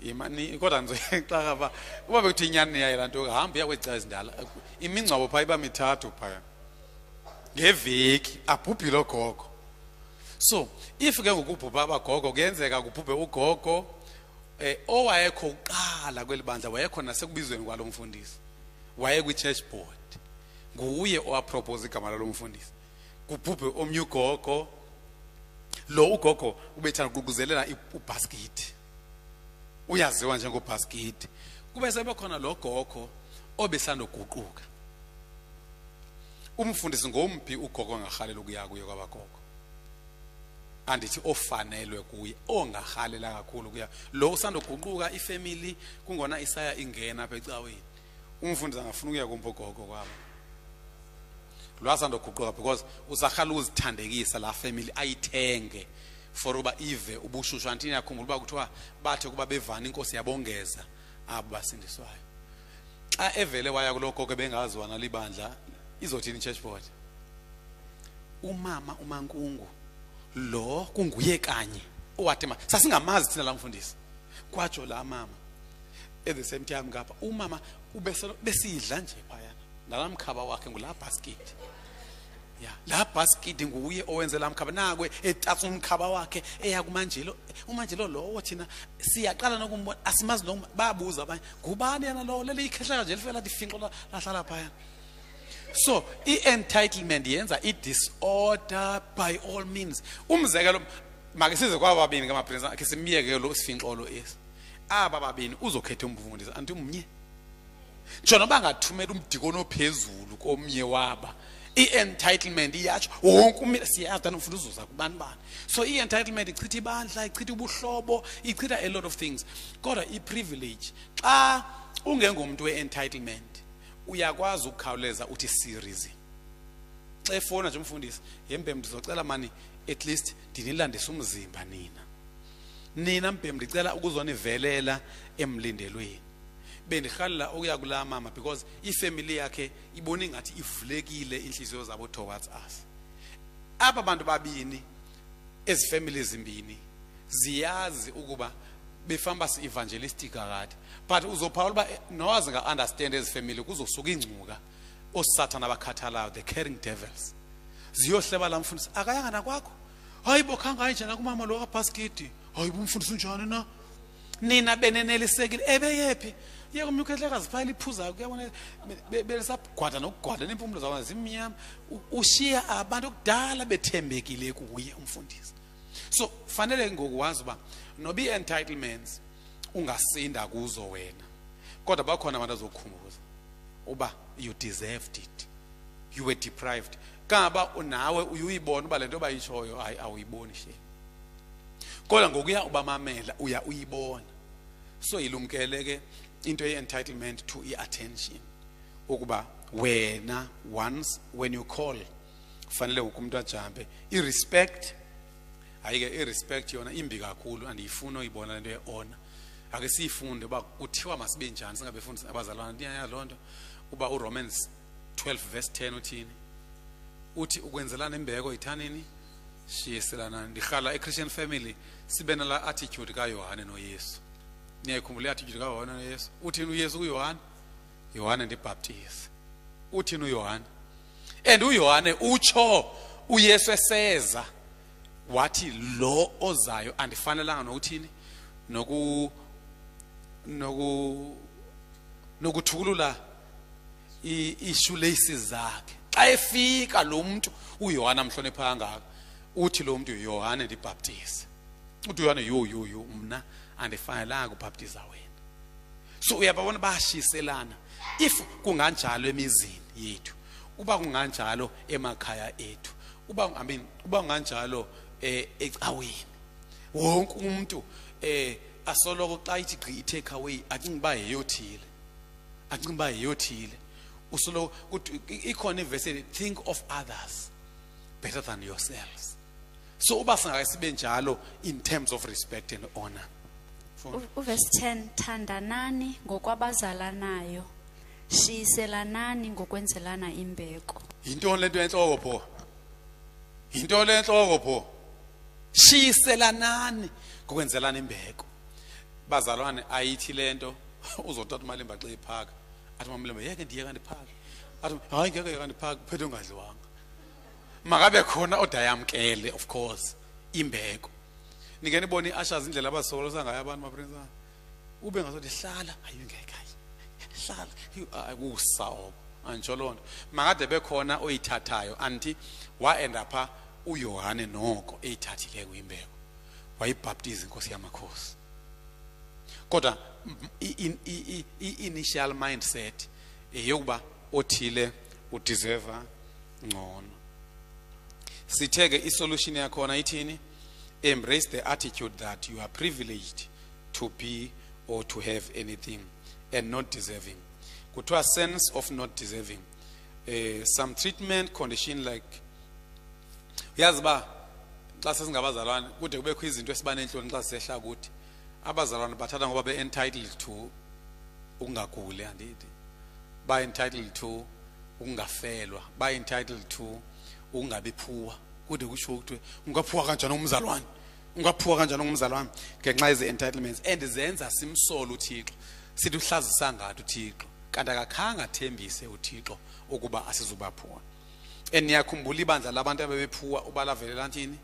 cawe imani kodwa ndizoyixaka pha uba bekuthi inyani yayo laa nto hamba uya kwezi cawe ezindala imingcwabo phaa iba mithathu phaya ngeveki abhubhile ogogo. So if ke ngokubhubha abagogo kuyenzeka kubhubhe ugogo eh owayekho uqala kweli bandla wayekho nasekubizweni kwalo mfundisi waye kwi-church board. Nguye owapropose igama lalo mfundisi. Kubhubhe omnye ugogo lo ugogo ubethanda ukuququzelela i- ubhaskithi uyaziwa njengobhaskithi kube sebekhona lo gogo obesandoguquka. Umfundisi ngomphi ugogo angarhalela ukuya kuye kwabagogo andithi ofanelwe kuye ongarhalela kakhulu kuya. Lo usandoguquka ifamily kungona isaya ingena apha ecaweni. Umfundisi angafuna ukuya kumphi ugogo kwabo? Lo asandoguquka because usarhala ukuzithandekisa la family ayithenge. For uba ive ubushushu antini yakhumbula uba kuthiwa bathe kuba bevana inkosi yabongeza. Abo basindiswayo. Xa evele waya kulo gogo bengaziwa nalibandla izothini i-church board? Umama umankungu lo kunguye kanye owathi ma sasingamazi thina la mfundisi. Kwatsho la mama at the same time ngapha umama ubeselo besidla nje phayana. Nala mkhaba wakhe ngula basket. Ya la basket nguye owenze la mkhaba. Nakwe etatsa umkhaba wakhe eya kumanjelo umanjelo lowo thina siyaqala nokumbona asimazi noma babuza abanye ngubani yana lo leli ikhehla nje lifela lathi finqo la- lahlala phayana so i-entitlement yenza i-disorder by all means. Umzekelo make size kwaba babini kamaprinsi akhe simyeke lo sifinxolo esi. Aba babini uzokhetha umfundisi anti umnye. Ntsho noba angathumela umdikoni ophezulu komnye waba i-entitlement iyatsho. Wonke umntu siyazi tani ufuna uzuza kubani bani. So i-entitlement ichitha ibandla ichitha ubuhlobo ichitha a lot of things. Kodwa i-privilege xa ungengumntu we-entitlement uyakwazi ukukhawuleza uthi series xa efona nje umfundisi yembem ndizocela mani at least ndinilandise umzimba nina. Nina mbem ndicela ukuzonivelela emlindelweni. Bendirhalela ukuya kulaa mama because ifemily yakhe ibona ingathi ivulekile inhliziyo zabo towards us. Aba bantu babini ezi family zimbini ziyazi ukuba befamba si-evangelistic kakade but uzophawula uba nowazi nga-understand ezi family kuzosuka ingcuka osathana abakhathalayo the caring devils. Ziyohleba la mfundisi akayanga nakwakho? Hayi bo khangayi njena kumama lo kabhaskidi hayi bomfundisi unjani na? Nina benenelisekile ebeyephi? Yeke umyukhehlekazi phaya liphuzayo kuyabona be- belisagwada nokugwada nempumulo zawo zimnyama. Ushiya abantu okudala bethembekile kuye umfundisi. So fanele ngokuwazi uba noba i-entitlements ungasinda kuzo wena kodwa bakhona abantu azokukhumbuza uba you deserved it you were deprived. Kangaba nawe uyuyibona uba le nto bayitshoyo hayi awuyiboni she kodwa ngokuya ubamamela uya uyibona. So ilumkele ke into ye-entitlement to i-attention. Ukuba wena once when you call kufanele wonke umuntu ajampe i-respect hayi-ke i-respect yona imbi kakhulu andiyifuni uyibona lento ye-honor. Ake siyifunde uba kuthiwa masibe njani singabefundisi abazalwana ndiyayazi loo nto. Uba uromans 12 verse 10 uthini? Uthi ukwenzelana imbeko yithanini shiyiselana ndihlala e-christian family sibe nala attitude kayohane noyesu. Niyayikhumbula i-attitude kayohane noyesu uthini uyesu kuyohane yohane ndibhaptise uthini uyohane and uyohane utsho uyesu eseza. Wathi lo ozayo andifanelanga nokuthini? Noku noku nokuthukulula i- ishoelaces zakhe. Xa efika lo muntu uyohana mhlonipha kangaka. Uthi lo muntu yohane ndibhaptise uthi uyohane yo yo yo mna andifanelanga ukubhaptiza wena. So uyababona bayashiselana if kunganjalo emizini yethu uba kunganjalo emakhaya ethu uba i mean uba kunganjalo eh ecaweni wonke umuntu eh asoloko xa ithi gqi i-take away acinga uba yeyothile. Acinga uba yeyothile. Usoloko ikhona ivesi think of others better than yourselves. So uba singake sibe njalo in terms of respect and honor. U- uvesi 10 thandanani ngokwabazalanayo. Shiyiselanani ngokwenzelana imbeko. Yintoni lento enhloko pho? Yintoni le enhloko pho? Shiyiselanani ngokwenzelana imbeko. Bazalwane ayithi lento uzothatha imali embaxa ephaka. Athi mamlembe yeke ndiye kandiphaka athi hayi ngeke yeke ndiphaka phethe ungadliwanga makabe khona odayamkele of course imbeko. Nike nibone i-ashers indlela abazisokolosa ngayo abantu maprinsana ube ngasothi hlala. Hayi ngeke hayi. Hlala. Hayi, kusaobo anjho loo nto. Makade bekhona oyithathayo anti waenda pha uyohane noko eyithathileyo kwimbeko wayibhaptiza inkosi yamakhosi. Kodwa i-initial mindset eyokuba othile udeserva ngcono. Sithe-ke isolution yakhona ithini? Embrace the attitude that you are privileged to be or to have anything and not deserving. Kuthiwa sense of not deserving. Uh, some treatment condition like uyazi ba xa sesingabazalwane kude kubekho izinto esibanentloni xa sisehla kuthi abazalwane bathatha ngoba be-entitled to ukungaguli andithi. Ba-entitled to ukungafelwa ba-entitled to ukungabi phuwa kude kusho ukuthi ungaphuwa kanjani umzalwane? Ungaphuwa kanjani umzalwane? Ngenxa yezi-entitlements and zenza simsole uthixo sithi uhlazisa ngathi uthixo kanti akakhange athembise uthixo ukuba asizubaphuwa and niyakhumbula ibandla labantu abebephuwa ubalavelela nthini?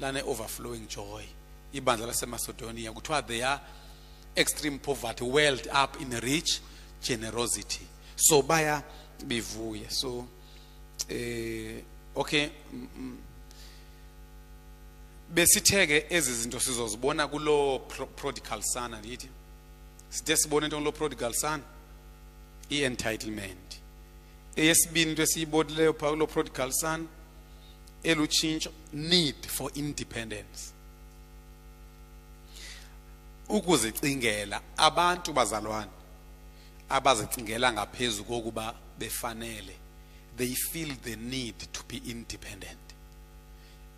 Lane-overflowing joy. Ibandla lasemacedonia kuthiwa they are extreme poverty welled up in rich generosity. So baya bivuye so eh okay mm, mm. Besitheke ezi zinto sizozibona kulo pro- prodigal son andithi? Sithe sibone into lo prodigal son? I-entitlement. Eyesibini into esiyibonileyo phaa kulo prodigal son elutshintsho need for independence. Ukuzicingela abantu bazalwane abazicingela ngaphezu kokuba befanele they feel the need to be independent.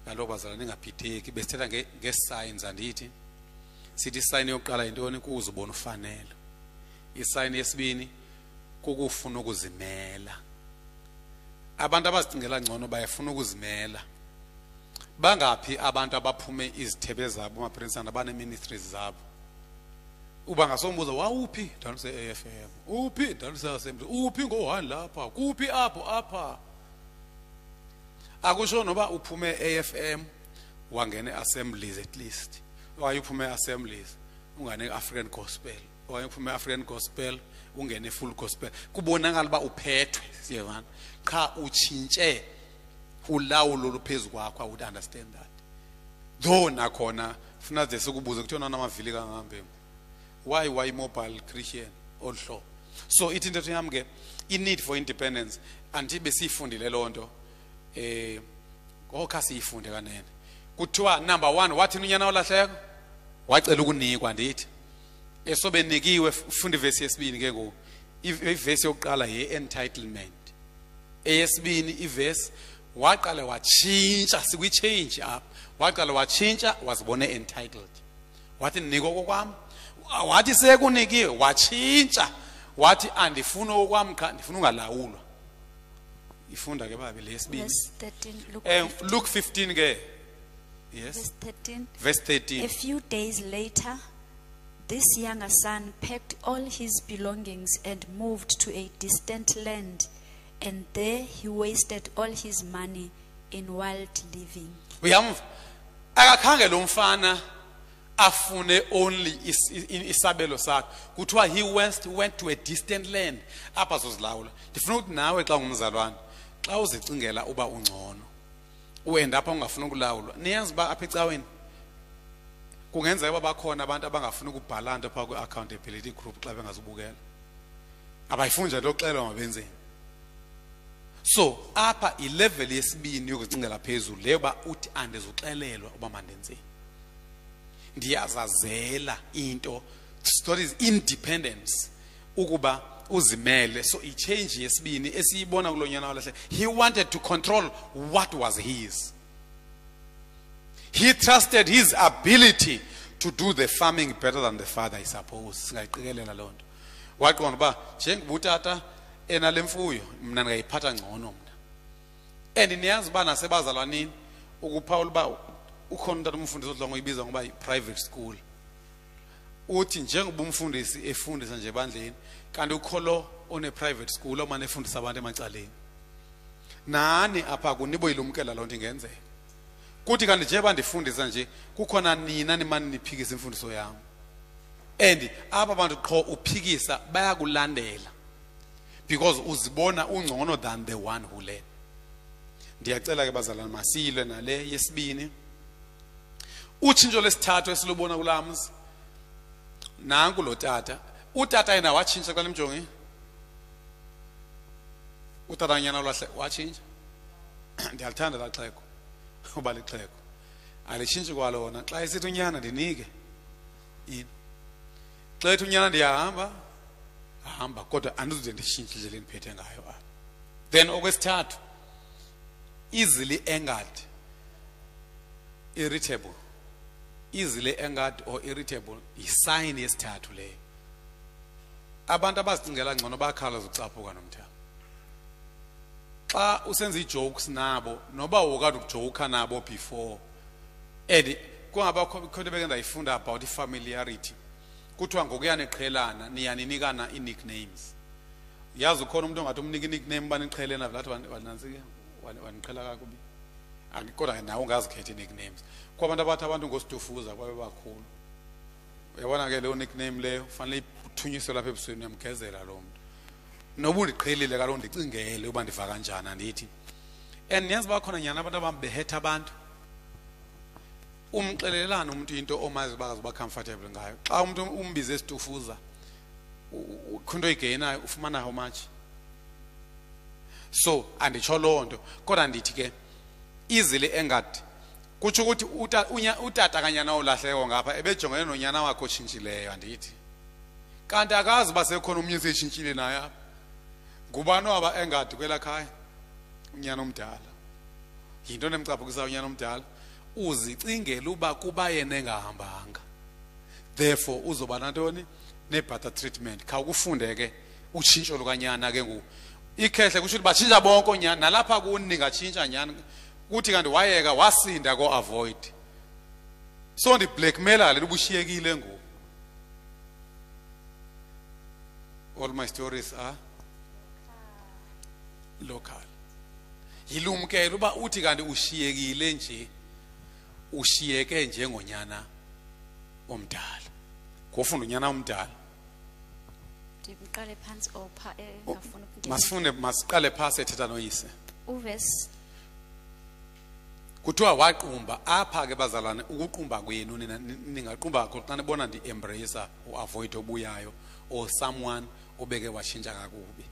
Kaloku bazalwane ningabhideki besithetha nge- nge-signs andithi sithi isayini yokuqala yintoni? Kukuzibona ufanele. Isayini yesibini kukufuna ukuzimela. Abantu abazicingela ngcono bayafuna ukuzimela. Bangaphi abantu abaphume izithebe zabo amaprinsana baneministries zabo? Uba ngasombuza wawuphi? Ndaluse AFM uphi? Ndaluse assembly uphi? Ngo1 lapha. Kuphi? Apho apha. Akusho noba uphume AFM wangene assemblies at least. Okanye uphume assemblies ungane African gospel. Okanye uphume African gospel ungene full gospel. Kubonakala uba uphethwe siyevana cha uchintshe ulawulo luphezulu kwakho i would understand that. Though nakhona funa ze sikubuze kuthiwa namavili kangahambe why why mobile christian? Olhlo so ithi into yami ke i need for independence anti besifundile lonto eh okha siyifunde kanene. Kuthiwa number 1 wathi unyana olahleko wacela ukunikwa ndithi esobenikiwe ufunda ivesi yesibini ke ngoku. Ivesi yokuqala ye entitlement eyesibini ivesi waqala watshintsha sikwi-change apha. Waqala watshintsha wazibone entitled wathi ndinike okokwam. Wathi sekunikiwe watshintsha. Wathi andifuni okwam qha ndifuna ungalawulwa. Ifunda ke babi leyesibini Verse 13. Luke um 15, luke 15 ke yes. Verse 13. verse A few days later, this younger son packed all his belongings and moved to a distant land, and there he wasted all his money in wild living. uyamva? Akakhange lo mfana afune only isabelo sakhe. Kuthiwa he went, went to a distant land. Apha azozilawula. Ndifuna ukuthi nawe xa ungumzalwane xa uzicingela uba ungcono uenda apha ungafuna ukulawulwa niyazi uba apha ecaweni kungenzeka uba bakhona abantu abangafuni ukubhala nto phaa kwi-accountability group xa bengazubukela. Abayifuni nje lokuxelwa mabenzeni. So apha ilevel yesibini yokucingela phezulu leyo ba uthi andizuxelelwa uba mandenzeni. Ndiyazazela into story is independence ukuba uzimele. So ichange yesibini esiyibona kulo nyana walahle. He wanted to control what was his. He trusted his ability to do the farming better than the father i suppose singayiqikelela loo nto. Waqonda uba njengoba utata enale mfuyo mna ndingayiphatha ngcono mna. And niyazi uba nasebazalwanini ukuphawula uba ukhona umntata umfundisi odla ngoyibiza ngoba yi-private school. Uthi njengoba umfundisi efundisa nje ebandleni kanti ukholo one-private school omane efundisa abantu emacaleni? Nani apha kunibo yilumkela loo nto ingenzeka kuthi kanti njengoba ndifundisa nje kukhona nina nimane niphikisa imfundiso yam and aba bantu qho uphikisa bayakulandela. Because uzibona ungcono than the one who led. Ndiyacela ke bazalwane masiyilwe nale yesibini. Utshintsho lesithathu esilubona kulaa mzi. Nanku lo tata. Utata yena watshintsha xa nimjongi utata nyana lwahle watshintsha? Ndiyalithanda laa xhego uba lixhego. Alitshintshi kwalona. Xa esithi unyana ndinike yini? Xa ethi unyana ndiyahamba hamba kodwa andizude nditshintshe indlela endiphethe ngayo apha. Then okwesithathu easily angered irritable. Easily angered or irritable yisign yesithathu leyo. Abantu abazicingela ngcono bayakhawuleza ucaphuka nomthamo xa usenza ii-jokes nabo noba wokade ukujoka nabo before and kungabakho khona beke ndayifunda about i-familiarity kuthiwa ngokuya niqhelana niyaninikana ii-nicknames yazi ukhona umuntu ongathi umnika i-nickname baniqhelena velathi wanantsike waniqhela kakubi? Ani- kodwa nawe ungazikhetha ii-nicknames kwabantu abathi abantu ngositufuza kwabe bakhulu. Uyabona ke leyo nickname leyo? Fanele ithunyiswe lapha ebusweni uyamgezela lo muntu noba undiqhelile kaloku ndicingele uba ndiva kanjani andithi. And niyazi bakhona nyana abantu abambehetha abantu? Umxelelana umuntu into omazi uba kazuba comfortable ngayo. Xa umuntu umbize esitufuza khunto oyigeyinayo ufumana how much? So anditsho loo nto. Kodwa ndithi ke easily engadi kutsho ukuthi utata kanyana olahleko ngapha ebejongene nonyana wakhe otshintshileyo andithi. Kanti akazi uba sekhona umnye eseyitshintshile naye apha. Ngubani waba engadi kwelaa khaya? Unyana omdala. Yinto nemcaphukisa unyana omdala? Uzicingela uba kuba yena engahambanga. Therefore uzoba nantoni? Ne-butter treatment. Khawukufunde ke utshintsho lukanyana ke ngoku. Ikhehle kusho ukuthi batshintsha bonke onyana. Nalapha kuni ningatshintsha nyani kuthi kanti wayeka wasinda ko-avoid. So ndiblackmaila le ubushiyekile ngoku. All my stories are local. Yilumkela uba uthi kanti ushiyekile nje ushiyeke njengonyana omdala. Ngofunda unyana omdala? Ndiqale phantsi or pha engafuni ukungena. masifunde masiqale phasi ethetha noyise. Uvesi kuthiwa waqumba apha ke bazalwane ukuqumba kwenu nina ni- ningaqumba xa nibona ndi-embracer uavoid obuyayo or someone obeke washintsha kakubi.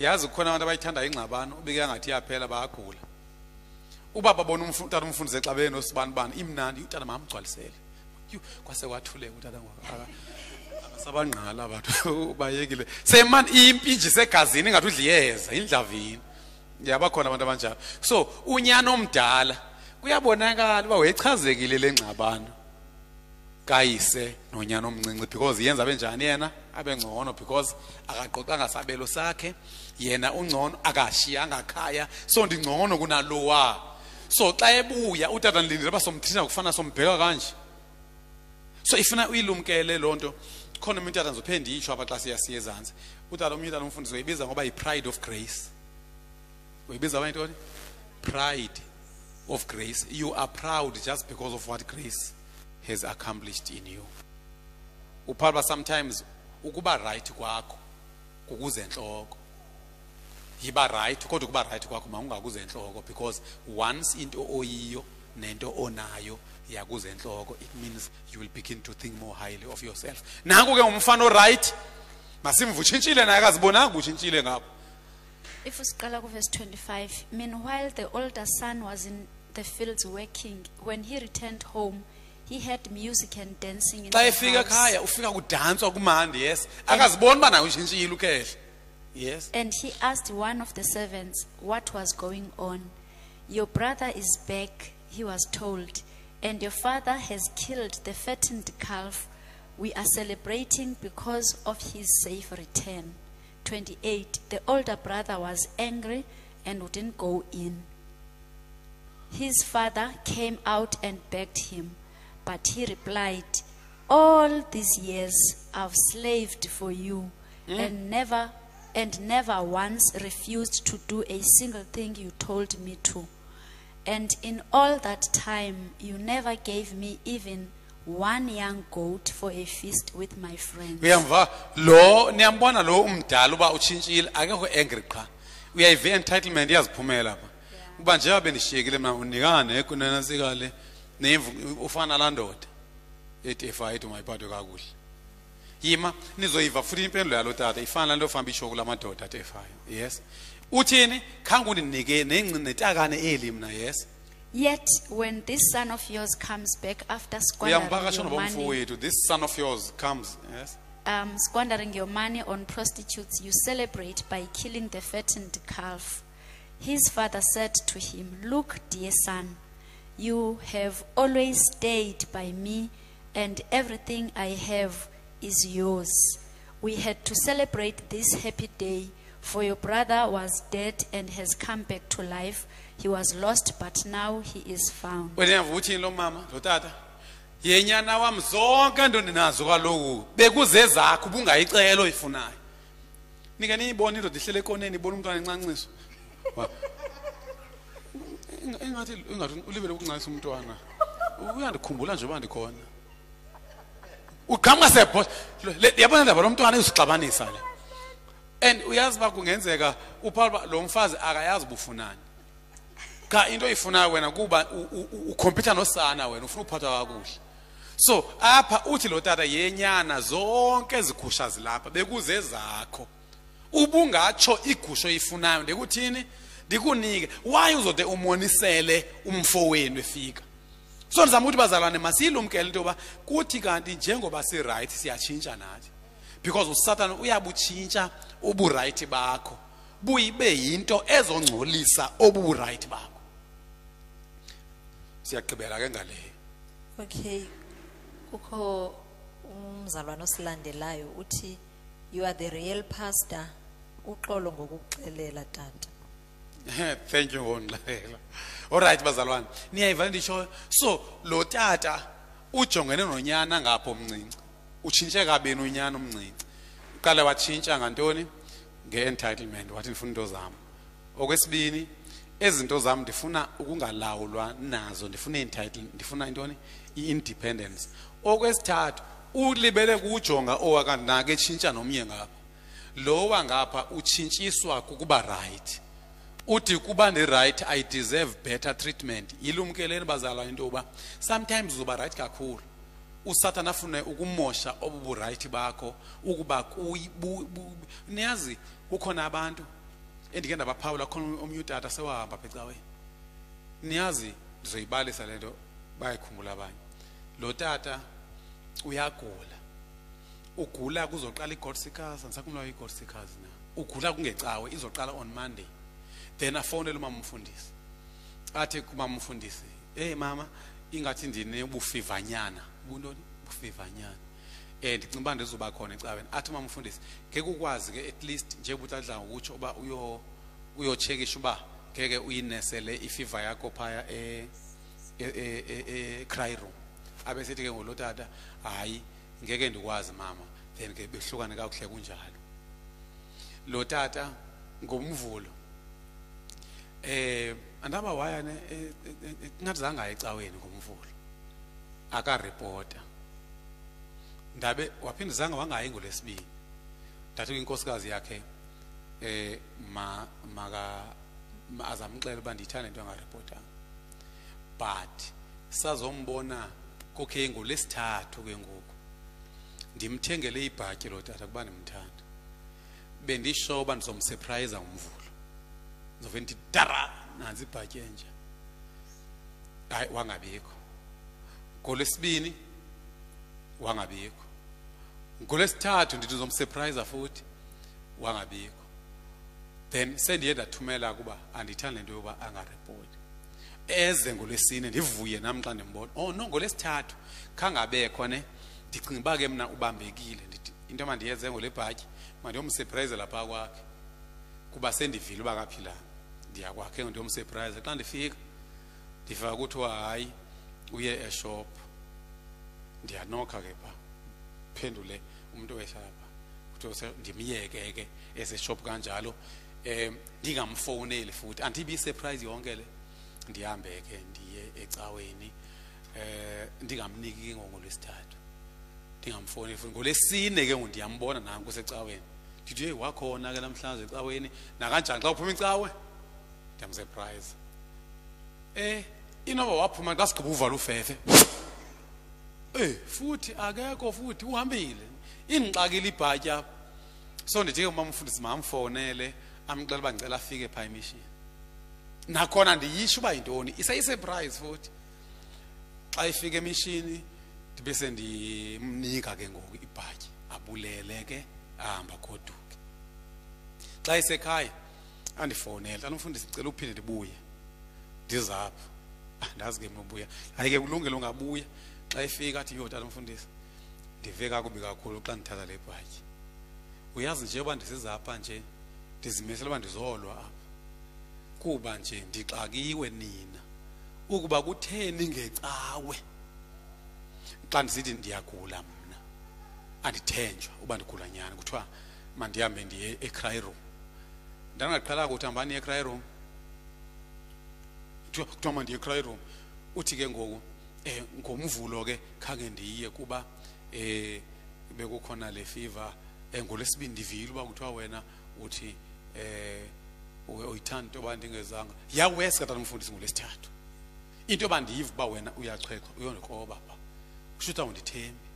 Yazi kukhona abantu abayithanda ingxabano ubeke angathi iyaphela bayagula. Uba babona umfu- utata umfundisi xa benosibani bani imnandi utata mamgcwalisele Yu, kwase kwathuleka utata sabangqala abantu bayekile. Semani impinji segazini ingathi udla iyeza indlavini. Yabakhona abantu abanjalo. So unyana omdala kuyabonakala uba wechazekile le ngxabano. Kayise nonyana omncinci because yenza benjani yena? Abe ngcono because akaqoqanga sabelo sakhe. Yena ungcono akashiyanga khaya. So ndingcono kunalowa. So xa ebuya utata ndilindile uba somthinta kufana sombheka kanje. So ifuna uyilumkele loo nto. Khona umuntu utata ndizophinde ndiyitsho apha xa siya siya ezantsi. Utata omnye utata umfundisi uyibiza ngoba yi-pride of grace. Uyibiza uba yintoni? Pride of grace. You are proud just because of what grace has accomplished in you. Uphala uba sometimes ukuba right kwakho kukuzentloko yiba right kodwa ukuba right kwakho maungakuzentloko because once into oyiyo nento onayo yakuzentloko it means you will begin to think more highly of yourself. Nanku ke umfana oright masimvu utshintshile naye akazibonanga uba utshintshile ngapho if usiqala kuvesi 25 meanwhile the older son was in the fields working when he returned home he had music and dancing in xa the efika house. ekhaya ufika kudanswa kumandi yes akaziboni uba naye utshintshile yes And he asked one of the servants what was going on. Your brother is back, he was told, and your father has killed the fattened calf. We are celebrating because of his safe return. 28. The older brother was angry and wouldn't go in. His father came out and begged him, but he replied, All these years I've slaved for you hmm? and never and never once refused to do a single thing you told me to. And in all that time you never gave me even one young goat for a feast with my friends. uyamva? Lo niyambona lo umdala uba utshintshile. Akekho angry qha. Uyayiva entitlement iyaziphumela pha uba njengoba bendishiyekile mna unikanga neko nenantsikale nemvu ufana ndoda. Ethi efa ethi mayiphathwe kakuhle. Yima nizoyiva futhi impendulo yalo tata. Ifana laa nto ofamba itsho kula madoda athi efayo yes. Uthini? Khange undinike netakane eli mna yes? Yet when this son of yours comes back after squandering your money, this son of yours comes yes? um, squandering your money on prostitutes, you celebrate by killing the fattened calf. His father said to him, Look, dear son, you have always stayed by me, and everything I have is yours. We had to celebrate this happy day, for your brother was dead and has come back to life. He was lost, but now he is found. wena uyamva uthini lo mama lo tata yenyana wam zonke nto ndinazo kaloku bekuzezakho ubungayicela oyifunayo nike niyibone indoda ihlele ekoneni ibona umntwana encanciso Ingathi ulibele ukuncanyisa umntwana uyandikhumbula nje uba ndikhona. Uqhamuka sebhos yabona ndaba lo mntwana izixabanisa le? And uyazi uba kungenzeka uphala uba lo mfazi akayazi ubufunani cha into oyifunayo wena kuba ukhompyutha nosana wena ufuna uphathwa kakuhle. So apha uthi lo tata yenyana zonke ezigusha zilapha bekuze zakho. Ubungatsho igusha oyifunayo ndikuthini ndikunike. Why uzode umonisele umfo wenu efika? So ndizama ukuthi bazalwane masiyilumkele into yoba kuthi kanti njengoba sirayithi siyatshintsha nathi. Because usatana uyabutshintsha uburayithi bakho. Buyibe yinto ezongcolisa obuburayithi bakho. Siyagqibela ke ngaleyo okay. Kukho umzalwane osilandelayo uthi you are the real pastor. Uxolo ngokukuxelela tata. thank you ngonilalela alright bazalwane. Niyayiva ndishoyo so lo tata ujongene nonyana ngapho omncinci. Utshintshe kabini unyana omncinci? Uqale watshintsha ngantoni? Nge-entitlement wathi ndifuna into zam. Okwesibini ezinto zam ndifuna ukungalawulwa nazo ndifuna entitle ndifuna intoni? I-independence. Okwesithathu ulibele kuwujonga owakanti etshintsha nomnye ngapha. Lo wangapha utshintshiswa kukuba right. Uthi kuba ndi-right i deserve better treatment. Yilumkeleni bazalwane into yoba sometimes uzoba right kakhulu. Usathane afune ukumosha obu burayithi bakho ukuba kuyi- bu- bu- niyazi kukhona abantu endike ndabaphawula khona omnye utata sewahamba apha ecaweni niyazi ndizoyibalisa le nto bayayikhumbula abanye. Lo tata uyagula. Ugula kuzoqala i-god seekers andisakumlayo i-god seekers na? Ugula kungecawe izoqala on monday. Then afowunele umama umfundisi athi kumama umfundisi hey mama ingathi ndinebufivanyana buntoni bufivanyana. Um ndicinga uba ndizoba khona ecaweni. Athi umama umfundisi ngeke ukwazi ke at least njengoba utadla ngokutsho uba uyo uyotshekisha uba ngeke uyinesele ifiva yakho phaya e- e- e- e- abe sethi ke ngolo tata hayi ngeke ndikwazi mama. Then ke behlukane kakuhle kunjalo. Lo tata ngomvulo. Eh andaba waya ne eh, eh, eh, ngathi zange aye ecaweni ngomvulo akarepota ndabe waphinde zange wangayi ngolesibini ndathi inkosikazi yakhe eh ma maka ma- azamxela uba ndiyithanda into angarepotanga but sazombona kokhe ngolesithathu ke ngoku. Ndimthengele ibhatyi lo tata kuba ndimthanda. Bendisho uba ndizomsurprise ngomvulo ndizove ndithi dara nanzi ibhatyi entsha hayi wangabikho. Ngolwesibini wangabikho. Ngolwesithathu ndithi ndizomsurprise futhi wangabikho. Then sendiye ndathumela kuba andiyithandi le nto yoba angarepoti eze ngolwesine ndivuye nam xa ndimbona oh no ngolwesithathu khangabekho ne ndicinga uba ke mna ubambekile. Ndithi into mandiyenze ngole bhatyi mandiyomsurprise lapha kwakhe. Kuba sendivile uba kaphilanga ndiyakwakhe ndiyomsurprise xa ndifika ndifika kuthiwa hayi uye eshop. Ndiyanokha ke pha phendule umuntu oweshalapha kuthiwa ndimyeke ke eseshop kanjalo. Um ndingamfowuneli futhi. Andibi surprise yonke le. Ndihambe ke ndiye ecaweni. Eh ndingamniki ke ngolwesithathu. Ndingamfowuneli futhi. Ngolesine ke ngoku ndiyambona nanku kusecaweni. Ndithi hey wakhona ke namhlanje ecaweni. Nakanjani? Xa uphuma icawe? Ndiyamsurprise eh inoba waphuma xa sigqiba uvala ufefe? Eh futhi akekho futhi uhambile. Indixakile ibhatyi apha so ndithi ke umama umfundisi mamfonele amxela uba ngicela afike phaa emishini. Nakhona ndiyisho uba yintoni? Iseyisurprise futhi. Xa ifika emishini ndibe sendimnika ke ngoku ibhatyi abulele ke ahamba goduke. Xa isekhaya andifowunele xa umfundisi ndicela uphinde ndibuye. Ndizapha andazi ke mnobuya hayi ke kulungile ungabuya. Xa ifika athi yo tata mfundisi ndive kakubi kakhulu xa ndithatha le bhatyi. Uyazi nje uba ndisizapha nje ndizimisele uba ndizolwa apha. Kuba nje ndixakiwe nina. Ukuba kutheni ngecawe? Xa ndisithi ndiyagula mna andithenjwa uba ndigula nyani kuthiwa mandihambe ndiye ecry room ndandingaqhelanga ukuthi hambani ecry room? Kuthiwa mandiye ecry room. Uthi ke ngoku eh ngomvulo ke khange ndiye kuba eh bekukhona le fever. Eh ngolesibini ndivile uba kuthiwa wena uthi eh uyithanda into yoba ndingezanga. Yawesi katata umfundisi ngolesithathu into yoba ndiyiva uba wena uyachekwa uyondikroba pha kusho ukuthi awundithembi.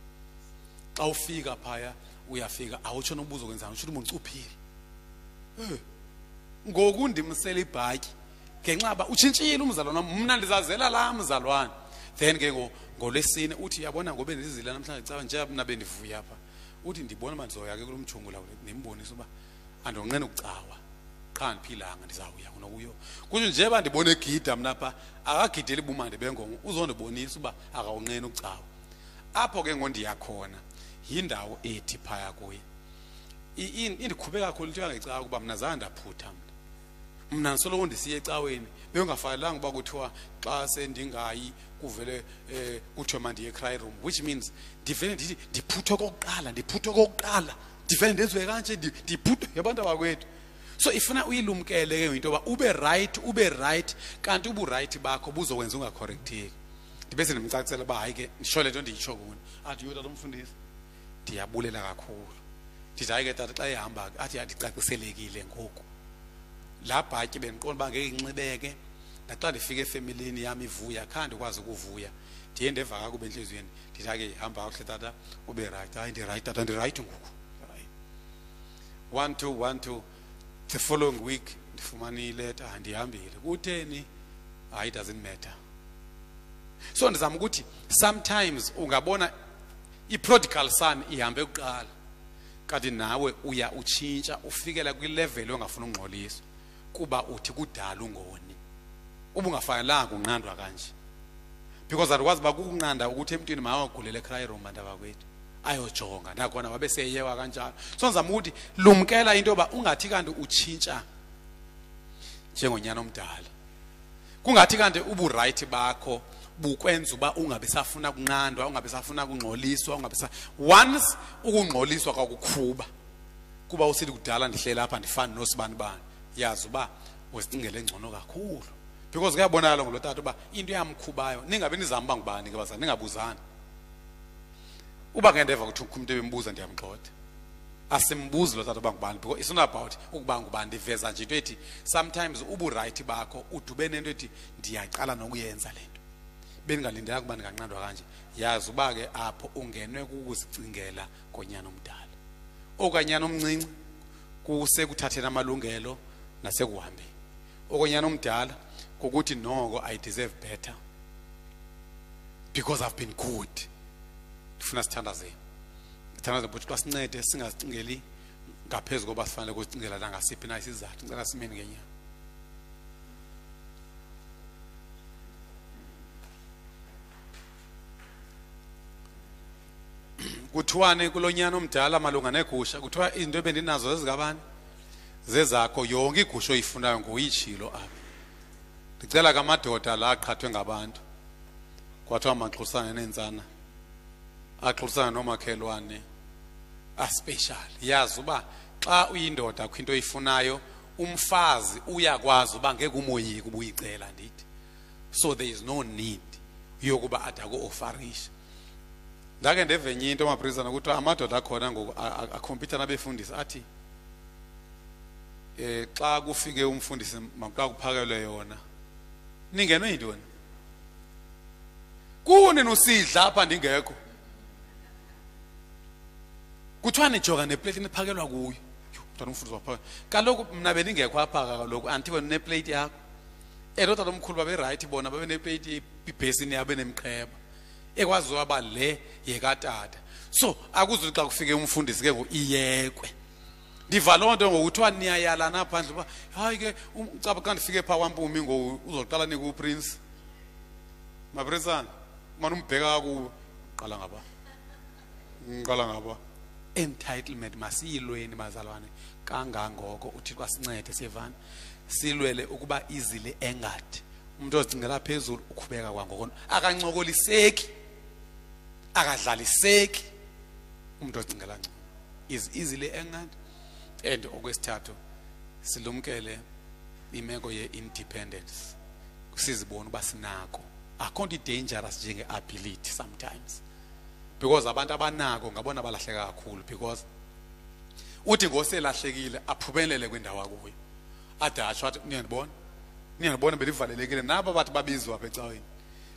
Xa ufika phaya uyafika awutsho nobuzo kwenzani usho ukuthi mundicuphile Eh, ngoku ndimsela ibhatyi ngenxa yoba utshintshile umzalwane wam mna ndizazela laa mzalwane. Then ke ngo- ngolwesine uthi yabona ngobe ndizile namhlanje cawa nje mna bendivuya apha. Uthi ndibona uba ndizoya ke kulo mjungula kule ndimbonise uba andonqeni ukucawa. Qha ndiphilanga ndizawuya kunokuyo kusho nje uba ndibone egida mna pha akagideli bumandi bengongo uzondibonisa uba akawunqeni ukucawa. Apho ke ngondiyakhona yindawo ethi phaya kuye. Indikhube kakhulu into yangecawa ukuba mna zange ndaphutha mna. Mna ndisoloko ndisiya ecaweni bekungafanelanga uba kuthiwa xa sendingayi kuvele eh kuthiwe mandiye cry room which means ndivele ndithi ndiphuthwe kokuqala ndiphuthwe kokuqala ndivele ndenziwe kanje ndi- ndibhudwe ngabantu abakwethu. So ifuna uyilumkele ke into yoba ube right ube right kanti uburayithi bakho buzokwenza ungacorrecteki ndibe sendimcacisela uba hayi ke ndisho le nto ndiyitsho kuni. Athi yho tata umfundisi. Ndiyabulela kakhulu. Ndithi hayi ke tata xa ehamba ke athi andicaciselekile ngoku. Laa bhatyi bendiqonda uba ngeke inxibeke. Naxa ndifika efemilini yam ivuya khange ndikwazi ukuvuya. Ndiye ndeva kakuba entliziyweni. Ndithi hayi ke hamba kakuhle tata ube rayithi. Hayi ndirayithi tata ndirayithi ngoku. Right. one two one two. The following week ndifumana ileta andihambile. Kutheni? Hayi it doesn't matter. So ndizama ukuthi sometimes ungabona i-prodigal son ihambe kuqala kanti nawe uya utshintsha ufikela kwilevel ongafuna ungxoliswa kuba uthi kudala ungoni? Ubungafanelanga unqandwa kanje. Because andikwazi uba kukunqanda ukuthi emntwini mawagulele cry room bantu abakwethu ayojonga nakhona babe seyewa kanjalo. So ndizama ukuthi lumkela into yoba ungathi kanti utshintsha njengonyana omdala. Kungathi kanti uburayithi bakho bukwenza uba ungabe safuna kunqandwa ungabe safuna kungxoliswa ungabe sa once ukungxoliswa kwakukhuba kuba usithi kudala ndihlele apha ndifani nosibani bani. Yazi uba uzicingele engcono kakhulu. Because kuyabonakala ngulo tata uba into yamkhubayo ningabe nizama uba ngubani ke bazali ningabuzani? Uba ke ndeva kuthi umuntu ebembuza ndiyamgxotha asimbuzi lo tata uba ngubani because it's not about ukuba ngubani ndiveza nje into ethi sometimes uburayithi bakho udube nento ethi ndiyaqala nokuyenza le nto. Bendingalindelanga ukuba ndinganqandwa kanje. Yazi uba ke apho ungenwe kukuzicingela konyana omdala. Okanyana omncinci kusekuthatheni amalungelo nasekuhambeni okonyana omdala kukuthi noko i deserve better because i've been good. Ndifuna sithandazeni sithandaze futhi xa sincede singazicingeli ngaphezu koba sifanele ukuzicingela nangasiphi na isizathu. Ngicela simeni ngenyama kuthiwane kulonyana omdala malunga negusha kuthiwa izinto ebendinazo zezikabani zezakho yonke igusha oyifunayo ngoyitshilo apha ndicela kamadoda la aqhathwe ngabantu kwathiwa maxhusane neentsana axhusane nomakhelwane aspecial yazi uba xa uyindoda kho into oyifunayo umfazi uyakwazi uba ngeke umoyiki uba uyicela ndithi so there is no need yokuba ade aku-ofarisha ndake ndeve enye into mabrizana kuthiwa amadoda akhona ngoku akhompyutha nabefundisi athi eh xa kufike umfundisi xa kuphakelwe yona. Ningenwe yintoni? Kuni nusidla apha ndingekho kuthiwa nijoga neplate niphakelwa kuyo mntwana umfundisi waphaka kaloku mna bendingekho apha kaloku anthiwe neplate yakho. And otata omkhulu baberayithi bona babeneplate ibhesini yabo enemqheba ekwaziwa uba le yekatata. So akuzuthi xa kufike umfundisi ke ngoku iyekwe. Ndiva loo nto ngokuthiwa niyayalana phandle uba hayi ke um- caba xa ndifike phaa kwampumi ngoku uzoqala nikuprince maprinsana umane umbheka kakubo. Qala ngaba ngiqala ngaba entitlement masiyilweni bazalwane kangangoko uthixo asincede siyevana silwele ukuba izile engadi. Umuntu ozicingela phezulu ukhubeka kwangoko. Akancokoliseki. Akadlaliseki. Umuntu ozicingela ngcono. Easily engadi. And okwesithathu silumkele imeko ye-independence. Sizibone uba sinako. Akho nto i-dangerous njenge-ability sometimes. Because abantu abanako ngabona balahleka kakhulu because uthi ngoselahlekile aphumelele kwindawo akuyo. Ade atsho athi niyandibona niyandibona bendivalelekile nabo bathi babizwa apha ecaweni.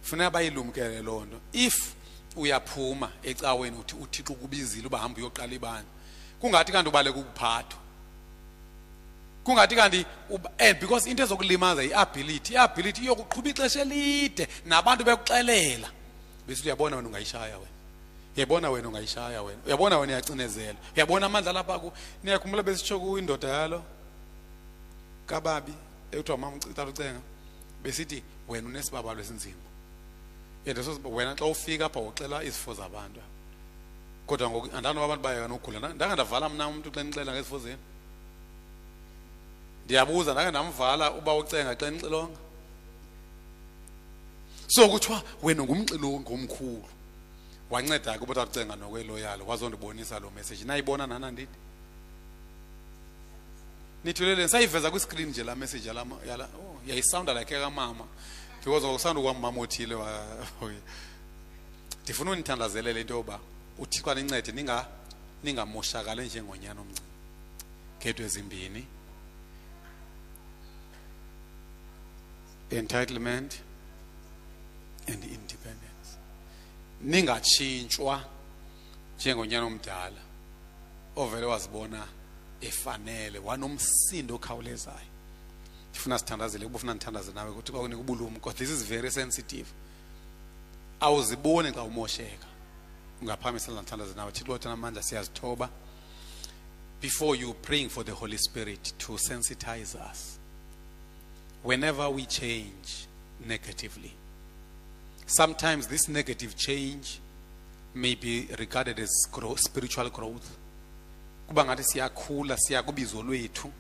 Funeka bayilumkele loo nto. If uyaphuma ecaweni uthi uthixo ukubizile uba hamba uyoqala ibandla kungathi kanti ubaleka ukuphathwa. Kungathi kanti uba- and because into ezokulimaza yi-ability i-ability iyokuqhuba ixesha elide nabantu bekuxelela. Besithi uyabona wena ungayishaya wena. Uyabona wena ungayishaya wena. Uyabona wena uyacinezela. Uyabona amandla lapha ku niyakhumbula besitsho kuyindoda yalo? Kababi ekuthiwa mama ucitata ucenga besithi wena unesibabalo esinzima. And so wena xa ufika apha uxela izifo zabantu. Kodwa ngoku andani abantu bayeka nokugula ndake ndavala mna umntu xa ndixela ngezifo zenu ndiyabuza ndake ndamvala uba ucenga xa nixilonga so kuthiwa wena ngumxilongi omkhulu wanceda ke ubutacenga nokweloyalo wazondibonisa lo message. Nayibona nana ndithi? Nithulele sayiveza kwiscreen nje la message yala oh yayisounda like kamama. Because ngokusanda kwamama othile ndifuna unithandazelele into yoba uthixo anincede ninga ningamoshakali njengonyana omncinci ngeento ezimbini entitlement and independence. Ningatshintshwa njengonyana omdala ovele wazibona efanele wanomsindo okhawulezayo. Ndifuna sithandazele kuba ufuna ndithandaze nawe ukuthi kwakunika ubulumko. This is very sensitive. Awuziboni xa umosheka. Ungaphambisela ndithandaze nawe thixo wethu namandla siyazithoba. Before you praying for the holy spirit to sensitize us whenever we change negatively sometimes this negative change may be regarded as grow, spiritual growth. Kuba ngathi siyakhula siya kubizo lwethu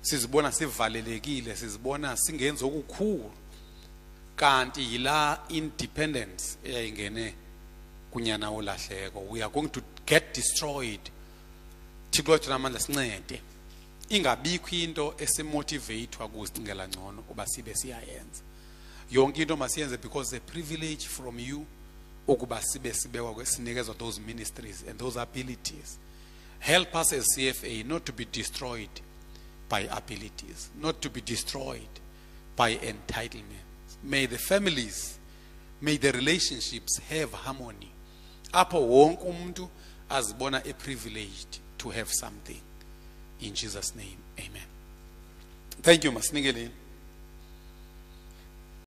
sizibona sivalelekile sizibona singenzi okukhulu kanti yila independence eyayingene kunyana we are going to get destroyed. Thixo wethu namandla sincede. Ingabikho into esimotivathwa kuzicingela ngcono uba sibe siyayenza. Yonke into masiyenze because the privilege from you ukuba sibe sibekwa sinikezwa those ministries and those abilities. Help us as cfa not to be destroyed by abilities not to be destroyed by entitlement may the families may the relationships have harmony apho wonke umuntu azibona a-privileged to have something. In jesus name amen. Thank you masinikeleni